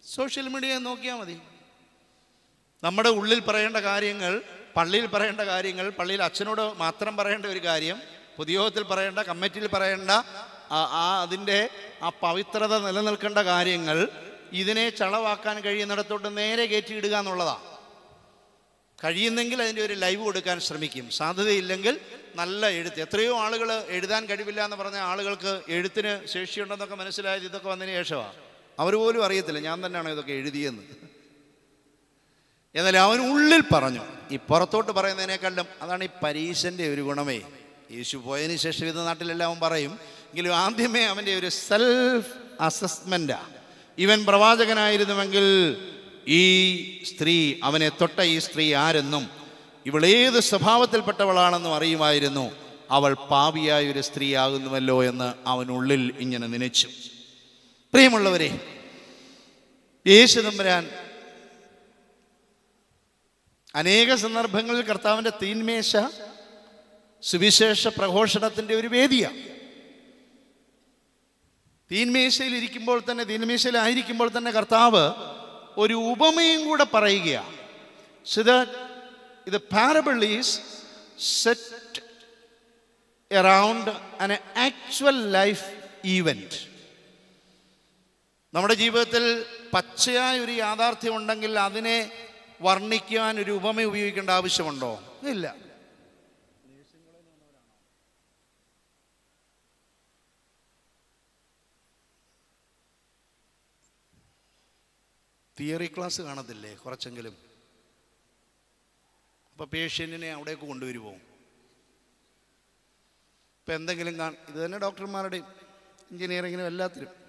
സോഷ്യൽ മീഡിയ നോക്കിയാൽ മതി. നമ്മുടെ ഉള്ളിൽ പറയേണ്ട കാര്യങ്ങൾ പള്ളിയിൽ പറയേണ്ട കാര്യങ്ങൾ പള്ളിയിൽ അച്ഛനോട് മാത്രം പറയേണ്ട ഒരു കാര്യം പൊതുയോഗത്തിൽ പറയേണ്ട കമ്മിറ്റിയിൽ പറയേണ്ട ആ- അതിന്റെ ആ പവിത്രത നിലനിൽക്കേണ്ട കാര്യങ്ങൾ ഇതിനെ ചളവാക്കാൻ കഴിയുന്നിടത്തോട്ട് നേരെ കയറ്റിയിടുക എന്നുള്ളതാണ് കഴിയുന്നെങ്കിൽ അതിന്റെ ഒരു ലൈവ് കൊടുക്കാൻ ശ്രമിക്കും. സാധ്യതയില്ലെങ്കിൽ നല്ല എഴുത്ത്. എത്രയോ ആളുകൾ എഴുതാൻ കഴിവില്ല എന്ന് പറഞ്ഞ ആളുകൾക്ക് എഴുത്തിന് ശേഷിയുണ്ടെന്നൊക്കെ മനസ്സിലായത് ഇതൊക്കെ വന്നതിന് ശേഷമാണ് അവർ പോലും അറിയത്തില്ല ഞാൻ തന്നെയാണ് ഇതൊക്കെ എഴുതിയെന്ന്. എന്നാൽ അവൻ ഉള്ളിൽ പറഞ്ഞു ഈ പുറത്തോട്ട് പറയുന്നതിനേക്കാളും അതാണ് ഈ പരീശന്റെ ഒരു ഗുണമേ. യേശു പോയതിന് ശേഷം ഇത് നാട്ടിലെല്ലാം പറയും എങ്കിലും ആദ്യമേ അവന്റെ ഒരു സെൽഫ് അസസ്മെന്റാ ഇവൻ പ്രവാചകനായിരുന്നുവെങ്കിൽ ഈ സ്ത്രീ അവനെ തൊട്ട ഈ സ്ത്രീ ആരെന്നും ഇവൾ സ്വഭാവത്തിൽപ്പെട്ടവളാണെന്നും അറിയുമായിരുന്നു. അവൾ പാവിയായ ഒരു സ്ത്രീ സ്ത്രീയാകുന്നുവല്ലോ എന്ന് അവനുള്ളിൽ ഇങ്ങനെ നനച്ചു. പ്രിയമുള്ളവരെ യേശു തമ്പുരാൻ അനേക സന്ദർഭങ്ങളിൽ കർത്താവിന്റെ തീന്മേശ സുവിശേഷ പ്രഘോഷണത്തിന്റെ ഒരു വേദിയാണ് തീന്മേശയിൽ ഇരിക്കുമ്പോൾ തന്നെ തീന്മേശയിലായിരിക്കുമ്പോൾ തന്നെ കർത്താവ് ഒരു ഉപമയും കൂടെ പറയുകയാണ് So ഇത് the is set set around actual life event. നമ്മുടെ ജീവിതത്തിൽ പച്ചയായ ഒരു യാഥാർത്ഥ്യം ഉണ്ടെങ്കിൽ അതിനെ വർണിക്കുവാൻ ഒരു ഉപമ ഉപയോഗിക്കേണ്ട ആവശ്യമുണ്ടോ? ഇല്ല. തിയറി ക്ലാസ് കാണത്തില്ലേ കുറച്ചെങ്കിലും? അപ്പോൾ പേഷ്യന്റിനെ അവിടേക്ക് കൊണ്ടുവരുമോ ഇപ്പം എന്തെങ്കിലും കാണും ഇത് തന്നെ ഡോക്ടർമാരുടെയും എഞ്ചിനീയറിങ്ങിനും എല്ലാത്തിനും.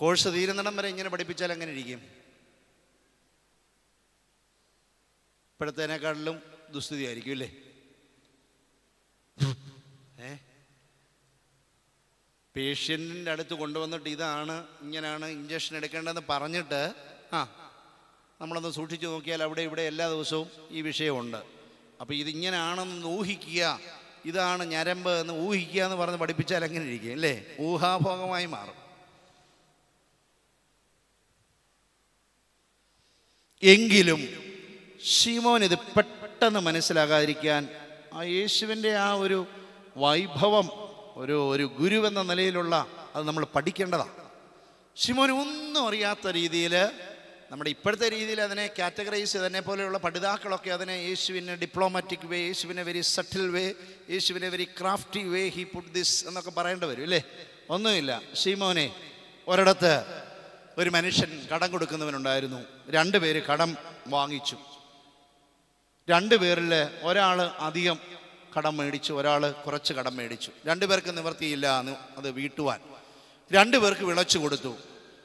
കോഴ്സ് തീരുന്നിടം വരെ ഇങ്ങനെ പഠിപ്പിച്ചാൽ എങ്ങനെ ഇരിക്കും? ഇപ്പോഴത്തേനേക്കാളിലും ദുസ്ഥിതി ആയിരിക്കും അല്ലേ? ഏ? പേഷ്യന്റിന്റെ അടുത്ത് കൊണ്ടുവന്നിട്ട് ഇതാണ് ഇങ്ങനെയാണ് ഇഞ്ചക്ഷൻ എടുക്കേണ്ടതെന്ന് പറഞ്ഞിട്ട് ആ നമ്മളൊന്ന് സൂക്ഷിച്ചു നോക്കിയാൽ അവിടെ ഇവിടെ എല്ലാ ദിവസവും ഈ വിഷയമുണ്ട്. അപ്പോൾ ഇതിങ്ങനെയാണെന്ന് ഊഹിക്കുക ഇതാണ് ഞരമ്പ് എന്ന് ഊഹിക്കുക എന്ന് പറഞ്ഞ് പഠിപ്പിച്ചാൽ എങ്ങനെ ഇരിക്കും അല്ലേ? ഊഹാഭോഗമായി മാറും. എങ്കിലും ഷീമോൻ ഇത് പെട്ടെന്ന് മനസ്സിലാകാതിരിക്കാൻ ആ യേശുവിന്റെ ആ ഒരു വൈഭവം ഒരു ഒരു ഗുരുവെന്ന നിലയിലുള്ള അത് നമ്മൾ പഠിക്കേണ്ടതാണ് ഷിമോൻ ഒന്നും അറിയാത്ത രീതിയിൽ നമ്മുടെ ഇപ്പോഴത്തെ രീതിയിൽ അതിനെ കാറ്റഗറൈസ് ചെയ്തതിനെ പോലെയുള്ള പഠിതാക്കളൊക്കെ അതിനെ യേശുവിനെ ഡിപ്ലോമാറ്റിക് വേ യേശുവിനെ വെരി സട്ടിൽ വേ യേശുവിനെ very crafty way he put this എന്നൊക്കെ പറയേണ്ടി വരും അല്ലേ ഒന്നുമില്ല. ഷീമോനെ ഒരിടത്ത് ഒരു മനുഷ്യൻ കടം കൊടുക്കുന്നവനുണ്ടായിരുന്നു. രണ്ട് പേര് കടം വാങ്ങിച്ചു. രണ്ട് പേരിൽ ഒരാൾ അധികം കടം മേടിച്ചു ഒരാൾ കുറച്ച് കടം മേടിച്ചു. രണ്ടു പേർക്ക് നിവർത്തിയില്ല എന്ന് അത് വീട്ടുവാൻ. രണ്ടുപേർക്ക് വിളച്ചു കൊടുത്തു.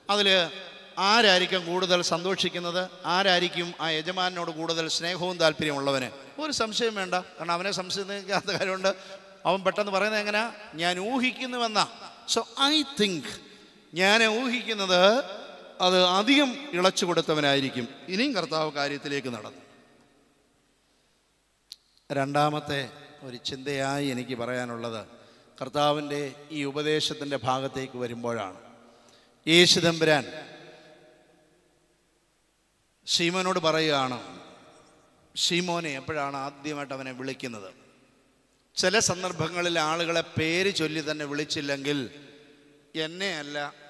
അതിൽ ആരായിരിക്കും കൂടുതൽ സന്തോഷിക്കുന്നത്? ആരായിരിക്കും ആ യജമാനോട് കൂടുതൽ സ്നേഹവും താല്പര്യമുള്ളവന് ഒരു സംശയം വേണ്ട. കാരണം അവനെ സംശയിക്കാത്ത കാര്യമുണ്ട്. അവൻ പെട്ടെന്ന് പറയുന്നത് എങ്ങനെയാ ഞാൻ ഊഹിക്കുന്നുവെന്നാ. സോ ഐ തിങ്ക് ഞാൻ ഊഹിക്കുന്നത് അത് അധികം ഇളച്ചു കൊടുത്തവനായിരിക്കും. ഇനിയും കർത്താവ് കാര്യത്തിലേക്ക് നടന്നു. രണ്ടാമത്തെ ഒരു ചിന്തയായി എനിക്ക് പറയാനുള്ളത് കർത്താവിന്റെ ഈ ഉപദേശത്തിന്റെ ഭാഗത്തേക്ക് വരുമ്പോഴാണ്. യേശു തമ്പുരാൻ ഷീമോനോട് പറയുകയാണ് ഷീമോനെ എപ്പോഴാണ് ആദ്യമായിട്ട് അവനെ വിളിക്കുന്നത്? ചില സന്ദർഭങ്ങളിൽ ആളുകളെ പേര് ചൊല്ലി തന്നെ വിളിച്ചില്ലെങ്കിൽ എന്നെ അല്ല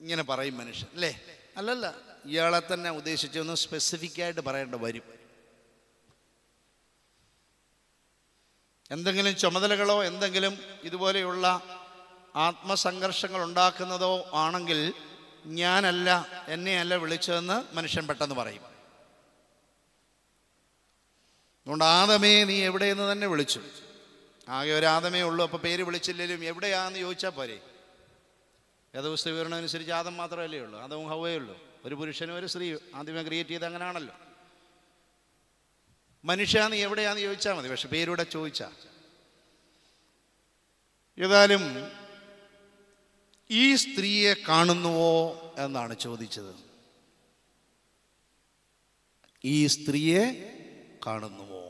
ഇങ്ങനെ പറയും മനുഷ്യൻ അല്ലേ? അല്ലല്ല. ഇയാളെ തന്നെ ഉദ്ദേശിച്ചൊന്ന് സ്പെസിഫിക് ആയിട്ട് പറയേണ്ട വരും. എന്തെങ്കിലും ചുമതലകളോ എന്തെങ്കിലും ഇതുപോലെയുള്ള ആത്മസംഘർഷങ്ങൾ ഉണ്ടാക്കുന്നതോ ആണെങ്കിൽ ഞാനല്ല എന്നെയല്ല വിളിച്ചതെന്ന് മനുഷ്യൻ പെട്ടെന്ന് പറയും. അതുകൊണ്ട് ആദമേ നീ എവിടെയെന്ന് തന്നെ വിളിച്ചു. ആകെ ഒരു ആദമേ ഉള്ളൂ അപ്പോൾ പേര് വിളിച്ചില്ലെങ്കിലും എവിടെയാന്ന് ചോദിച്ചാൽ പോരെ? വേദപുസ്തക വിവരണം അനുസരിച്ച് ആദം മാത്രമല്ലേ ഉള്ളൂ. ആദവും ഹവേ ഉള്ളൂ. ഒരു പുരുഷനും ഒരു സ്ത്രീ ആദ്യമേ ക്രിയേറ്റ് ചെയ്ത് അങ്ങനെയാണല്ലോ മനുഷ്യാന്ന് എവിടെയാന്ന് ചോദിച്ചാൽ മതി. പക്ഷെ പേരൂടെ ചോദിച്ചാൽ ഏതായാലും ഈ സ്ത്രീയെ കാണുന്നുവോ എന്നാണ് ചോദിച്ചത്. ഈ സ്ത്രീയെ കാണുന്നുവോ?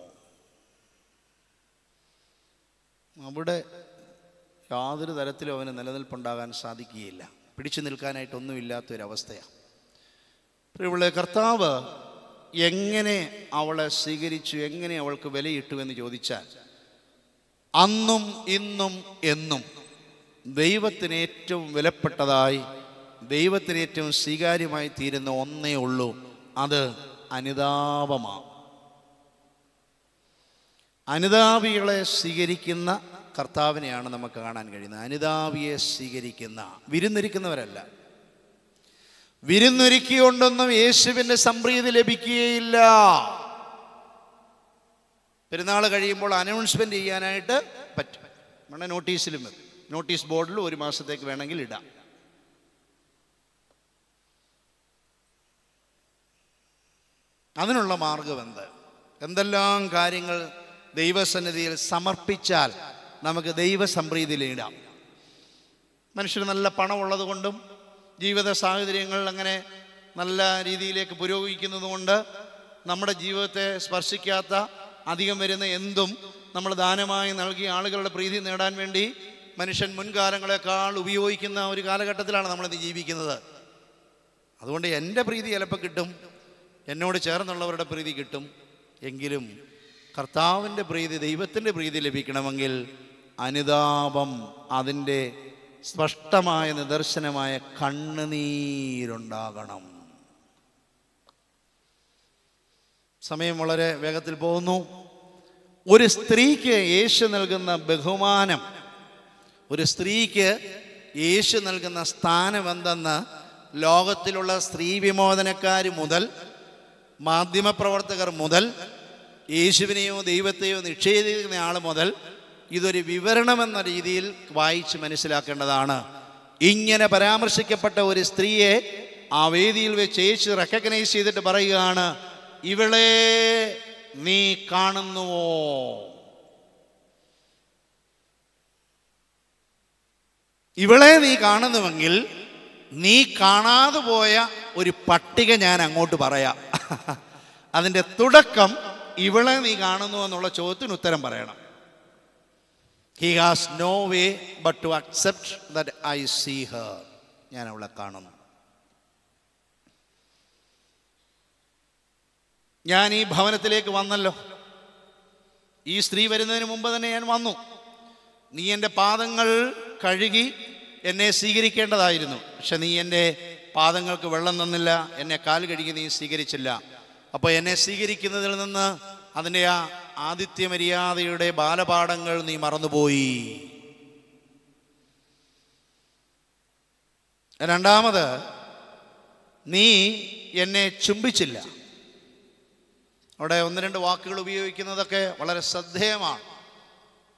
അവിടെ യാതൊരു തരത്തിലും അവന് നിലനിൽപ്പുണ്ടാകാൻ സാധിക്കുകയില്ല. പിടിച്ചു നിൽക്കാനായിട്ടൊന്നുമില്ലാത്തൊരവസ്ഥയാണ് ഇവിടെ കർത്താവ് എങ്ങനെ അവളെ സ്വീകരിച്ചു എങ്ങനെ അവൾക്ക് വിലയിട്ടു എന്ന് ചോദിച്ചാൽ അന്നും ഇന്നും എന്നും ദൈവത്തിന് ഏറ്റവും വിലപ്പെട്ടതായി ദൈവത്തിന് ഏറ്റവും സ്വീകാര്യമായി തീരുന്ന ഒന്നേ ഉള്ളൂ അത് അനുതാപമാണ്. അനുതാപികളെ സ്വീകരിക്കുന്ന കർത്താവിനെയാണ് നമുക്ക് കാണാൻ കഴിയുന്നത്. അനിതാവിയെ സ്വീകരിക്കുന്ന വിരുന്നിരിക്കുന്നവരല്ല. വിരുന്നൊരുക്കിയൊണ്ടൊന്നും യേശുവിന്റെ സംപ്രീതി ലഭിക്കുകയില്ല. പെരുന്നാൾ കഴിയുമ്പോൾ അനൗൺസ്മെന്റ് ചെയ്യാനായിട്ട് പറ്റും. നമ്മുടെ നോട്ടീസിലും വരും നോട്ടീസ് ബോർഡിൽ ഒരു മാസത്തേക്ക് വേണമെങ്കിൽ ഇടാം. അതിനുള്ള മാർഗം എന്ത്? എന്തെല്ലാം കാര്യങ്ങൾ ദൈവസന്നിധിയിൽ സമർപ്പിച്ചാൽ നമുക്ക് ദൈവസംപ്രീതി നേടാം മനുഷ്യർ നല്ല പണമുള്ളത് കൊണ്ടും ജീവിത സാഹചര്യങ്ങൾ അങ്ങനെ നല്ല രീതിയിലേക്ക് പുരോഗമിക്കുന്നതുകൊണ്ട് നമ്മുടെ ജീവിതത്തെ സ്പർശിക്കാത്ത അധികം വരുന്ന എന്തും നമ്മൾ ദാനമായി നൽകി ആളുകളുടെ പ്രീതി നേടാൻ വേണ്ടി മനുഷ്യൻ മുൻകാലങ്ങളെക്കാൾ ഉപയോഗിക്കുന്ന ഒരു കാലഘട്ടത്തിലാണ് നമ്മളിന്ന് ജീവിക്കുന്നത്. അതുകൊണ്ട് എന്റെ പ്രീതി ചിലപ്പോൾ കിട്ടും എന്നോട് ചേർന്നുള്ളവരുടെ പ്രീതി കിട്ടും. എങ്കിലും കർത്താവിന്റെ പ്രീതി ദൈവത്തിന്റെ പ്രീതി ലഭിക്കണമെങ്കിൽ അനുതാപം അതിന്റെ സ്പഷ്ടമായ നിദർശനമായ കണ്ണുനീരുണ്ടാകണം. സമയം വളരെ വേഗത്തിൽ പോകുന്നു. ഒരു സ്ത്രീക്ക് യേശു നൽകുന്ന ബഹുമാനം ഒരു സ്ത്രീക്ക് യേശു നൽകുന്ന സ്ഥാനം എന്തെന്ന് ലോകത്തിലുള്ള സ്ത്രീ വിമോചനക്കാർ മുതൽ മാധ്യമപ്രവർത്തകർ മുതൽ യേശുവിനെയോ ദൈവത്തെയോ നിഷേധിക്കുന്ന ആൾ മുതൽ ഇതൊരു വിവരണമെന്ന രീതിയിൽ വായിച്ച് മനസ്സിലാക്കേണ്ടതാണ്. ഇങ്ങനെ പരാമർശിക്കപ്പെട്ട ഒരു സ്ത്രീയെ ആ വേദിയിൽ വെച്ച് യേശു റെക്കഗ്നൈസ് ചെയ്തിട്ട് പറയുകയാണ് ഇവളെ നീ കാണുന്നുവോ? ഇവളെ നീ കാണുന്നുവെങ്കിൽ നീ കാണാതെ പോയ ഒരു പട്ടിക ഞാൻ അങ്ങോട്ട് പറയാം. അതിന്റെ തുടക്കം ഇവളെ നീ കാണുന്നു എന്നുള്ള ചോദ്യത്തിന് ഉത്തരം പറയണം. He has no way but to accept that I see her ഞാൻ അവളെ കാണുന്നു. ഞാൻ ഈ ഭവനത്തിലേക്ക് വന്നല്ലോ. ഈ സ്ത്രീ വരുന്നതിന് മുമ്പ് തന്നെ ഞാൻ വന്നു. നീ എന്റെ പാദങ്ങൾ കഴുകി എന്നെ സ്വീകരിക്കേണ്ടതായിരുന്നു. പക്ഷെ നീ എന്റെ പാദങ്ങൾക്ക് വെള്ളം തന്നില്ല എന്നെ കാൽ കഴുകി നീ സ്വീകരിച്ചില്ല. അപ്പോൾ എന്നെ സ്വീകരിക്കുന്നതിൽ നിന്ന് അതിന്റെ ആ ആദിത്യ മര്യാദയുടെ ബാലപാഠങ്ങൾ നീ മറന്നുപോയി. രണ്ടാമത് നീ എന്നെ ചുംബിച്ചില്ല. അവിടെ ഒന്ന് രണ്ട് വാക്കുകൾ ഉപയോഗിക്കുന്നതൊക്കെ വളരെ ശ്രദ്ധേയമാണ്.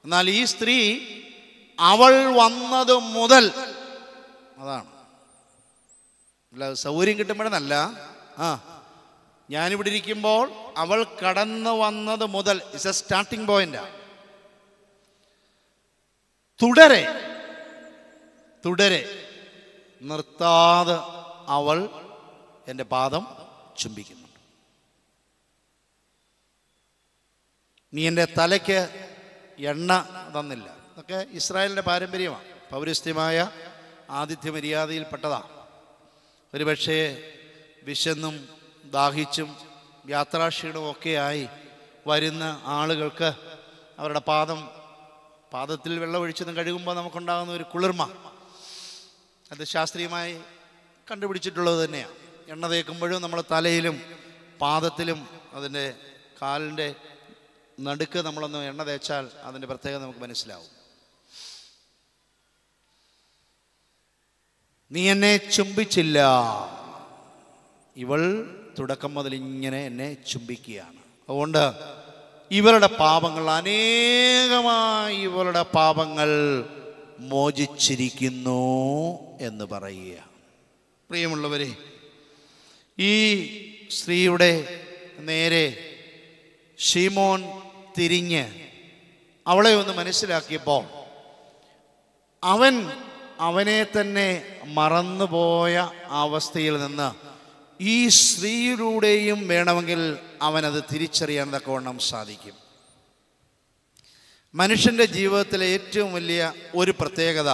എന്നാൽ ഈ സ്ത്രീ അവൾ വന്നത് മുതൽ അതാണ്. അല്ല സൗകര്യം കിട്ടുമ്പോഴെന്നല്ല. ആ ഞാനിവിടെ ഇരിക്കുമ്പോൾ അവൾ കടന്നു വന്നത് മുതൽ ഇറ്റ്സ് എ സ്റ്റാർട്ടിംഗ് പോയിന്റ് തുടരെ തുടരെ നിർത്താതെ അവൾ എന്റെ പാദം ചുംബിക്കുന്നുണ്ട് നീ എന്റെ തലയ്ക്ക് എണ്ണ തന്നില്ല. അതൊക്കെ ഇസ്രായേലിന്റെ പാരമ്പര്യമാണ്. പൗരസ്ത്യമായ ആതിഥ്യ മര്യാദയിൽപ്പെട്ടതാണ് ഒരുപക്ഷേ വിശന്നും ദാഹിച്ചും യാത്രാക്ഷീണവും ഒക്കെയായി വരുന്ന ആളുകൾക്ക് അവരുടെ പാദം പാദത്തിൽ വെള്ളമൊഴിച്ചൊന്നും കഴുകുമ്പോൾ നമുക്കുണ്ടാകുന്ന ഒരു കുളിർമ. അത് ശാസ്ത്രീയമായി കണ്ടുപിടിച്ചിട്ടുള്ളത് തന്നെയാണ്. എണ്ണ തേക്കുമ്പോഴും നമ്മൾ തലയിലും പാദത്തിലും അതിന്റെ കാലിന്റെ നടുക്ക് നമ്മളൊന്ന് എണ്ണ തേച്ചാൽ അതിന്റെ പ്രത്യേകത നമുക്ക് മനസ്സിലാവും. നീ എന്നെ ചുംബിച്ചില്ല. ഇവൾ തുടക്കം മുതൽ ഇങ്ങനെ എന്നെ ചുംബിക്കുകയാണ്. അതുകൊണ്ട് ഇവരുടെ പാപങ്ങൾ അനേകമായി ഇവരുടെ പാപങ്ങൾ മോചിച്ചിരിക്കുന്നു എന്ന് പറയുക പ്രിയമുള്ളവരെ ഈ സ്ത്രീയുടെ നേരെ ഷീമോൻ തിരിഞ്ഞ് അവളെ ഒന്ന് മനസ്സിലാക്കിയപ്പോൾ അവൻ അവനെ തന്നെ മറന്നുപോയ അവസ്ഥയിൽ നിന്ന് ഈ സ്ത്രീയിലൂടെയും വേണമെങ്കിൽ അവനത് തിരിച്ചറിയാൻ തക്കവണ്ണം സാധിക്കും. മനുഷ്യന്റെ ജീവിതത്തിലെ ഏറ്റവും വലിയ ഒരു പ്രത്യേകത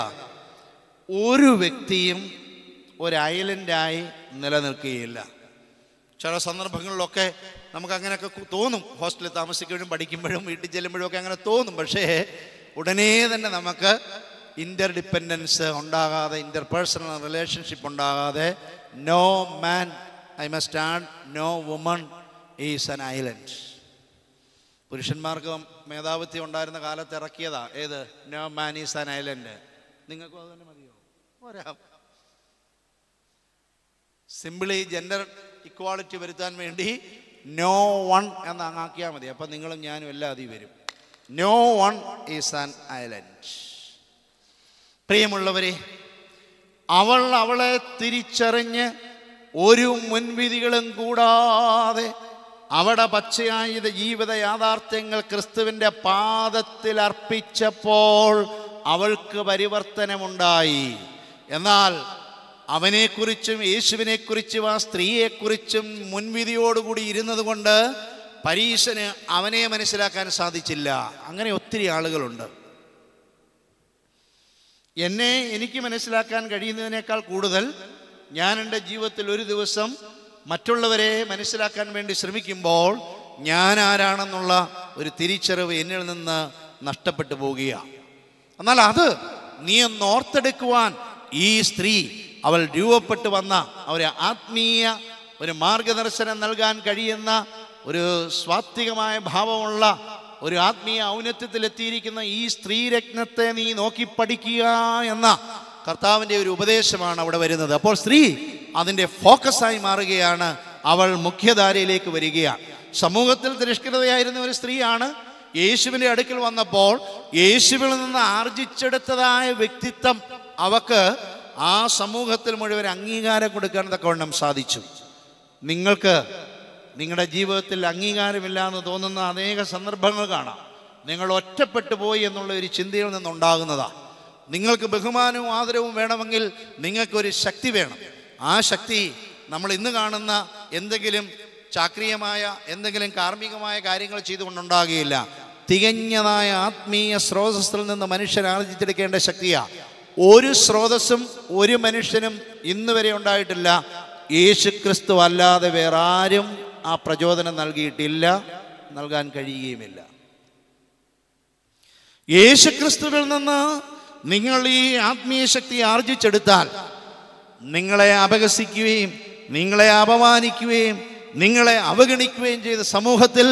ഒരു വ്യക്തിയും ഒരു ഐലൻഡായി നിലനിൽക്കുകയില്ല. ചില സന്ദർഭങ്ങളിലൊക്കെ നമുക്ക് അങ്ങനെയൊക്കെ തോന്നും. ഹോസ്റ്റലിൽ താമസിക്കുമ്പോഴും പഠിക്കുമ്പോഴും വീട്ടിൽ ചെല്ലുമ്പോഴും ഒക്കെ അങ്ങനെ തോന്നും. പക്ഷേ ഉടനെ തന്നെ നമുക്ക് ഇന്റർ ഡിപ്പെൻഡൻസ് ഉണ്ടാകാതെ ഇന്റർ പേഴ്സണൽ റിലേഷൻഷിപ്പ് ഉണ്ടാകാതെ no man I must add no woman is an island പുരുഷന്മാർക്ക് മേധാവിത്വം ഉണ്ടായിരുന്ന കാലത്ത് ഇറക്കിയതാ. ഏത്? No man is an island നിങ്ങൾക്കും അത് തന്നെ മതിയോ? പോരാ. സിമ്പിളി ജെൻഡർ ഇക്വാളിറ്റി വരുത്താൻ വേണ്ടി നോ വൺ എന്ന് അങ്ങാക്കിയാൽ മതി. അപ്പം നിങ്ങളും ഞാനും എല്ലാം അതി വരും. No one is an island പ്രിയമുള്ളവരെ അവൾ അവളെ തിരിച്ചറിഞ്ഞ് ഒരു മുൻവിധികളും കൂടാതെ അവിടെ പച്ചയായ ജീവിത യാഥാർത്ഥ്യങ്ങൾ ക്രിസ്തുവിന്റെ പാദത്തിൽ അർപ്പിച്ചപ്പോൾ അവൾക്ക് പരിവർത്തനമുണ്ടായി. എന്നാൽ അവനെക്കുറിച്ചും യേശുവിനെക്കുറിച്ചും ആ സ്ത്രീയെക്കുറിച്ചും മുൻവിധിയോടുകൂടി ഇരുന്നത് കൊണ്ട് പരീശന് അവനെ മനസ്സിലാക്കാൻ സാധിച്ചില്ല. അങ്ങനെ ഒത്തിരി ആളുകളുണ്ട്. എന്നെ എനിക്ക് മനസ്സിലാക്കാൻ കഴിയുന്നതിനേക്കാൾ കൂടുതൽ ഞാൻ എന്റെ ജീവിതത്തിൽ ഒരു ദിവസം മറ്റുള്ളവരെ മനസ്സിലാക്കാൻ വേണ്ടി ശ്രമിക്കുമ്പോൾ ഞാൻ ആരാണെന്നുള്ള ഒരു തിരിച്ചറിവ് എന്നിൽ നിന്ന് നഷ്ടപ്പെട്ടു പോവുകയാണ് എന്നാൽ അത് നീ ഒന്ന് ഓർത്തെടുക്കുവാൻ ഈ സ്ത്രീ അവൾ രൂപപ്പെട്ടു വന്ന ഒരു ആത്മീയ ഒരു മാർഗദർശനം നൽകാൻ കഴിയുന്ന ഒരു സ്വാത്വികമായ ഭാവമുള്ള ഒരു ആത്മീയ ഔന്നത്യത്തിലെത്തിയിരിക്കുന്ന ഈ സ്ത്രീരത്നത്തെ നീ നോക്കി പഠിക്കുക എന്ന കർത്താവിന്റെ ഒരു ഉപദേശമാണ് അവിടെ വരുന്നത്. അപ്പോൾ സ്ത്രീ അതിന്റെ ഫോക്കസായി മാറുകയാണ്. അവൾ മുഖ്യധാരയിലേക്ക് വരികയാണ് സമൂഹത്തിൽ തിരഷ്കൃതയായിരുന്ന ഒരു സ്ത്രീയാണ് യേശുവിന്റെ അടുക്കൽ വന്നപ്പോൾ യേശുവിൽ നിന്ന് ആർജിച്ചെടുത്തതായ വ്യക്തിത്വം അവക്ക് ആ സമൂഹത്തിൽ മുഴുവൻ അംഗീകാരം കൊടുക്കാൻ തക്കവണ്ണം സാധിച്ചു. നിങ്ങൾക്ക് നിങ്ങളുടെ ജീവിതത്തിൽ അംഗീകാരമില്ല എന്ന് തോന്നുന്ന അനേക സന്ദർഭങ്ങൾ കാണാം. നിങ്ങൾ ഒറ്റപ്പെട്ടു പോയി എന്നുള്ള ഒരു ചിന്തയിൽ നിന്നുണ്ടാകുന്നതാ. നിങ്ങൾക്ക് ബഹുമാനവും ആദരവും വേണമെങ്കിൽ നിങ്ങൾക്കൊരു ശക്തി വേണം. ആ ശക്തി നമ്മൾ ഇന്ന് കാണുന്ന എന്തെങ്കിലും ചാക്രീയമായ എന്തെങ്കിലും കാർമ്മികമായ കാര്യങ്ങൾ ചെയ്തുകൊണ്ടുണ്ടാകുകയില്ല. തികഞ്ഞതായ ആത്മീയ സ്രോതസ്സിൽ നിന്ന് മനുഷ്യൻ ആർജിച്ചെടുക്കേണ്ട ശക്തിയാണ് ഒരു സ്രോതസ്സും ഒരു മനുഷ്യനും ഇന്ന് വരെ ഉണ്ടായിട്ടില്ല. യേശു ക്രിസ്തു അല്ലാതെ വേറെ ആരും ആ പ്രചോദനം നൽകിയിട്ടില്ല നൽകാൻ കഴിയുകയുമില്ല. യേശു ക്രിസ്തുവിൽ നിന്ന് നിങ്ങൾ ഈ ആത്മീയ ശക്തി ആർജിച്ചെടുത്താൽ നിങ്ങളെ അപഹസിക്കുകയും നിങ്ങളെ അപമാനിക്കുകയും നിങ്ങളെ അവഗണിക്കുകയും ചെയ്ത സമൂഹത്തിൽ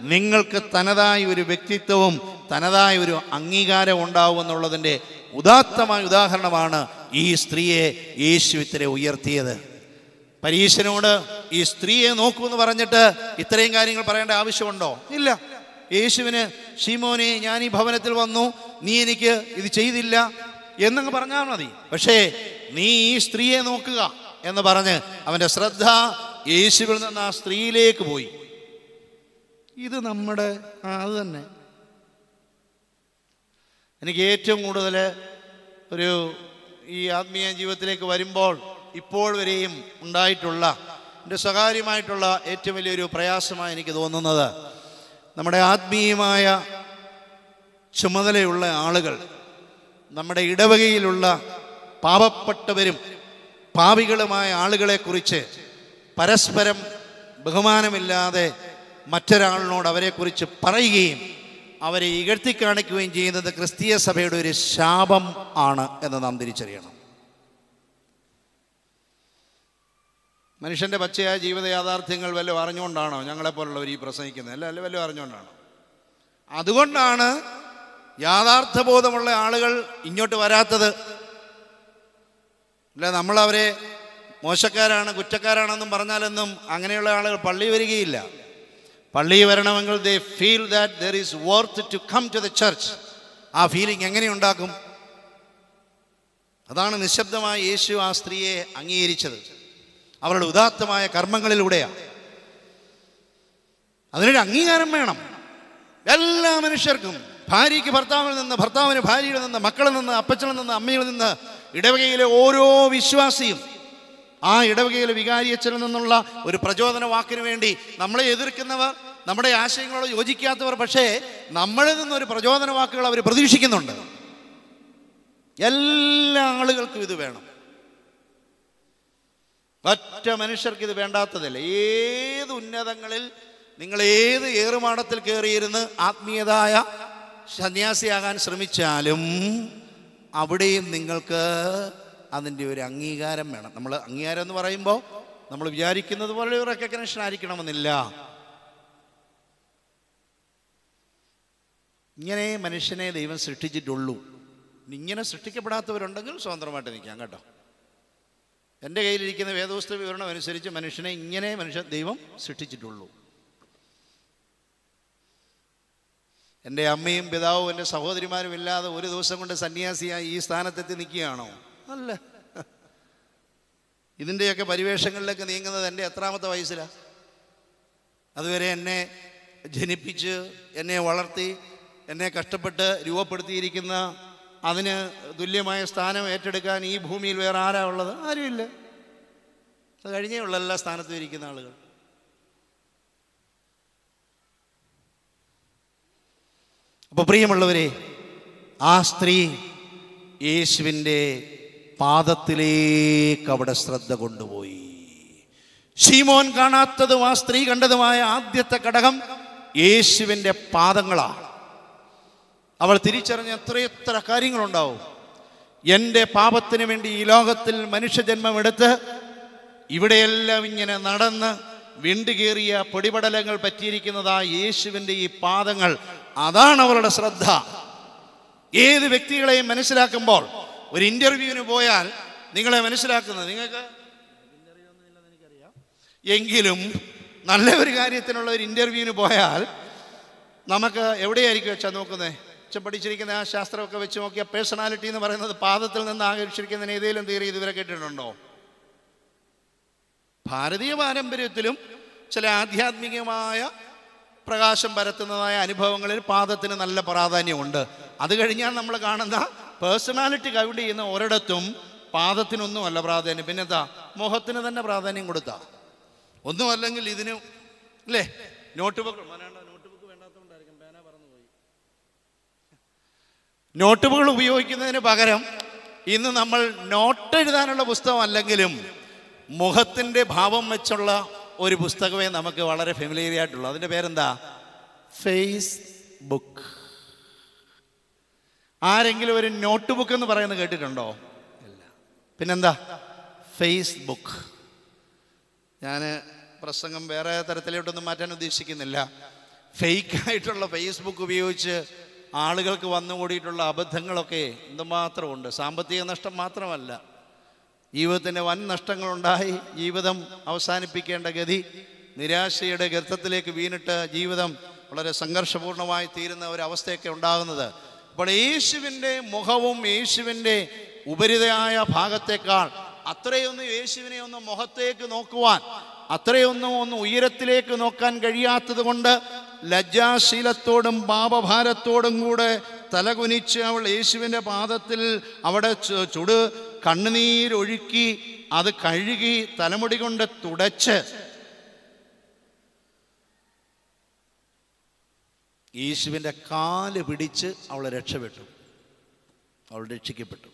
നിങ്ങൾക്ക് തനതായ ഒരു വ്യക്തിത്വവും തനതായ ഒരു അംഗീകാരം ഉണ്ടാവുമെന്നുള്ളതിന്റെ ഉദാത്തമായ ഉദാഹരണമാണ് ഈ സ്ത്രീയെ യേശു ഇത്ര ഉയർത്തിയത്. പരീശനോട് ഈ സ്ത്രീയെ നോക്കൂ എന്ന് പറഞ്ഞിട്ട് ഇത്രയും കാര്യങ്ങൾ പറയേണ്ട ആവശ്യമുണ്ടോ? ഇല്ല. യേശുവിന് ഷീമോനെ ഞാൻ ഈ ഭവനത്തിൽ വന്നു നീ എനിക്ക് ഇത് ചെയ്തില്ല എന്നങ്ങ് പറഞ്ഞാൽ മതി. പക്ഷേ നീ ഈ സ്ത്രീയെ നോക്കുക എന്ന് പറഞ്ഞ് അവന്റെ ശ്രദ്ധ യേശുവിൽ നിന്ന് ആ സ്ത്രീയിലേക്ക് പോയി. ഇത് നമ്മുടെ അത് തന്നെ. എനിക്ക് ഏറ്റവും കൂടുതൽ ഒരു ഈ ആത്മീയ ജീവിതത്തിലേക്ക് വരുമ്പോൾ ഇപ്പോൾ വരെയും ഉണ്ടായിട്ടുള്ള എന്റെ സ്വകാര്യമായിട്ടുള്ള ഏറ്റവും വലിയൊരു പ്രയാസമായി എനിക്ക് തോന്നുന്നത് നമ്മുടെ ആത്മീയമായ ചുമതലയുള്ള ആളുകൾ നമ്മുടെ ഇടവകയിലുള്ള പാവപ്പെട്ടവരും പാപികളുമായ ആളുകളെക്കുറിച്ച് പരസ്പരം ബഹുമാനമില്ലാതെ മറ്റൊരാളിനോട് അവരെക്കുറിച്ച് പറയുകയും അവരെ ഇകഴ്ത്തി കാണിക്കുകയും ചെയ്യുന്നത് ക്രിസ്തീയ സഭയുടെ ഒരു ശാപം ആണ് എന്ന് നാം തിരിച്ചറിയണം. മനുഷ്യന്റെ പച്ചയായ ജീവിത യാഥാർത്ഥ്യങ്ങൾ വല്ലതും അറിഞ്ഞുകൊണ്ടാണോ ഞങ്ങളെപ്പോലുള്ളവർ ഈ പ്രസംഗിക്കുന്നത്? അല്ല അല്ല വല്ലതും അറിഞ്ഞുകൊണ്ടാണോ? അതുകൊണ്ടാണ് യാഥാർത്ഥബോധമുള്ള ആളുകൾ ഇങ്ങോട്ട് വരാത്തത്. അല്ല നമ്മളവരെ മോശക്കാരാണ് കുറ്റക്കാരാണെന്നും പറഞ്ഞാലെന്നും അങ്ങനെയുള്ള ആളുകൾ പള്ളി വരികയില്ല. പള്ളി വരണമെങ്കിൽ they feel that there is worth to come to the church ആ ഫീലിംഗ് എങ്ങനെ ഉണ്ടാക്കും? അതാണ് നിശബ്ദമായി യേശു ആ സ്ത്രീയെ അംഗീകരിച്ചത്. അവരുടെ ഉദാത്തമായ കർമ്മങ്ങളിലൂടെയാണ് അതിനൊരു അംഗീകാരം വേണം. എല്ലാ മനുഷ്യർക്കും ഭാര്യയ്ക്ക് ഭർത്താവിൽ നിന്ന് ഭർത്താവിന് ഭാര്യയിൽ നിന്ന് മക്കളിൽ നിന്ന് അപ്പച്ചനിൽ നിന്ന് അമ്മയിൽ നിന്ന് ഇടവകയിലെ ഓരോ വിശ്വാസിയും ആ ഇടവകയിലെ വികാരിയച്ചനിൽ നിന്നുള്ള ഒരു പ്രചോദന വാക്കിന് വേണ്ടി നമ്മളെ എതിർക്കുന്നവർ നമ്മുടെ ആശയങ്ങളോട് യോജിക്കാത്തവർ പക്ഷേ നമ്മളിൽ നിന്നൊരു പ്രചോദന വാക്കുകൾ അവർ പ്രതീക്ഷിക്കുന്നുണ്ട്. എല്ലാ ആളുകൾക്കും ഇത് വേണം. ഒറ്റ മനുഷ്യർക്ക് ഇത് വേണ്ടാത്തതല്ല. ഏത് ഉന്നതങ്ങളിൽ നിങ്ങൾ ഏത് ഏറുമാടത്തിൽ കയറിയിരുന്ന് ആത്മീയതായ സന്യാസിയാകാൻ ശ്രമിച്ചാലും അവിടെയും നിങ്ങൾക്ക് അതിന്റെ ഒരു അംഗീകാരം വേണം. നമ്മൾ അംഗീകാരം എന്ന് പറയുമ്പോൾ നമ്മൾ വിചാരിക്കുന്നത് പോലെ ഒരു റെക്കഗ്നേഷൻ ആയിരിക്കണമെന്നില്ല. ഇങ്ങനെ മനുഷ്യനെ ദൈവം സൃഷ്ടിച്ചിട്ടുള്ളൂ. ഇങ്ങനെ സൃഷ്ടിക്കപ്പെടാത്തവരുണ്ടെങ്കിൽ സ്വതന്ത്രമായിട്ട് നിൽക്കാം കേട്ടോ. എന്റെ കയ്യിലിരിക്കുന്ന വേദോസ്ത വിവരണം അനുസരിച്ച് മനുഷ്യനെ ഇങ്ങനെ മനുഷ്യ ദൈവം സൃഷ്ടിച്ചിട്ടുള്ളൂ. എന്റെ അമ്മയും പിതാവും എന്റെ സഹോദരിമാരും ഇല്ലാതെ ഒരു ദിവസം കൊണ്ട് സന്യാസിയായി ഈ സ്ഥാനത്തെത്തി നിൽക്കുകയാണോ? അല്ല. ഇതിന്റെയൊക്കെ പരിവേഷങ്ങളിലേക്ക് നീങ്ങുന്നത് എന്റെ എത്രാമത്തെ വയസ്സിലാണ് അതുവരെ എന്നെ ജനിപ്പിച്ച് എന്നെ വളർത്തി എന്നെ കഷ്ടപ്പെട്ട് രൂപപ്പെടുത്തിയിരിക്കുന്ന അതിന് തുല്യമായ സ്ഥാനം ഏറ്റെടുക്കാൻ ഈ ഭൂമിയിൽ വേറെ ആരാ ഉള്ളത്? ആരുമില്ല. അത് കഴിഞ്ഞേ ഉള്ള എല്ലാ സ്ഥാനത്തും ഇരിക്കുന്ന ആളുകൾ. അപ്പോൾ പ്രിയമുള്ളവരെ ആ സ്ത്രീ യേശുവിന്റെ പാദത്തിലേക്ക് അവിടെ ശ്രദ്ധ കൊണ്ടുപോയി. ഷീമോൻ കാണാത്തതും ആ സ്ത്രീ കണ്ടതുമായ ആദ്യത്തെ ഘടകം യേശുവിന്റെ പാദങ്ങളാണ്. അവൾ തിരിച്ചറിഞ്ഞ എത്രയെത്ര കാര്യങ്ങളുണ്ടാവും. എന്റെ പാപത്തിന് വേണ്ടി ഈ ലോകത്തിൽ മനുഷ്യജന്മം എടുത്ത് ഇവിടെയെല്ലാം ഇങ്ങനെ നടന്ന് വിണ്ടുകേറിയ പൊടിപടലങ്ങൾ പറ്റിയിരിക്കുന്നതാ യേശുവിന്റെ ഈ പാദങ്ങൾ. അതാണ് അവളുടെ ശ്രദ്ധ. ഏത് വ്യക്തികളെയും മനസ്സിലാക്കുമ്പോൾ ഒരു ഇന്റർവ്യൂവിന് പോയാൽ നിങ്ങളെ മനസ്സിലാക്കുന്നത്. നിങ്ങൾക്ക്? എങ്കിലും നല്ല ഒരു കാര്യത്തിനുള്ള ഒരു ഇന്റർവ്യൂവിന് പോയാൽ നമുക്ക് എവിടെയായിരിക്കും വെച്ചാൽ നോക്കുന്നത് അച്ഛൻ പഠിച്ചിരിക്കുന്ന ആ ശാസ്ത്രമൊക്കെ വെച്ച് നോക്കിയ പേഴ്സണാലിറ്റി എന്ന് പറയുന്നത് പാദത്തിൽ നിന്ന് ആകർഷിക്കുന്നതിന് ഏതെങ്കിലും തീരെ ഇതുവരെ കേട്ടിട്ടുണ്ടോ? ഭാരതീയ പാരമ്പര്യത്തിലും ചില ആധ്യാത്മികമായ പ്രകാശം പരത്തുന്നതായ അനുഭവങ്ങളിൽ പാദത്തിന് നല്ല പ്രാധാന്യമുണ്ട്. അത് കഴിഞ്ഞാൽ നമ്മൾ കാണുന്ന പേഴ്സണാലിറ്റി കൗണ്ട് ചെയ്യുന്ന ഒരിടത്തും പാദത്തിനൊന്നുമല്ല പ്രാധാന്യം. പിന്നെന്താ? മോഹത്തിന് തന്നെ പ്രാധാന്യം കൊടുത്താ. ഒന്നുമല്ലെങ്കിൽ ഇതിന് അല്ലേ? നോട്ട് ബുക്ക് നോട്ട് ബുക്കുകൾ ഉപയോഗിക്കുന്നതിന് പകരം ഇന്ന് നമ്മൾ നോട്ട് എഴുതാനുള്ള പുസ്തകം അല്ലെങ്കിലും മുഖത്തിന്റെ ഭാവം വെച്ചുള്ള ഒരു പുസ്തകമേ നമുക്ക് വളരെ ഫെമിലിയർ ആയിട്ടുള്ളൂ. അതിന്റെ പേരെന്താ? ഫേസ് ബുക്ക് ആരെങ്കിലും ഒരു നോട്ട് ബുക്ക് എന്ന് പറയുന്നത് കേട്ടിട്ടുണ്ടോ? ഇല്ല. പിന്നെന്താ? ഫേസ് ബുക്ക് ഞാൻ പ്രസംഗം വേറെ തരത്തിലോട്ടൊന്നും മാറ്റാൻ ഉദ്ദേശിക്കുന്നില്ല. ഫേക്കായിട്ടുള്ള ഫേസ്ബുക്ക് ഉപയോഗിച്ച് ആളുകൾക്ക് വന്നുകൂടിയിട്ടുള്ള അബദ്ധങ്ങളൊക്കെ എന്തുമാത്രമുണ്ട്? സാമ്പത്തിക നഷ്ടം മാത്രമല്ല. ജീവിതത്തിന് വൻ നഷ്ടങ്ങളുണ്ടായി. ജീവിതം അവസാനിപ്പിക്കേണ്ട ഗതി നിരാശയുടെ ഗർത്തത്തിലേക്ക് വീണിട്ട് ജീവിതം വളരെ സംഘർഷപൂർണമായി തീരുന്ന ഒരു അവസ്ഥയൊക്കെ ഉണ്ടാകുന്നത്. അപ്പോൾ യേശുവിന്റെ മുഖവും യേശുവിന്റെ ഉപരിതയായ ഭാഗത്തേക്കാൾ അത്രയൊന്നും യേശുവിനെ ഒന്ന് മുഖത്തേക്ക് നോക്കുവാൻ അത്രയൊന്നും ഒന്ന് ഉയരത്തിലേക്ക് നോക്കാൻ കഴിയാത്തത് കൊണ്ട് ലജ്ജാശീലത്തോടും പാപഭാരത്തോടും കൂടെ തലകുനിച്ച് അവൾ യേശുവിന്റെ പാദത്തിൽ അവിടെ ചുട് കണ്ണുനീരൊഴുക്കി അത് കഴുകി തലമുടി കൊണ്ട് തുടച്ച് യേശുവിന്റെ കാൽ പിടിച്ച് അവൾ രക്ഷപ്പെട്ടു. അവൾ രക്ഷിക്കപ്പെട്ടു.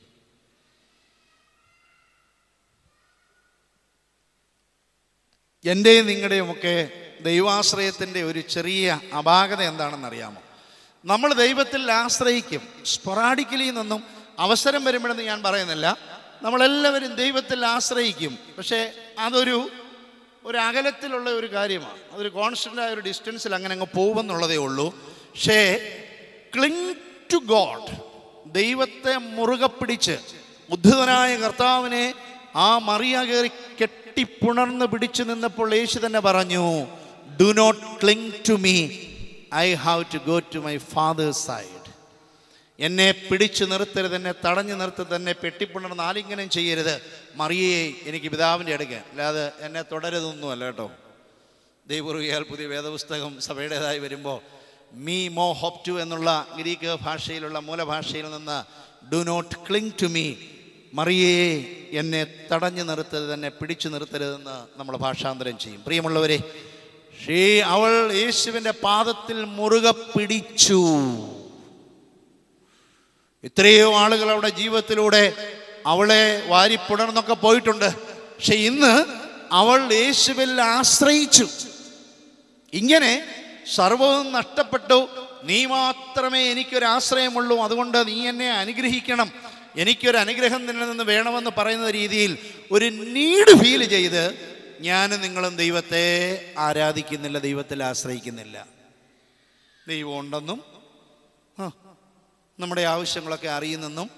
എന്റെയും നിങ്ങളുടെയും ഒക്കെ ദൈവാശ്രയത്തിന്റെ ഒരു ചെറിയ അപാകത എന്താണെന്ന് അറിയാമോ നമ്മൾ ദൈവത്തിൽ ആശ്രയിക്കും. സ്പൊറാഡിക്കലി നിന്നും അവസരം വരുമ്പോഴെന്ന് ഞാൻ പറയുന്നില്ല. നമ്മളെല്ലാവരും ദൈവത്തിൽ ആശ്രയിക്കും. പക്ഷേ അതൊരു ഒരു അകലത്തിലുള്ള ഒരു കാര്യമാണ്. അതൊരു കോൺസ്റ്റന്റായ ഒരു ഡിസ്റ്റൻസിൽ അങ്ങനെ അങ്ങ് പോകുമെന്നുള്ളതേ ഉള്ളൂ. പക്ഷേ ക്ലിങ് ടു ഗോഡ് ദൈവത്തെ മുറുകെ പിടിച്ച് ഉദ്ധിതനായ കർത്താവിനെ ആ മറിയ കയറി കെട്ടിപ്പുണർന്ന് പിടിച്ചു നിന്നപ്പോൾ യേശു തന്നെ പറഞ്ഞു do not cling to me I have to go to my father's side എന്നെ പിടിച്ചു നിർത്തരുത് എന്നെ തടഞ്ഞു നിർത്തരുത് എന്നെ പെട്ടിപ്പുണർന്ന് ആലിംഗനം ചെയ്യരുത്. മറിയേ എനിക്ക് പിതാവിന്റെ അടുക്ക അല്ലാതെ എന്നെ തുടരുതൊന്നുമല്ല കേട്ടോ. ദൈവറുകിയാൽ പുതിയ വേദപുസ്തകം സഭയുടേതായി വരുമ്പോൾ മീ മോ ഹോപ് ടു എന്നുള്ള ഗ്രീക്ക് ഭാഷയിലുള്ള മൂലഭാഷയിൽ നിന്ന് do not cling to me മറിയേ എന്നെ തടഞ്ഞു നിർത്തരുത് എന്നെ പിടിച്ചു നിർത്തരുതെന്ന് നമ്മൾ ഭാഷാന്തരം ചെയ്യും. പ്രിയമുള്ളവരെ ഷീ അവൾ യേശുവിന്റെ പാദത്തിൽ മുറുകെ പിടിച്ചു. എത്രയോ ആളുകൾ അവിടെ ജീവിതത്തിലൂടെ അവളെ വാരിപ്പുണർന്നൊക്കെ പോയിട്ടുണ്ട്. പക്ഷെ ഇന്ന് അവൾ യേശുവിൽ ആശ്രയിച്ചു. ഇങ്ങനെ സർവവും നഷ്ടപ്പെട്ടു. നീ മാത്രമേ എനിക്കൊരു ആശ്രയമുള്ളൂ. അതുകൊണ്ട് നീ എന്നെ അനുഗ്രഹിക്കണം. എനിക്കൊരു അനുഗ്രഹം നിന്നിൽ നിന്ന് വേണമെന്ന് പറയുന്ന രീതിയിൽ ഒരു നീഡ് ഫീൽ ചെയ്ത് ഞാനും നിങ്ങളും ദൈവത്തെ ആരാധിക്കുന്നില്ല ദൈവത്തിൽ ആശ്രയിക്കുന്നില്ല. ദൈവമുണ്ടെന്നും നമ്മുടെ ആവശ്യങ്ങളൊക്കെ അറിയുന്നെന്നും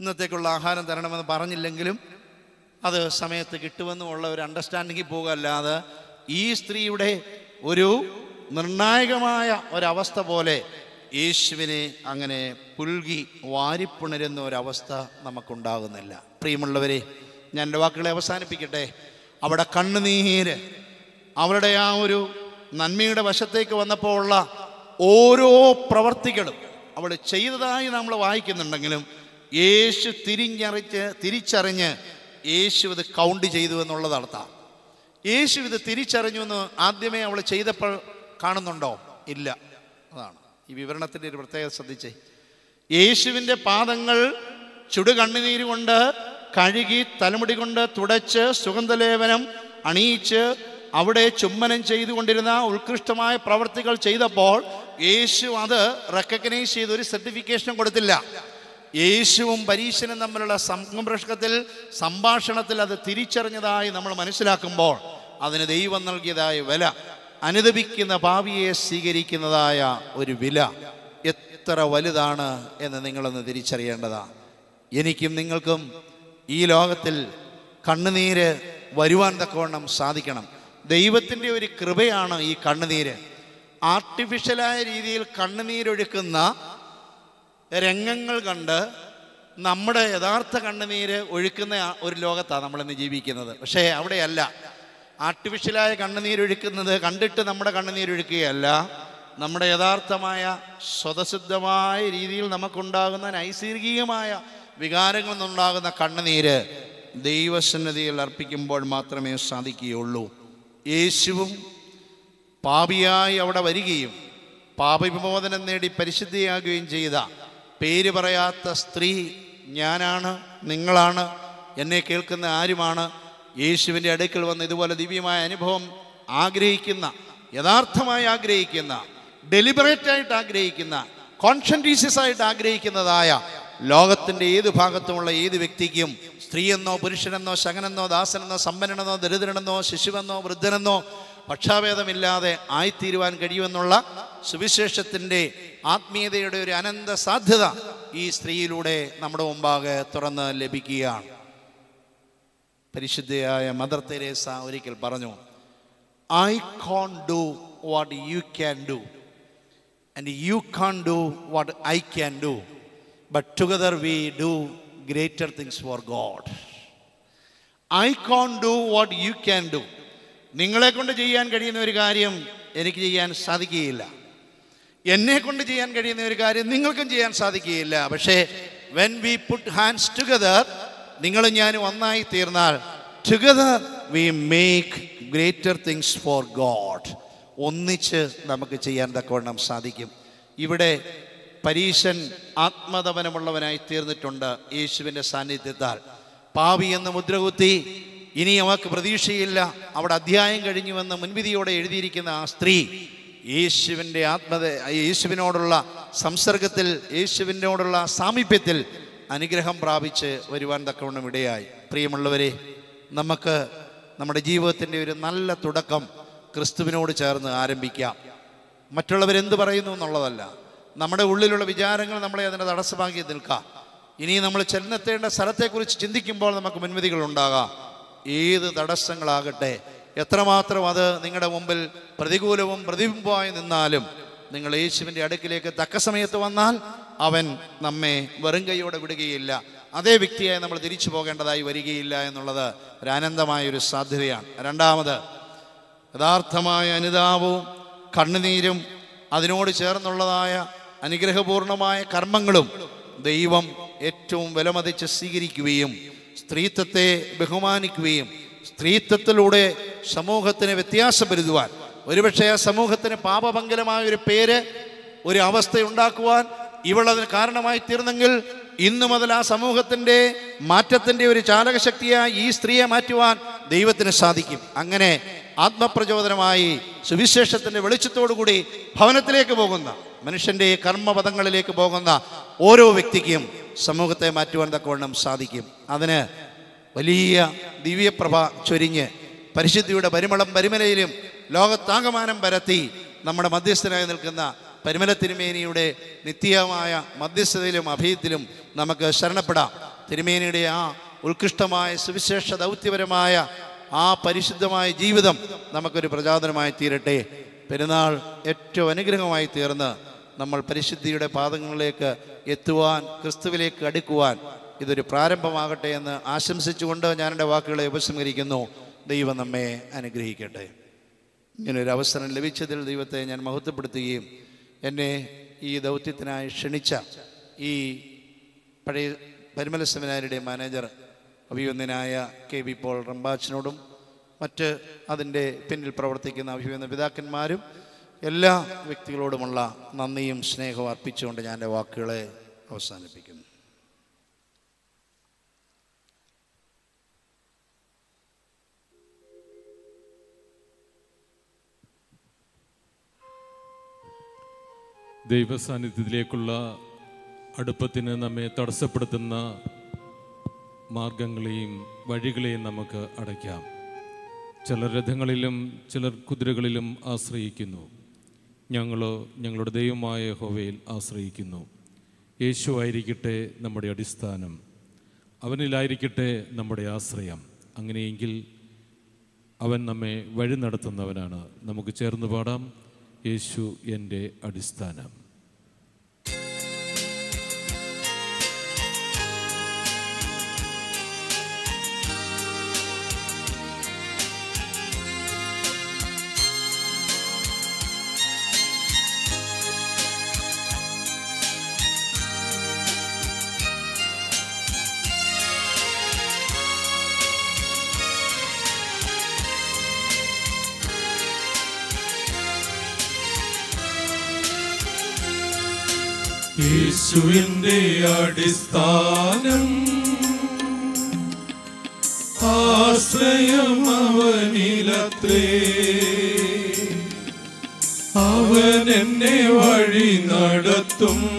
ഇന്നത്തേക്കുള്ള ആഹാരം തരണമെന്ന് പറഞ്ഞില്ലെങ്കിലും അത് സമയത്ത് കിട്ടുമെന്നുമുള്ള ഒരു അണ്ടർസ്റ്റാൻഡിങ്ങിൽ പോകുകയല്ലാതെ ഈ സ്ത്രീയുടെ ഒരു നിർണായകമായ ഒരവസ്ഥ പോലെ യേശുവിനെ അങ്ങനെ പുൽകി വാരിപ്പുണരുന്ന ഒരവസ്ഥ നമുക്കുണ്ടാകുന്നില്ല. പ്രിയമുള്ളവരെ ഞാൻ എന്റെ വാക്കുകളെ അവസാനിപ്പിക്കട്ടെ. അവിടെ കണ്ണുനീര് അവരുടെ ആ ഒരു നന്മയുടെ വശത്തേക്ക് വന്നപ്പോൾ ഉള്ള ഓരോ പ്രവർത്തികളും അവൾ ചെയ്തതായി നമ്മൾ വായിക്കുന്നുണ്ടെങ്കിലും യേശു തിരിഞ്ഞറിച്ച് തിരിച്ചറിഞ്ഞ് യേശു ഇത് കൗണ്ട് ചെയ്തു എന്നുള്ളത് അർത്ഥം. യേശു ഇത് തിരിച്ചറിഞ്ഞു എന്ന് ആദ്യമേ അവൾ ചെയ്തപ്പോൾ കാണുന്നുണ്ടോ? ഇല്ല. അതാണ്. ഈ വിവരണത്തിന്റെ ഒരു പ്രത്യേകത ശ്രദ്ധിച്ചേ. യേശുവിന്റെ പാദങ്ങൾ ചുടുകണ്ണുനീര് കൊണ്ട് കഴുകി തലമുടി കൊണ്ട് തുടച്ച് സുഗന്ധലേപനം അണിയിച്ച് അവിടെ ചുമ്മനം ചെയ്തുകൊണ്ടിരുന്ന ഉത്കൃഷ്ടമായ പ്രവർത്തികൾ ചെയ്തപ്പോൾ യേശു അത് റെക്കഗ്നൈസ് ചെയ്ത് ഒരു സർട്ടിഫിക്കേഷൻ കൊടുത്തില്ല. യേശുവും പരീശനും തമ്മിലുള്ള സംഘർഷത്തിൽ സംഭാഷണത്തിൽ അത് തിരിച്ചറിഞ്ഞതായി നമ്മൾ മനസ്സിലാക്കുമ്പോൾ അതിന് ദൈവം നൽകിയതായ വില അനുദപിക്കുന്ന ഭാവിയെ സ്വീകരിക്കുന്നതായ ഒരു വില എത്ര വലുതാണ് എന്ന് നിങ്ങളൊന്ന് തിരിച്ചറിയേണ്ടതാണ്. എനിക്കും നിങ്ങൾക്കും ഈ ലോകത്തിൽ കണ്ണുനീര് വരുവാൻ തക്കവണ്ണം സാധിക്കണം. ദൈവത്തിന്റെ ഒരു കൃപയാണ് ഈ കണ്ണുനീര്. ആർട്ടിഫിഷ്യലായ രീതിയിൽ കണ്ണുനീരൊഴുക്കുന്ന രംഗങ്ങൾ കണ്ട് നമ്മുടെ യഥാർത്ഥ കണ്ണുനീര് ഒഴുക്കുന്ന ഒരു ലോകത്താണ് നമ്മളിന്ന് ജീവിക്കുന്നത്. പക്ഷേ അവിടെയല്ല. ആർട്ടിഫിഷ്യലായ കണ്ണുനീരൊഴുക്കുന്നത് കണ്ടിട്ട് നമ്മുടെ കണ്ണുനീരൊഴുക്കുകയല്ല. നമ്മുടെ യഥാർത്ഥമായ സ്വതസിദ്ധമായ രീതിയിൽ നമുക്കുണ്ടാകുന്ന നൈസർഗികമായ വികാരങ്ങളിൽ നിന്നുണ്ടാകുന്ന കണ്ണുനീര് ദൈവസന്നതിയിൽ അർപ്പിക്കുമ്പോൾ മാത്രമേ സാധിക്കുകയുള്ളൂ. യേശുവും പാപിയായി അവിടെ വരികയും പാപവിമോചനം നേടി പരിശുദ്ധിയാകുകയും ചെയ്ത പേര് പറയാത്ത സ്ത്രീ ഞാനാണ് നിങ്ങളാണ് എന്നെ കേൾക്കുന്ന ആരുമാണ് യേശുവിന്റെ അടുക്കൽ വന്ന് ഇതുപോലെ ദിവ്യമായ അനുഭവം ആഗ്രഹിക്കുന്ന യഥാർത്ഥമായി ആഗ്രഹിക്കുന്ന ഡെലിബറേറ്റ് ആയിട്ട് ആഗ്രഹിക്കുന്ന കോൺഷൻഷ്യസ് ആയിട്ട് ആഗ്രഹിക്കുന്നതായ ലോകത്തിന്റെ ഏത് ഭാഗത്തുമുള്ള ഏത് വ്യക്തിക്കും സ്ത്രീയെന്നോ പുരുഷനെന്നോ ശകനെന്നോ ദാസനെന്നോ സമ്പന്നനെന്നോ ദരിദ്രനെന്നോ ശിശുവെന്നോ വൃദ്ധനെന്നോ പക്ഷാഭേദമില്ലാതെ ആയിത്തീരുവാൻ കഴിയുമെന്നുള്ള സുവിശേഷത്തിന്റെ ആത്മീയതയുടെ ഒരു അനന്ത സാധ്യത ഈ സ്ത്രീയിലൂടെ നമ്മുടെ മുമ്പാകെ തുറന്ന് ലഭിക്കുകയാണ്. പരിശുദ്ധയായ മദർ തെരേസ ഒരിക്കൽ പറഞ്ഞു I can't do what you can do and you can't do what I can do but together we do greater things for God. I can't do what you can do. നിങ്ങളെ കൊണ്ട് ചെയ്യാൻ കഴിയുന്ന ഒരു കാര്യം എനിക്ക് ചെയ്യാൻ സാധിക്കുകയില്ല എന്നെ കൊണ്ട് ചെയ്യാൻ കഴിയുന്ന ഒരു കാര്യം നിങ്ങൾക്കും ചെയ്യാൻ സാധിക്കുകയില്ല പക്ഷേ when we put hands together നിങ്ങളും ഞാനും ഒന്നായി തീർന്നാൽ together we make greater things for God ഒന്നിച്ച് നമുക്ക് ചെയ്യാൻ തക്കവണ്ണം സാധിക്കും ഇവിടെ പരീശൻ ആത്മതപനമുള്ളവനായി തീർന്നിട്ടുണ്ട് യേശുവിന്റെ സാന്നിധ്യത്താൽ. പാവി എന്ന് മുദ്രകുത്തി ഇനി അവക്ക് പ്രതീക്ഷയില്ല. അവിടെ അധ്യായം കഴിഞ്ഞുവെന്ന് മുൻവിധിയോടെ എഴുതിയിരിക്കുന്ന ആ സ്ത്രീ യേശുവിന്റെ ആത്മത യേശുവിനോടുള്ള സംസർഗത്തിൽ യേശുവിനോടുള്ള സാമീപ്യത്തിൽ അനുഗ്രഹം പ്രാപിച്ച് വരുവാൻ തക്കവണ്ണം ഇടയായി. പ്രിയമുള്ളവരെ നമുക്ക് നമ്മുടെ ജീവിതത്തിന്റെ ഒരു നല്ല തുടക്കം ക്രിസ്തുവിനോട് ചേർന്ന് ആരംഭിക്കാം. മറ്റുള്ളവരെന്ത് പറയുന്നു എന്നുള്ളതല്ല. നമ്മുടെ ഉള്ളിലുള്ള വിചാരങ്ങൾ നമ്മളെ അതിന്റെ തടസ്സമാക്കി നിൽക്കാം. ഇനി നമ്മൾ ചെന്നെത്തേണ്ട സ്ഥലത്തെക്കുറിച്ച് ചിന്തിക്കുമ്പോൾ നമുക്ക് മുൻവിധികൾ ഉണ്ടാകാം. ഏത് തടസ്സങ്ങളാകട്ടെ. എത്രമാത്രം അത് നിങ്ങളുടെ മുമ്പിൽ പ്രതികൂലവും പ്രതിബിംബമായി നിന്നാലും നിങ്ങൾ യേശുവിന്റെ അടുക്കിലേക്ക് തക്ക സമയത്ത് വന്നാൽ അവൻ നമ്മെ വെറും കൈയോടെ വിടുകയില്ല. അതേ വ്യക്തിയായി നമ്മൾ തിരിച്ചു പോകേണ്ടതായി വരികയില്ല എന്നുള്ളത് ഒരു അനന്തമായ ഒരു സാധ്യതയാണ്. രണ്ടാമത് യഥാർത്ഥമായ അനുതാപവും കണ്ണുനീരും അതിനോട് ചേർന്നുള്ളതായ അനുഗ്രഹപൂർണമായ കർമ്മങ്ങളും ദൈവം ഏറ്റവും വിലമതിച്ച് സ്വീകരിക്കുകയും സ്ത്രീത്വത്തെ ബഹുമാനിക്കുകയും സ്ത്രീത്വത്തിലൂടെ സമൂഹത്തിന് വ്യത്യാസപ്പെടുത്തുവാൻ ഒരുപക്ഷെ ആ സമൂഹത്തിന് പാപമംഗലമായ ഒരു പേര് ഒരു അവസ്ഥ ഉണ്ടാക്കുവാൻ ഇവളതിന് കാരണമായി തീർന്നെങ്കിൽ ഇന്നു മുതൽ ആ സമൂഹത്തിന്റെ മാറ്റത്തിന്റെ ഒരു ചാലകശക്തിയായി ഈ സ്ത്രീയെ മാറ്റുവാൻ ദൈവത്തിന് സാധിക്കും. അങ്ങനെ ആത്മപ്രചോദനമായി സുവിശേഷത്തിന്റെ വെളിച്ചത്തോടു കൂടി ഭവനത്തിലേക്ക് പോകുന്ന മനുഷ്യന്റെ കർമ്മപഥങ്ങളിലേക്ക് പോകുന്ന ഓരോ വ്യക്തിക്കും സമൂഹത്തെ മാറ്റുവാൻ തക്കവണ്ണം സാധിക്കും. അതിന് വലിയ ദിവ്യപ്രഭ ചൊരിഞ്ഞ് പരിശുദ്ധിയുടെ പരിമളം പരിമലയിലും ലോകത്താകമാനം പരത്തി നമ്മുടെ മധ്യസ്ഥനായി നിൽക്കുന്ന പരിമല തിരുമേനിയുടെ നിത്യമായ മധ്യസ്ഥതയിലും അഭയത്തിലും നമുക്ക് ശരണപ്പെടാം. തിരുമേനിയുടെ ആ ഉത്കൃഷ്ടമായ സുവിശേഷ ദൗത്യപരമായ ആ പരിശുദ്ധമായ ജീവിതം നമുക്കൊരു പ്രചോദനമായി തീരട്ടെ. പെരുന്നാൾ ഏറ്റവും അനുഗ്രഹമായി തീർന്ന് നമ്മൾ പരിശുദ്ധിയുടെ പാദങ്ങളിലേക്ക് എത്തുവാൻ ക്രിസ്തുവിലേക്ക് അടുക്കുവാൻ ഇതൊരു പ്രാരംഭമാകട്ടെ എന്ന് ആശംസിച്ചുകൊണ്ട് ഞാൻ എന്റെ വാക്കുകളെ ഉപസംഹരിക്കുന്നു. ദൈവം നമ്മെ അനുഗ്രഹിക്കട്ടെ. ഇങ്ങനൊരു അവസരം ലഭിച്ചതിൽ ദൈവത്തെ ഞാൻ മഹത്വപ്പെടുത്തുകയും എന്നെ ഈ ദൗത്യത്തിനായി ക്ഷണിച്ച ഈ പഴയ പരിമല സെമിനാരിയുടെ മാനേജർ അഭിവന്ദനായ കെ വി പോൾ റംബാച്ചിനോടും മറ്റ് അതിന്റെ പിന്നിൽ പ്രവർത്തിക്കുന്ന അഭിവന്ദ പിതാക്കന്മാരും എല്ലാ വ്യക്തികളോടുമുള്ള നന്ദിയും സ്നേഹവും അർപ്പിച്ചുകൊണ്ട് ഞാൻ എന്റെ വാക്കുകളെ അവസാനിപ്പിക്കുന്നു. ദൈവസാന്നിധ്യത്തിലേക്കുള്ള അടുപ്പത്തിന് നമ്മെ തടസ്സപ്പെടുത്തുന്ന മാർഗങ്ങളെയും വഴികളെയും നമുക്ക് അടയ്ക്കാം. ചിലർ രഥങ്ങളിലും ചിലർ കുതിരകളിലും ആശ്രയിക്കുന്നു. ഞങ്ങളോ ഞങ്ങളുടെ ദൈവമായ ഹോവയിൽ ആശ്രയിക്കുന്നു. യേശു ആയിരിക്കട്ടെ നമ്മുടെ അടിസ്ഥാനം. അവനിലായിരിക്കട്ടെ നമ്മുടെ ആശ്രയം. അങ്ങനെയെങ്കിൽ അവൻ നമ്മെ വഴി നടത്തുന്നവനാണ്. നമുക്ക് ചേർന്ന് പാടാം. യേശു എന്റെ അടിസ്ഥാനം. യേശുവിന്റെ അടിസ്ഥാനം. ആശ്രയം അവനിലത്രേ. അവൻ എന്നെ വഴി നടത്തും.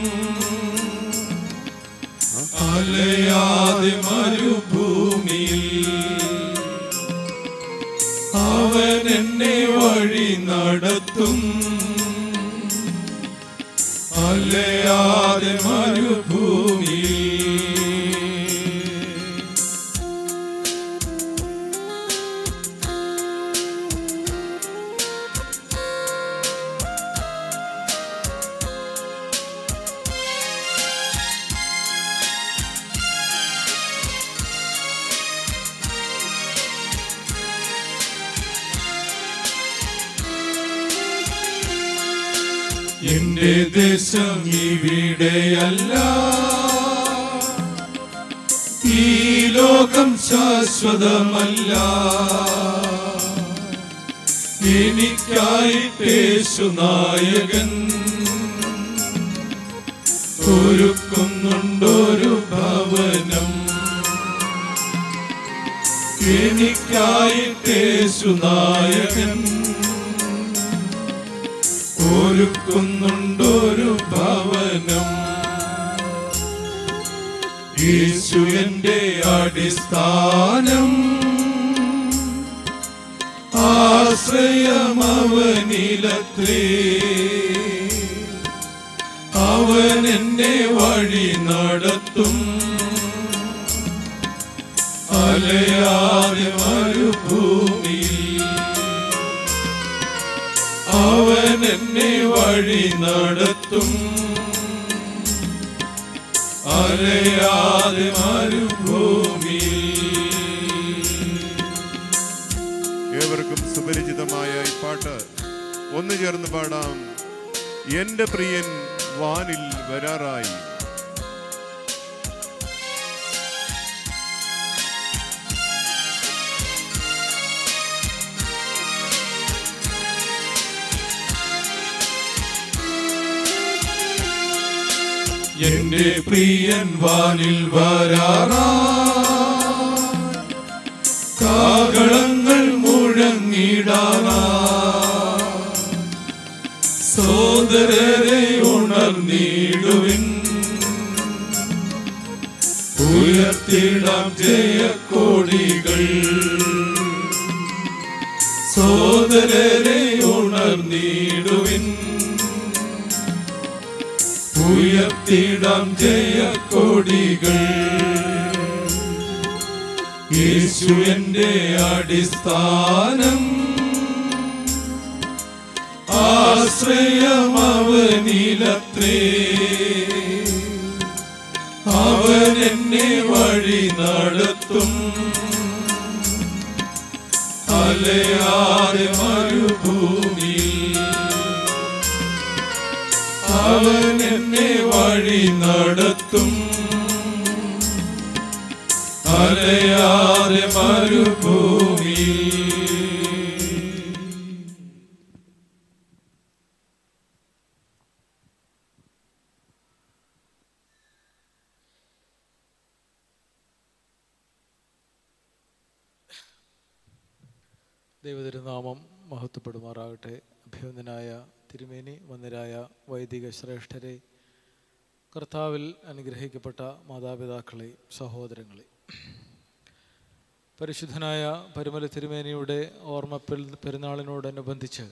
പരിശുദ്ധനായ പരുമല തിരുമേനിയുടെ ഓർമ്മ പെരു- പെരുന്നാളിനോടനുബന്ധിച്ച്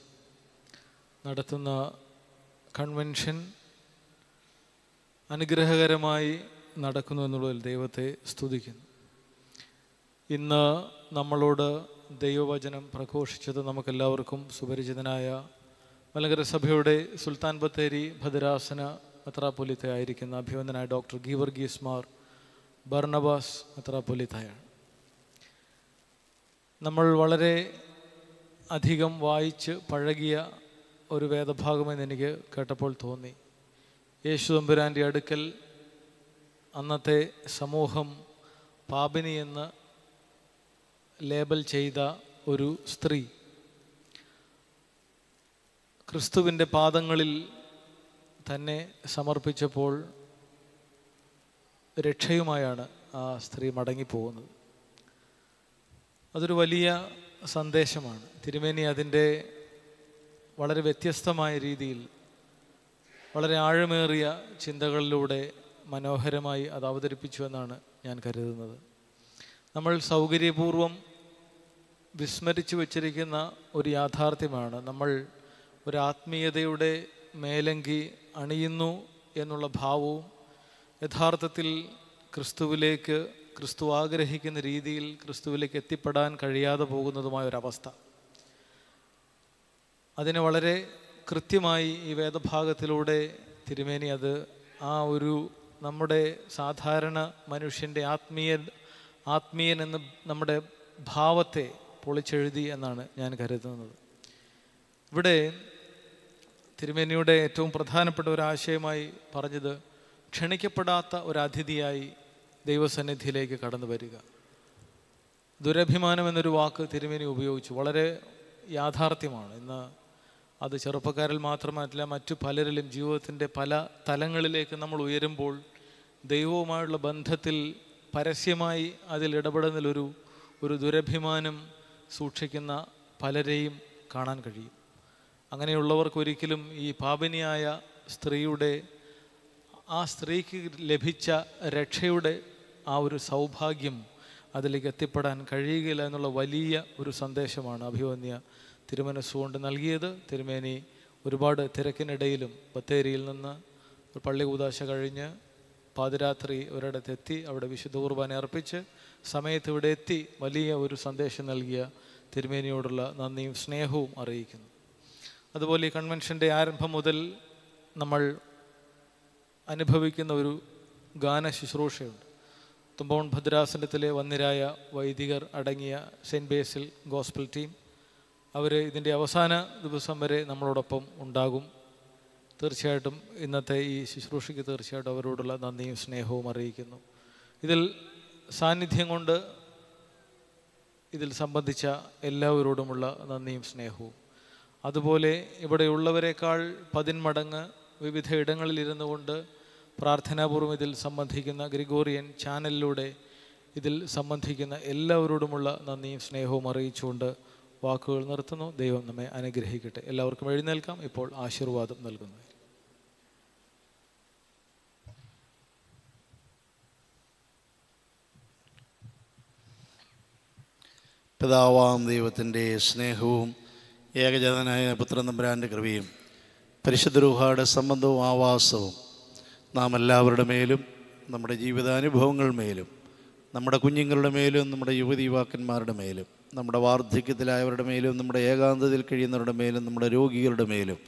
നടത്തുന്ന കൺവെൻഷൻ അനുഗ്രഹകരമായി നടക്കുന്നു എന്നുള്ളതിൽ ദൈവത്തെ സ്തുതിക്കുന്നു. ഇന്ന് നമ്മളോട് ദൈവവചനം പ്രഘോഷിച്ചത് നമുക്കെല്ലാവർക്കും സുപരിചിതനായ മലങ്കര സഭയുടെ സുൽത്താൻ ബത്തേരി ഭദ്രാസന മെത്രാപ്പൊലിത്തയായിരിക്കുന്ന അഭിവന്ദനായ ഡോക്ടർ ഗീവർഗീസ് മാർ ബർണബാസ് മെത്രാപ്പൊലിത്തയാണ്. നമ്മൾ വളരെ അധികം വായിച്ച് പഴകിയ ഒരു വേദഭാഗമെന്ന് എനിക്ക് കേട്ടപ്പോൾ തോന്നി. യേശു തമ്പുരാന്റെ അടുക്കൽ അന്നത്തെ സമൂഹം പാപിനി എന്ന് ലേബൽ ചെയ്ത ഒരു സ്ത്രീ ക്രിസ്തുവിന്റെ പാദങ്ങളിൽ തന്നെ സമർപ്പിച്ചപ്പോൾ രക്ഷയുമായാണ് ആ സ്ത്രീ മടങ്ങിപ്പോകുന്നത്. അതൊരു വലിയ സന്ദേശമാണ്. തിരുമേനി അതിന്റെ വളരെ വ്യത്യസ്തമായ രീതിയിൽ വളരെ ആഴമേറിയ ചിന്തകളിലൂടെ മനോഹരമായി അത് അവതരിപ്പിച്ചു എന്നാണ് ഞാൻ കരുതുന്നത്. നമ്മൾ സൗകര്യപൂർവം വിസ്മരിച്ചു വച്ചിരിക്കുന്ന ഒരു യാഥാർത്ഥ്യമാണ്. നമ്മൾ ഒരു ആത്മീയതയുടെ മേലങ്കി അണിയുന്നു എന്നുള്ള ഭാവവും യഥാർത്ഥത്തിൽ ക്രിസ്തുവിലേക്ക് ക്രിസ്തു ആഗ്രഹിക്കുന്ന രീതിയിൽ ക്രിസ്തുവിലേക്ക് എത്തിപ്പെടാൻ കഴിയാതെ പോകുന്നതുമായ ഒരവസ്ഥ. അതിനെ വളരെ കൃത്യമായി ഈ വേദഭാഗത്തിലൂടെ തിരുമേനി അത് ആ ഒരു നമ്മുടെ സാധാരണ മനുഷ്യന്റെ ആത്മീയ ആത്മീയൻ എന്ന നമ്മുടെ ഭാവത്തെ പൊളിച്ചെഴുതി എന്നാണ് ഞാൻ കരുതുന്നത്. ഇവിടെ തിരുമേനിയുടെ ഏറ്റവും പ്രധാനപ്പെട്ട ഒരു ആശയമായി പറഞ്ഞത് ക്ഷണിക്കപ്പെടാത്ത ഒരു അതിഥിയായി ദൈവസന്നിധിയിലേക്ക് കടന്നു വരിക. ദുരഭിമാനം എന്നൊരു വാക്ക് തിരുമേനി ഉപയോഗിച്ചു. വളരെ യാഥാർത്ഥ്യമാണ്. ഇന്ന് അത് ചെറുപ്പക്കാരിൽ മാത്രമല്ല മറ്റു പലരിലും ജീവിതത്തിന്റെ പല തലങ്ങളിലേക്ക് നമ്മൾ ഉയരുമ്പോൾ ദൈവവുമായുള്ള ബന്ധത്തിൽ പരസ്യമായി അതിൽ ഇടപെടുന്നതിലൊരു ഒരു ദുരഭിമാനം സൂക്ഷിക്കുന്ന പലരെയും കാണാൻ കഴിയും. അങ്ങനെയുള്ളവർക്കൊരിക്കലും ഈ പാപിനിയായ സ്ത്രീയുടെ ആ സ്ത്രീക്ക് ലഭിച്ച രക്ഷയുടെ ആ ഒരു സൗഭാഗ്യം അതിലേക്ക് എത്തിപ്പെടാൻ കഴിയുകയില്ല എന്നുള്ള വലിയ ഒരു സന്ദേശമാണ് അഭിവന്യ തിരുമനസ്സുകൊണ്ട് നൽകിയത്. തിരുമേനി ഒരുപാട് തിരക്കിനിടയിലും ബത്തേരിയിൽ നിന്ന് ഒരു പള്ളി കൂതാശ കഴിഞ്ഞ് പാതിരാത്രി ഒരിടത്തെത്തി അവിടെ വിശുദ്ധ കുർബാന അർപ്പിച്ച് സമയത്ത് ഇവിടെ എത്തി വലിയ ഒരു സന്ദേശം നൽകിയ തിരുമേനിയോടുള്ള നന്ദിയും സ്നേഹവും അറിയിക്കുന്നു. അതുപോലെ ഈ കൺവെൻഷന്റെ ആരംഭം മുതൽ നമ്മൾ അനുഭവിക്കുന്ന ഒരു ഗാന ശുശ്രൂഷയുണ്ട് തുമ്പോൺ ഭദ്രാസനത്തിലെ വന്നിരായ വൈദികർ അടങ്ങിയ സെന്റ് ബേസിൽ ഗോസ്പിൾ ടീം അവർ ഇതിന്റെ അവസാന ദിവസം വരെ നമ്മളോടൊപ്പം ഉണ്ടാകും. തീർച്ചയായിട്ടും ഇന്നത്തെ ഈ ശുശ്രൂഷയ്ക്ക് തീർച്ചയായിട്ടും അവരോടുള്ള നന്ദിയും സ്നേഹവും അറിയിക്കുന്നു. ഇതിൽ സാന്നിധ്യം കൊണ്ട് ഇതിൽ സംബന്ധിച്ച എല്ലാവരോടുമുള്ള നന്ദിയും സ്നേഹവും. അതുപോലെ ഇവിടെയുള്ളവരെക്കാൾ പതിന്മടങ്ങ് വിവിധ ഇടങ്ങളിലിരുന്നു കൊണ്ട് പ്രാർത്ഥനാപൂർവം ഇതിൽ സംബന്ധിക്കുന്ന ഗ്രിഗോറിയൻ ചാനലിലൂടെ ഇതിൽ സംബന്ധിക്കുന്ന എല്ലാവരോടുമുള്ള നന്ദിയും സ്നേഹവും അറിയിച്ചുകൊണ്ട് വാക്കുകൾ നിർത്തുന്നു. ദൈവം നമ്മെ അനുഗ്രഹിക്കട്ടെ. എല്ലാവർക്കും എഴുന്നേൽക്കാം. ഇപ്പോൾ ആശീർവാദം നൽകുന്നു. പിതാവാം ദൈവത്തിന്റെ സ്നേഹവും ഏകജാതനായ പുത്രനമ്പരാന്റെ കൃപയും പരിശുദ്ധ രൂഹയുടെ സംബന്ധവും ആവാസവും നാം എല്ലാവരുടെ മേലും നമ്മുടെ ജീവിതാനുഭവങ്ങൾ മേലും നമ്മുടെ കുഞ്ഞുങ്ങളുടെ മേലും നമ്മുടെ യുവതി യുവാക്കന്മാരുടെ മേലും നമ്മുടെ വാർദ്ധക്യത്തിലായവരുടെ മേലും നമ്മുടെ ഏകാന്തതയിൽ കഴിയുന്നവരുടെ മേലും നമ്മുടെ രോഗികളുടെ മേലും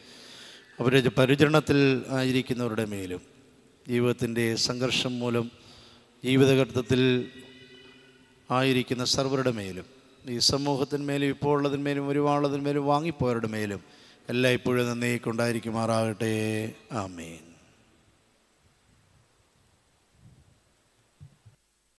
അവരുടെ പരിചരണത്തിൽ ആയിരിക്കുന്നവരുടെ മേലും ജീവിതത്തിന്റെ സംഘർഷം മൂലം ജീവിതഘട്ടത്തിൽ ആയിരിക്കുന്ന സർവരുടെ മേലും ഈ സമൂഹത്തിന്മേലും ഇപ്പോൾ ഉള്ളതിന്മേലും ഒരുപാടുള്ളതിന്മേലും വാങ്ങിപ്പോയവരുടെ മേലും എല്ലാം ഇപ്പോഴും നന്ദിക്കൊണ്ടായിരിക്കുമാറാകട്ടെ ആമേൻ.